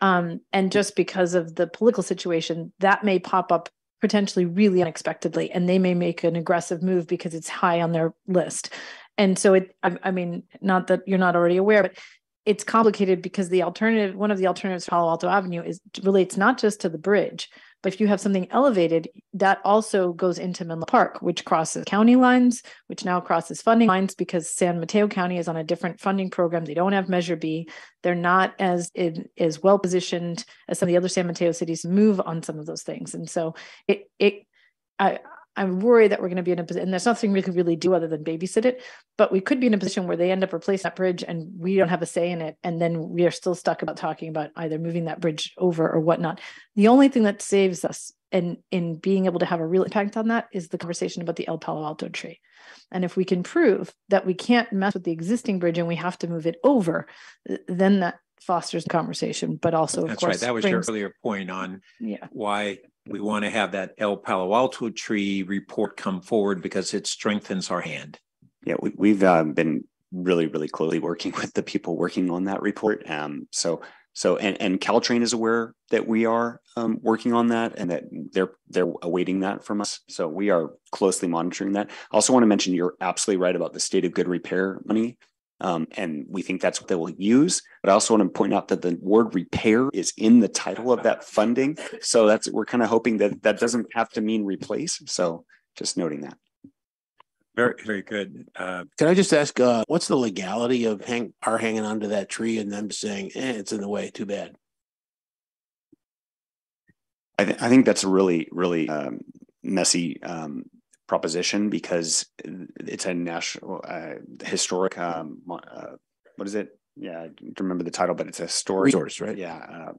Um, and just because of the political situation, that may pop up potentially really unexpectedly and they may make an aggressive move because it's high on their list. And so it I, I, mean not that you're not already aware but it's complicated because the alternative one of the alternatives to palo alto avenue is relates not just to the bridge but if you have something elevated, that also goes into Menlo Park, which crosses county lines, which now crosses funding lines because San Mateo County is on a different funding program. They don't have Measure B. They're not as in, as well positioned as some of the other San Mateo cities move on some of those things. And so it it I I'm worried that we're going to be in a position, and there's nothing we could really do other than babysit it. But we could be in a position where they end up replacing that bridge, and we don't have a say in it, and then we are still stuck about talking about either moving that bridge over or whatnot. The only thing that saves us in in being able to have a real impact on that is the conversation about the El Palo Alto tree. And if we can prove that we can't mess with the existing bridge and we have to move it over, then that fosters conversation. But also, that's course, right. That was brings, your earlier point on yeah. why we want to have that El Palo Alto tree report come forward because it strengthens our hand. Yeah, we, have uh, been really, really closely working with the people working on that report. Um, so, so and and Caltrain is aware that we are um, working on that and that they're they're awaiting that from us. So we are closely monitoring that. I also want to mention you're absolutely right about the state of good repair money. Um, and we think that's what they will use. But I also want to point out that the word repair is in the title of that funding. So that's we're kind of hoping that that doesn't have to mean replace. So just noting that. Very, very good. Uh, Can I just ask, uh, what's the legality of hang our hanging onto that tree and them saying, eh, it's in the way, too bad? I, th- I think that's a really, really um, messy um, proposition because it's a national, uh, historic, um, uh, what is it? Yeah, I don't remember the title, but it's a historic Resource, right? Yeah.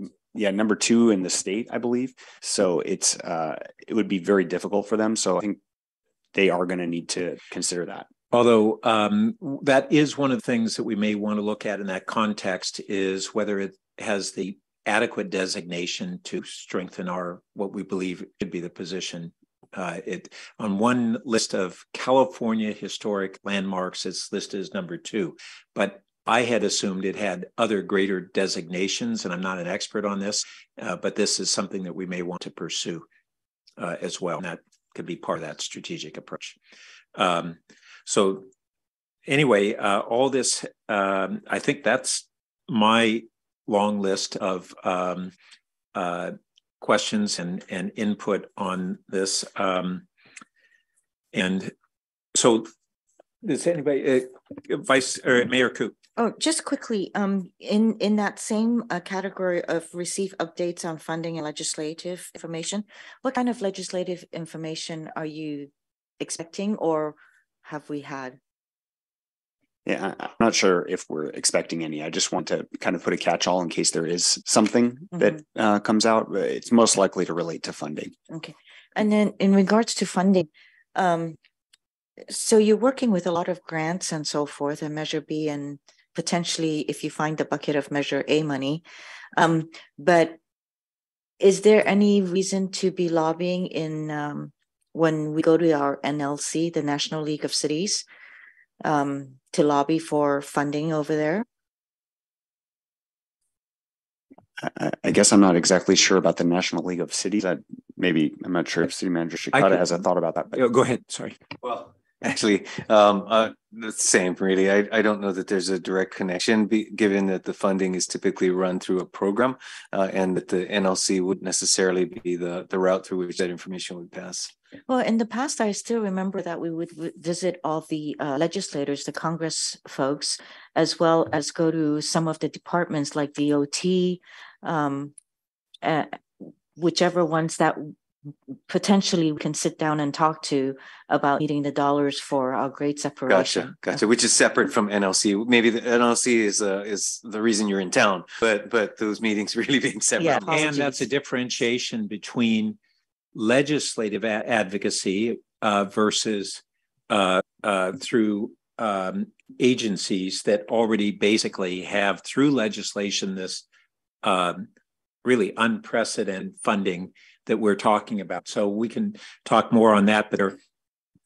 Uh, yeah, number two in the state, I believe. So it's uh, it would be very difficult for them. So I think they are going to need to consider that. Although um, that is one of the things that we may want to look at in that context is whether it has the adequate designation to strengthen our what we believe should be the position. Uh, it on one list of California historic landmarks, it's listed as number two, but I had assumed it had other greater designations, and I'm not an expert on this, uh, but this is something that we may want to pursue uh, as well. And that could be part of that strategic approach. Um, so, anyway, uh, all this, um, I think that's my long list of um, uh, questions and, and input on this. Um, and so, does anybody, uh, Vice or Mayor Kou? Oh, just quickly, um, in, in that same uh, category of receive updates on funding and legislative information, what kind of legislative information are you expecting or have we had? Yeah, I'm not sure if we're expecting any. I just want to kind of put a catch-all in case there is something that uh, comes out. It's most likely to relate to funding. Okay, and then in regards to funding, um, so you're working with a lot of grants and so forth and Measure B and potentially if you find the bucket of Measure A money. Um, but is there any reason to be lobbying in, um, when we go to our NLC, the National League of Cities, um, to lobby for funding over there? I, I guess I'm not exactly sure about the National League of Cities. That maybe I'm not sure if City Manager I Shikada has a thought about that. But Go ahead, sorry. Well, actually, um, uh, the same really. I, I don't know that there's a direct connection, be, given that the funding is typically run through a program, uh, and that the NLC would necessarily be the, the route through which that information would pass. Well, in the past, I still remember that we would visit all the uh, legislators, the Congress folks, as well as go to some of the departments like DOT, um, uh, whichever ones that potentially we can sit down and talk to about needing the dollars for our grade separation. Gotcha, gotcha. Which is separate from NLC. Maybe the NLC is uh, is the reason you're in town, but but those meetings really being separate. Yeah. And that's a differentiation between legislative a- advocacy uh, versus uh, uh, through um, agencies that already basically have through legislation this um, really unprecedented funding that we're talking about. So we can talk more on that, but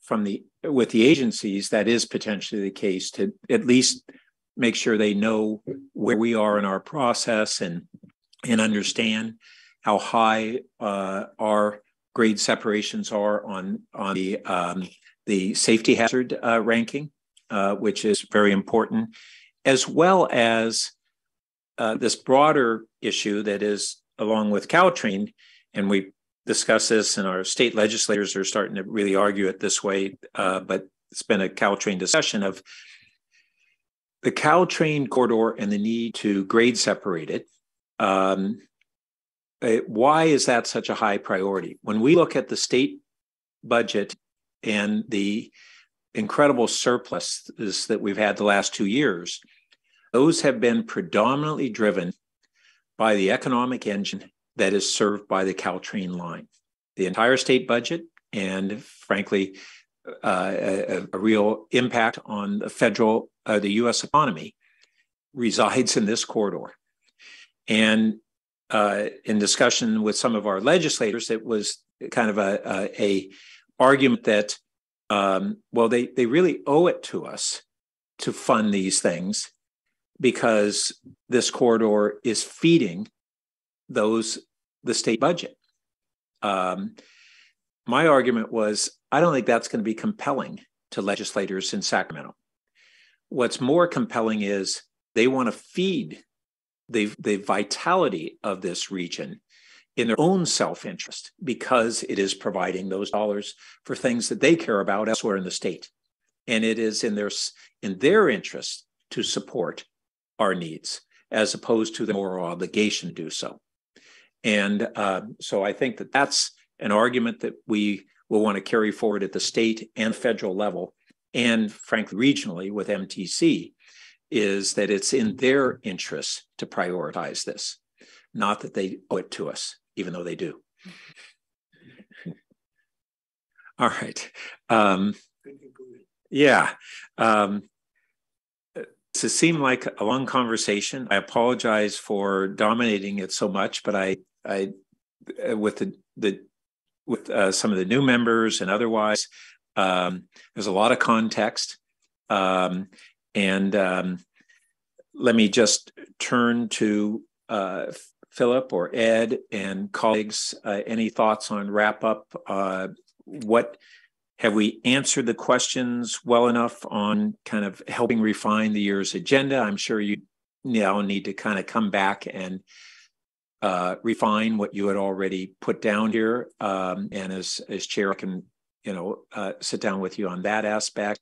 from the with the agencies, that is potentially the case to at least make sure they know where we are in our process and and understand how high uh, our grade separations are on on the um, the safety hazard uh, ranking, uh, which is very important, as well as uh, this broader issue that is along with Caltrain, and we discuss this, and our state legislators are starting to really argue it this way. Uh, but it's been a Caltrain discussion of the Caltrain corridor and the need to grade separate it. Um, why is that such a high priority? When we look at the state budget and the incredible surpluses that we've had the last two years, those have been predominantly driven by the economic engine that is served by the Caltrain line. The entire state budget, and frankly, uh, a, a real impact on the federal, uh, the US economy, resides in this corridor. And uh, in discussion with some of our legislators, it was kind of a, a, a argument that, um, well, they, they really owe it to us to fund these things because this corridor is feeding those the state budget. Um, my argument was I don't think that's going to be compelling to legislators in Sacramento. What's more compelling is they want to feed the, the vitality of this region in their own self interest because it is providing those dollars for things that they care about elsewhere in the state. And it is in their, in their interest to support our needs as opposed to the moral obligation to do so. And uh, so I think that that's an argument that we will want to carry forward at the state and federal level, and frankly, regionally with MTC, is that it's in their interest to prioritize this, not that they owe it to us, even though they do. All right. Um, yeah. Um, to seem like a long conversation. I apologize for dominating it so much, but I, I, uh, with the the with uh, some of the new members and otherwise, um, there's a lot of context, um, and um, let me just turn to uh, Philip or Ed and colleagues. Uh, any thoughts on wrap up? Uh, what have we answered the questions well enough on kind of helping refine the year's agenda? I'm sure you now need to kind of come back and uh, refine what you had already put down here. Um, and as as chair, I can you know uh, sit down with you on that aspect.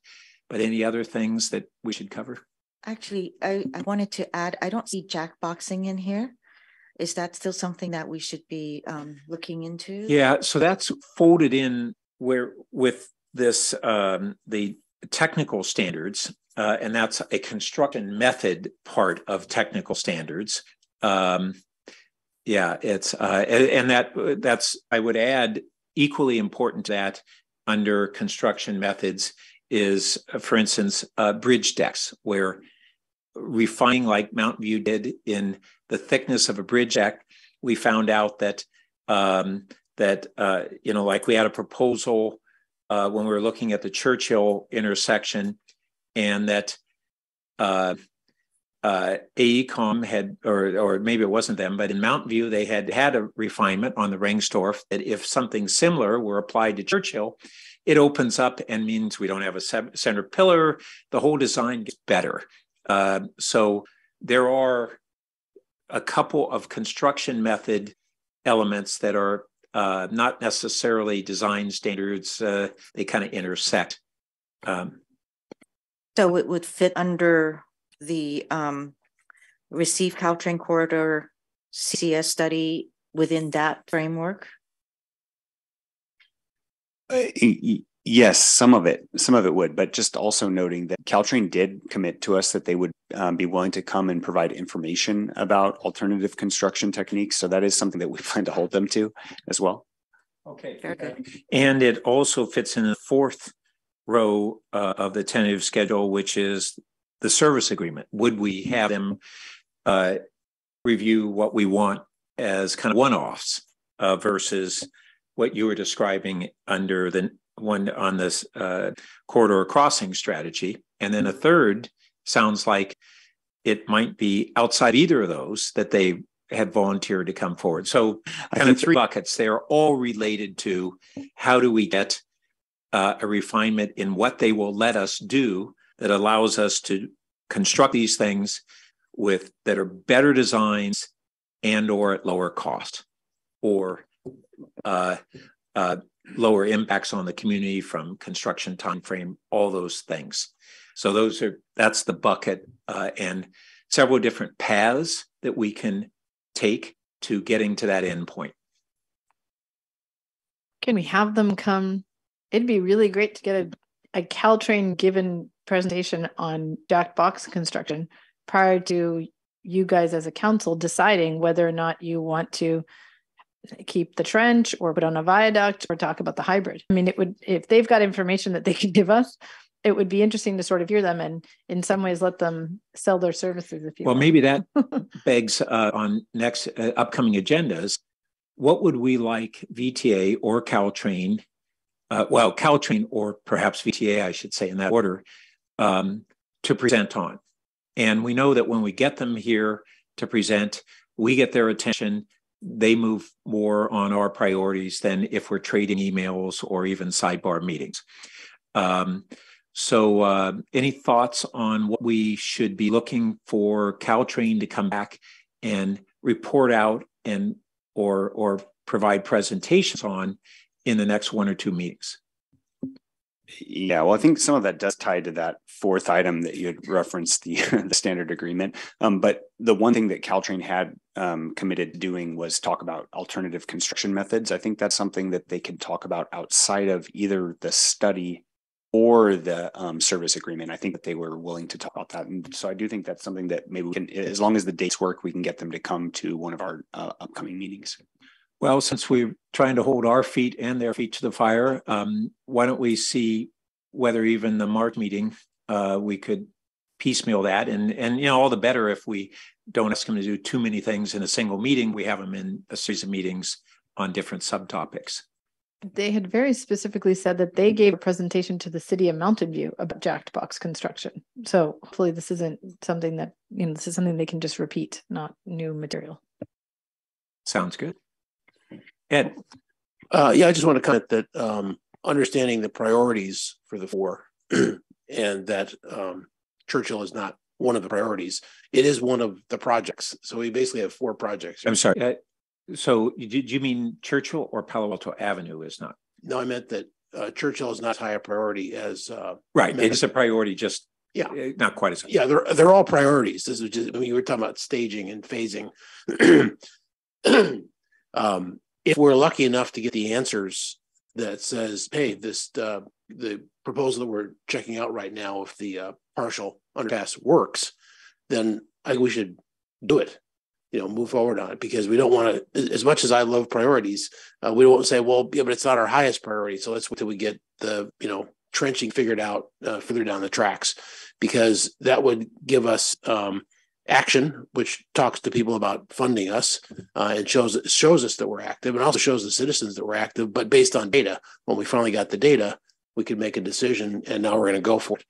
But any other things that we should cover? Actually, I, I wanted to add. I don't see jackboxing in here. Is that still something that we should be um, looking into? Yeah, so that's folded in where with this um, the technical standards, uh, and that's a construction method part of technical standards. Um, yeah, it's uh, and that that's I would add equally important to that under construction methods is, for instance, uh, bridge decks, where refining like Mountain View did in the thickness of a bridge deck, we found out that um, that uh, you know, like we had a proposal uh, when we were looking at the Churchill intersection, and that uh, uh, AECOM had, or or maybe it wasn't them, but in Mountain View they had had a refinement on the Rengstorff that if something similar were applied to Churchill, it opens up and means we don't have a center pillar. The whole design gets better. Uh, so there are a couple of construction method elements that are uh, not necessarily design standards. Uh, they kind of intersect. Um, so it would fit under the um, receive Caltrain corridor CCS study within that framework? Uh, Yes, some of it, some of it would, but just also noting that Caltrain did commit to us that they would um, be willing to come and provide information about alternative construction techniques. So that is something that we plan to hold them to as well. Okay, very good. And it also fits in the fourth row uh, of the tentative schedule, which is the service agreement. Would we have them uh, review what we want as kind of one-offs uh, versus what you were describing under the one on this uh, corridor crossing strategy. And then a third sounds like it might be outside either of those that they had volunteered to come forward. So kind of three buckets. They are all related to how do we get uh, a refinement in what they will let us do that allows us to construct these things with that are better designs and or at lower cost or uh, uh, lower impacts on the community from construction time frame, all those things. So those are that's the bucket uh, and several different paths that we can take to getting to that end point. Can we have them come? It'd be really great to get a, a Caltrain given presentation on jack box construction prior to you guys as a council deciding whether or not you want to keep the trench or put on a viaduct or talk about the hybrid. I mean, it would, if they've got information that they can give us, it would be interesting to sort of hear them and in some ways let them sell their services if you well maybe that begs uh, on next uh, upcoming agendas. What would we like vta or caltrain uh, well caltrain or perhaps vta i should say in that order um, to present on? And we know that when we get them here to present we get their attention they move more on our priorities than if we're trading emails or even sidebar meetings. Um, so, uh, any thoughts on what we should be looking for Caltrain to come back and report out and or or provide presentations on in the next one or two meetings? Yeah, well, I think some of that does tie to that fourth item that you had referenced the, the standard agreement. Um, but the one thing that Caltrain had um, committed to doing was talk about alternative construction methods. I think that's something that they can talk about outside of either the study or the um, service agreement. I think that they were willing to talk about that. And so I do think that's something that maybe we can, as long as the dates work, we can get them to come to one of our uh, upcoming meetings. Well, since we're trying to hold our feet and their feet to the fire, um, why don't we see whether even the March meeting uh, we could piecemeal that, and and you know all the better if we don't ask them to do too many things in a single meeting. We have them in a series of meetings on different subtopics. They had very specifically said that they gave a presentation to the city of Mountain View about jacked box construction. So hopefully this isn't something that you know this is something they can just repeat, not new material. Sounds good. Ed. Uh, yeah, I just want to comment that um, understanding the priorities for the four and that um, Churchill is not one of the priorities. It is one of the projects. So we basically have four projects. I'm sorry. Uh, so did you mean Churchill or Palo Alto Avenue is not? No, I meant that uh, Churchill is not as high a priority as uh, right. It's a priority, just yeah, uh, not quite as high. yeah. They're they're all priorities. This is just I mean, you were talking about staging and phasing. um, if we're lucky enough to get the answers that says, "Hey, this uh, the proposal that we're checking out right now, if the uh, partial underpass works, then I think we should do it. You know, move forward on it because we don't want to. As much as I love priorities, uh, we don't say, "Well, yeah, but it's not our highest priority." So let's wait till we get the you know trenching figured out uh, further down the tracks, because that would give us. Um, action, which talks to people about funding us uh, and shows shows us that we're active, and also shows the citizens that we're active. But based on data, when we finally got the data, we could make a decision, and now we're going to go for it.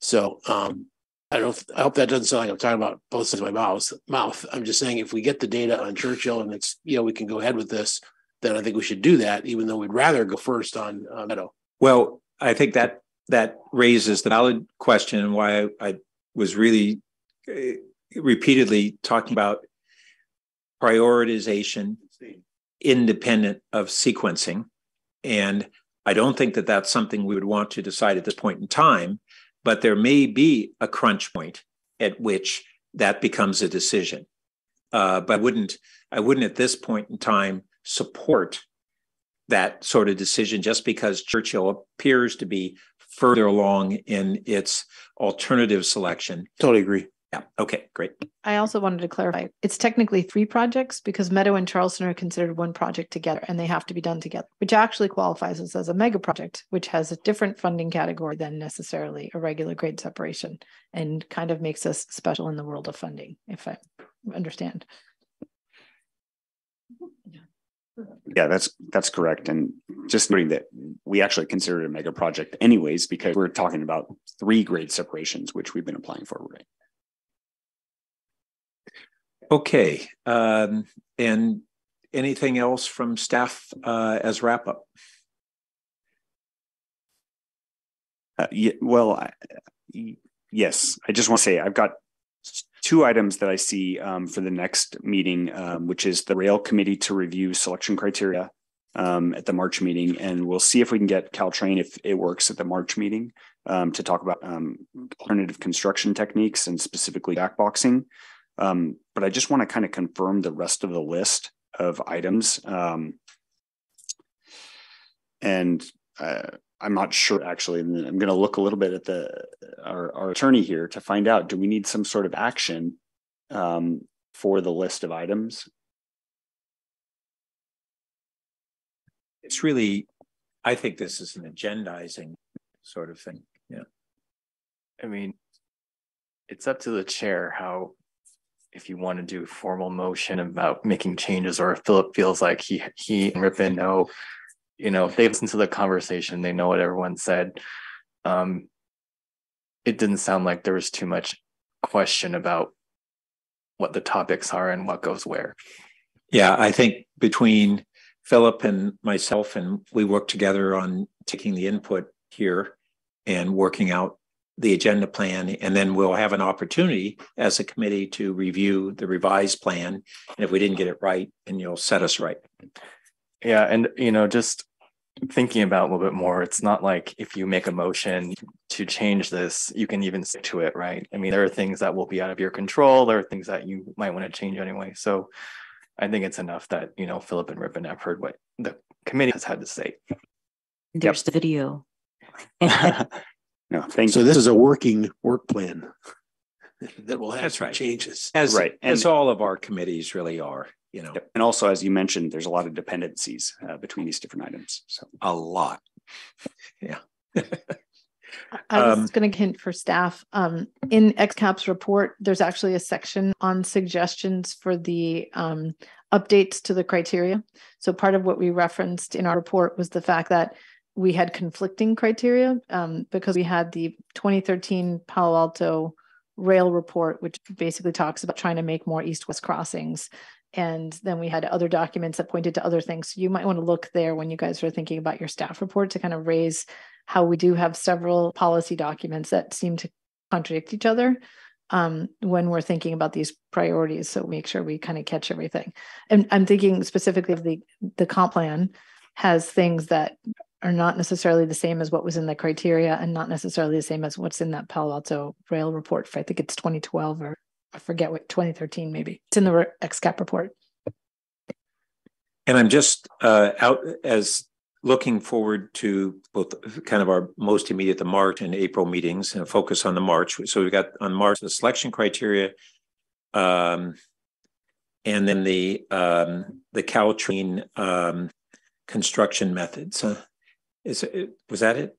So um, I don't. I hope that doesn't sound like I'm talking about both sides of my mouth. Mouth. I'm just saying if we get the data on Churchill and it's you know we can go ahead with this, then I think we should do that, even though we'd rather go first on uh, Meadow. Well, I think that that raises the valid question and why I, I was really uh, repeatedly talking about prioritization independent of sequencing. And I don't think that that's something we would want to decide at this point in time, but there may be a crunch point at which that becomes a decision. Uh, but I wouldn't, I wouldn't at this point in time support that sort of decision just because Churchill appears to be further along in its alternative selection. Totally agree. Yeah. Okay, great. I also wanted to clarify it's technically three projects because Meadow and Charleston are considered one project together and they have to be done together, which actually qualifies us as a mega project, which has a different funding category than necessarily a regular grade separation and kind of makes us special in the world of funding, if I understand. Yeah, that's that's correct. And just noting that we actually consider it a mega project anyways, because we're talking about three grade separations, which we've been applying for, right? Okay. Um, and anything else from staff uh, as wrap up? Uh, yeah, well, I, yes, I just want to say I've got two items that I see um, for the next meeting, um, which is the rail committee to review selection criteria um, at the March meeting, and we'll see if we can get Caltrain if it works at the March meeting um, to talk about um, alternative construction techniques and specifically jackboxing. Um, but I just want to kind of confirm the rest of the list of items. Um, and uh, I'm not sure actually. I'm going to look a little bit at the our, our, attorney here to find out: do we need some sort of action um, for the list of items? It's really, I think this is an agendizing sort of thing. Yeah. I mean, it's up to the chair how if you want to do formal motion about making changes, or if Philip feels like he he and Ripon know, you know, they listen to the conversation, they know what everyone said. Um, it didn't sound like there was too much question about what the topics are and what goes where. Yeah, I think between Philip and myself, and we work together on taking the input here and working out the agenda plan, and then we'll have an opportunity as a committee to review the revised plan. And if we didn't get it right, and you'll set us right. Yeah, and you know, just thinking about a little bit more, it's not like if you make a motion to change this, you can even stick to it, right? I mean, there are things that will be out of your control. There are things that you might want to change anyway. So I think it's enough that, you know, Philip and Ripon have heard what the committee has had to say. There's the video. No, thank you. So you. this is a working work plan that will have That's right. changes. As, Right, as all of our committees really are, you know, And also, as you mentioned, there's a lot of dependencies uh, between these different items. So a lot. Yeah. I was Um, going to hint for staff. Um, in XCAP's report, there's actually a section on suggestions for the um, updates to the criteria. So part of what we referenced in our report was the fact that we had conflicting criteria um, because we had the 2013 Palo Alto rail report, which basically talks about trying to make more east-west crossings. And then we had other documents that pointed to other things. So you might want to look there when you guys are thinking about your staff report to kind of raise how we do have several policy documents that seem to contradict each other um, when we're thinking about these priorities. So make sure we kind of catch everything. And I'm thinking specifically of the the comp plan has things that are not necessarily the same as what was in the criteria and not necessarily the same as what's in that Palo Alto rail report. I think it's 2012 or I forget what 2013 maybe. It's in the XCAP report. And I'm just uh, out as looking forward to both kind of our most immediate, the March and April meetings and focus on the March. So we've got on March, the selection criteria. Um, and then the um, the Caltrain um, construction methods. Uh, is it, was that it?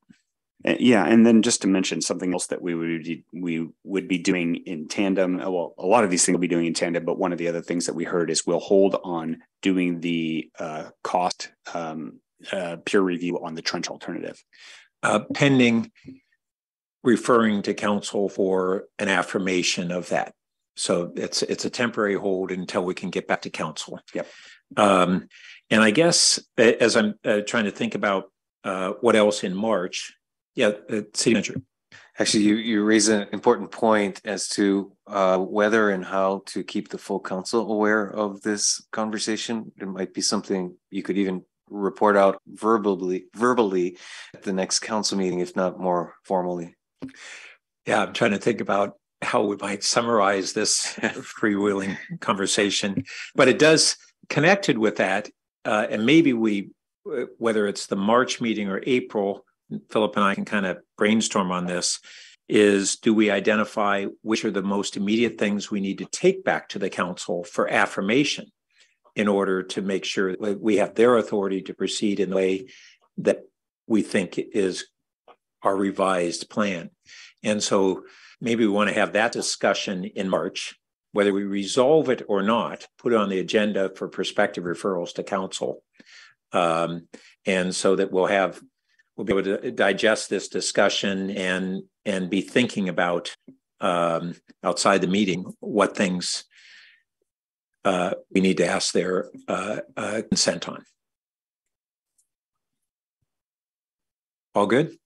Uh, Yeah, and then just to mention something else that we would be, we would be doing in tandem. uh, Well, a lot of these things we'll be doing in tandem, but one of the other things that we heard is we'll hold on doing the uh, cost um, uh, peer review on the trench alternative. Uh, pending referring to council for an affirmation of that. So it's it's a temporary hold until we can get back to council. Yep. Um, and I guess as I'm uh, trying to think about uh, what else in March, yeah, uh, city manager. Actually, you, you raise an important point as to uh, whether and how to keep the full council aware of this conversation. It might be something you could even report out verbally, verbally at the next council meeting, if not more formally. Yeah, I'm trying to think about how we might summarize this freewheeling conversation, but it does connected with that, uh, and maybe we, whether it's the March meeting or April, Philip and I can kind of brainstorm on this. Is do we identify which are the most immediate things we need to take back to the council for affirmation in order to make sure that we have their authority to proceed in the way that we think is our revised plan. And so maybe we want to have that discussion in March, whether we resolve it or not, put it on the agenda for prospective referrals to council. Um, and so that we'll have, we'll be able to digest this discussion and, and be thinking about um, outside the meeting, what things uh, we need to ask their uh, uh, consent on. All good?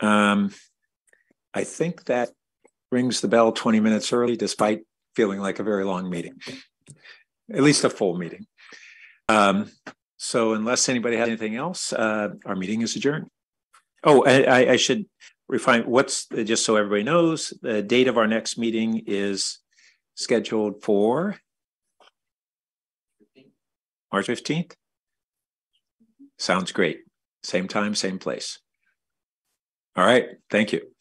Um, I think that rings the bell 20 minutes early, despite feeling like a very long meeting, at least a full meeting. Um, so unless anybody has anything else, uh, our meeting is adjourned. Oh, I, I- should refine what's, just so everybody knows, the date of our next meeting is scheduled for March 15th. Sounds great. Same time, same place. All right. Thank you.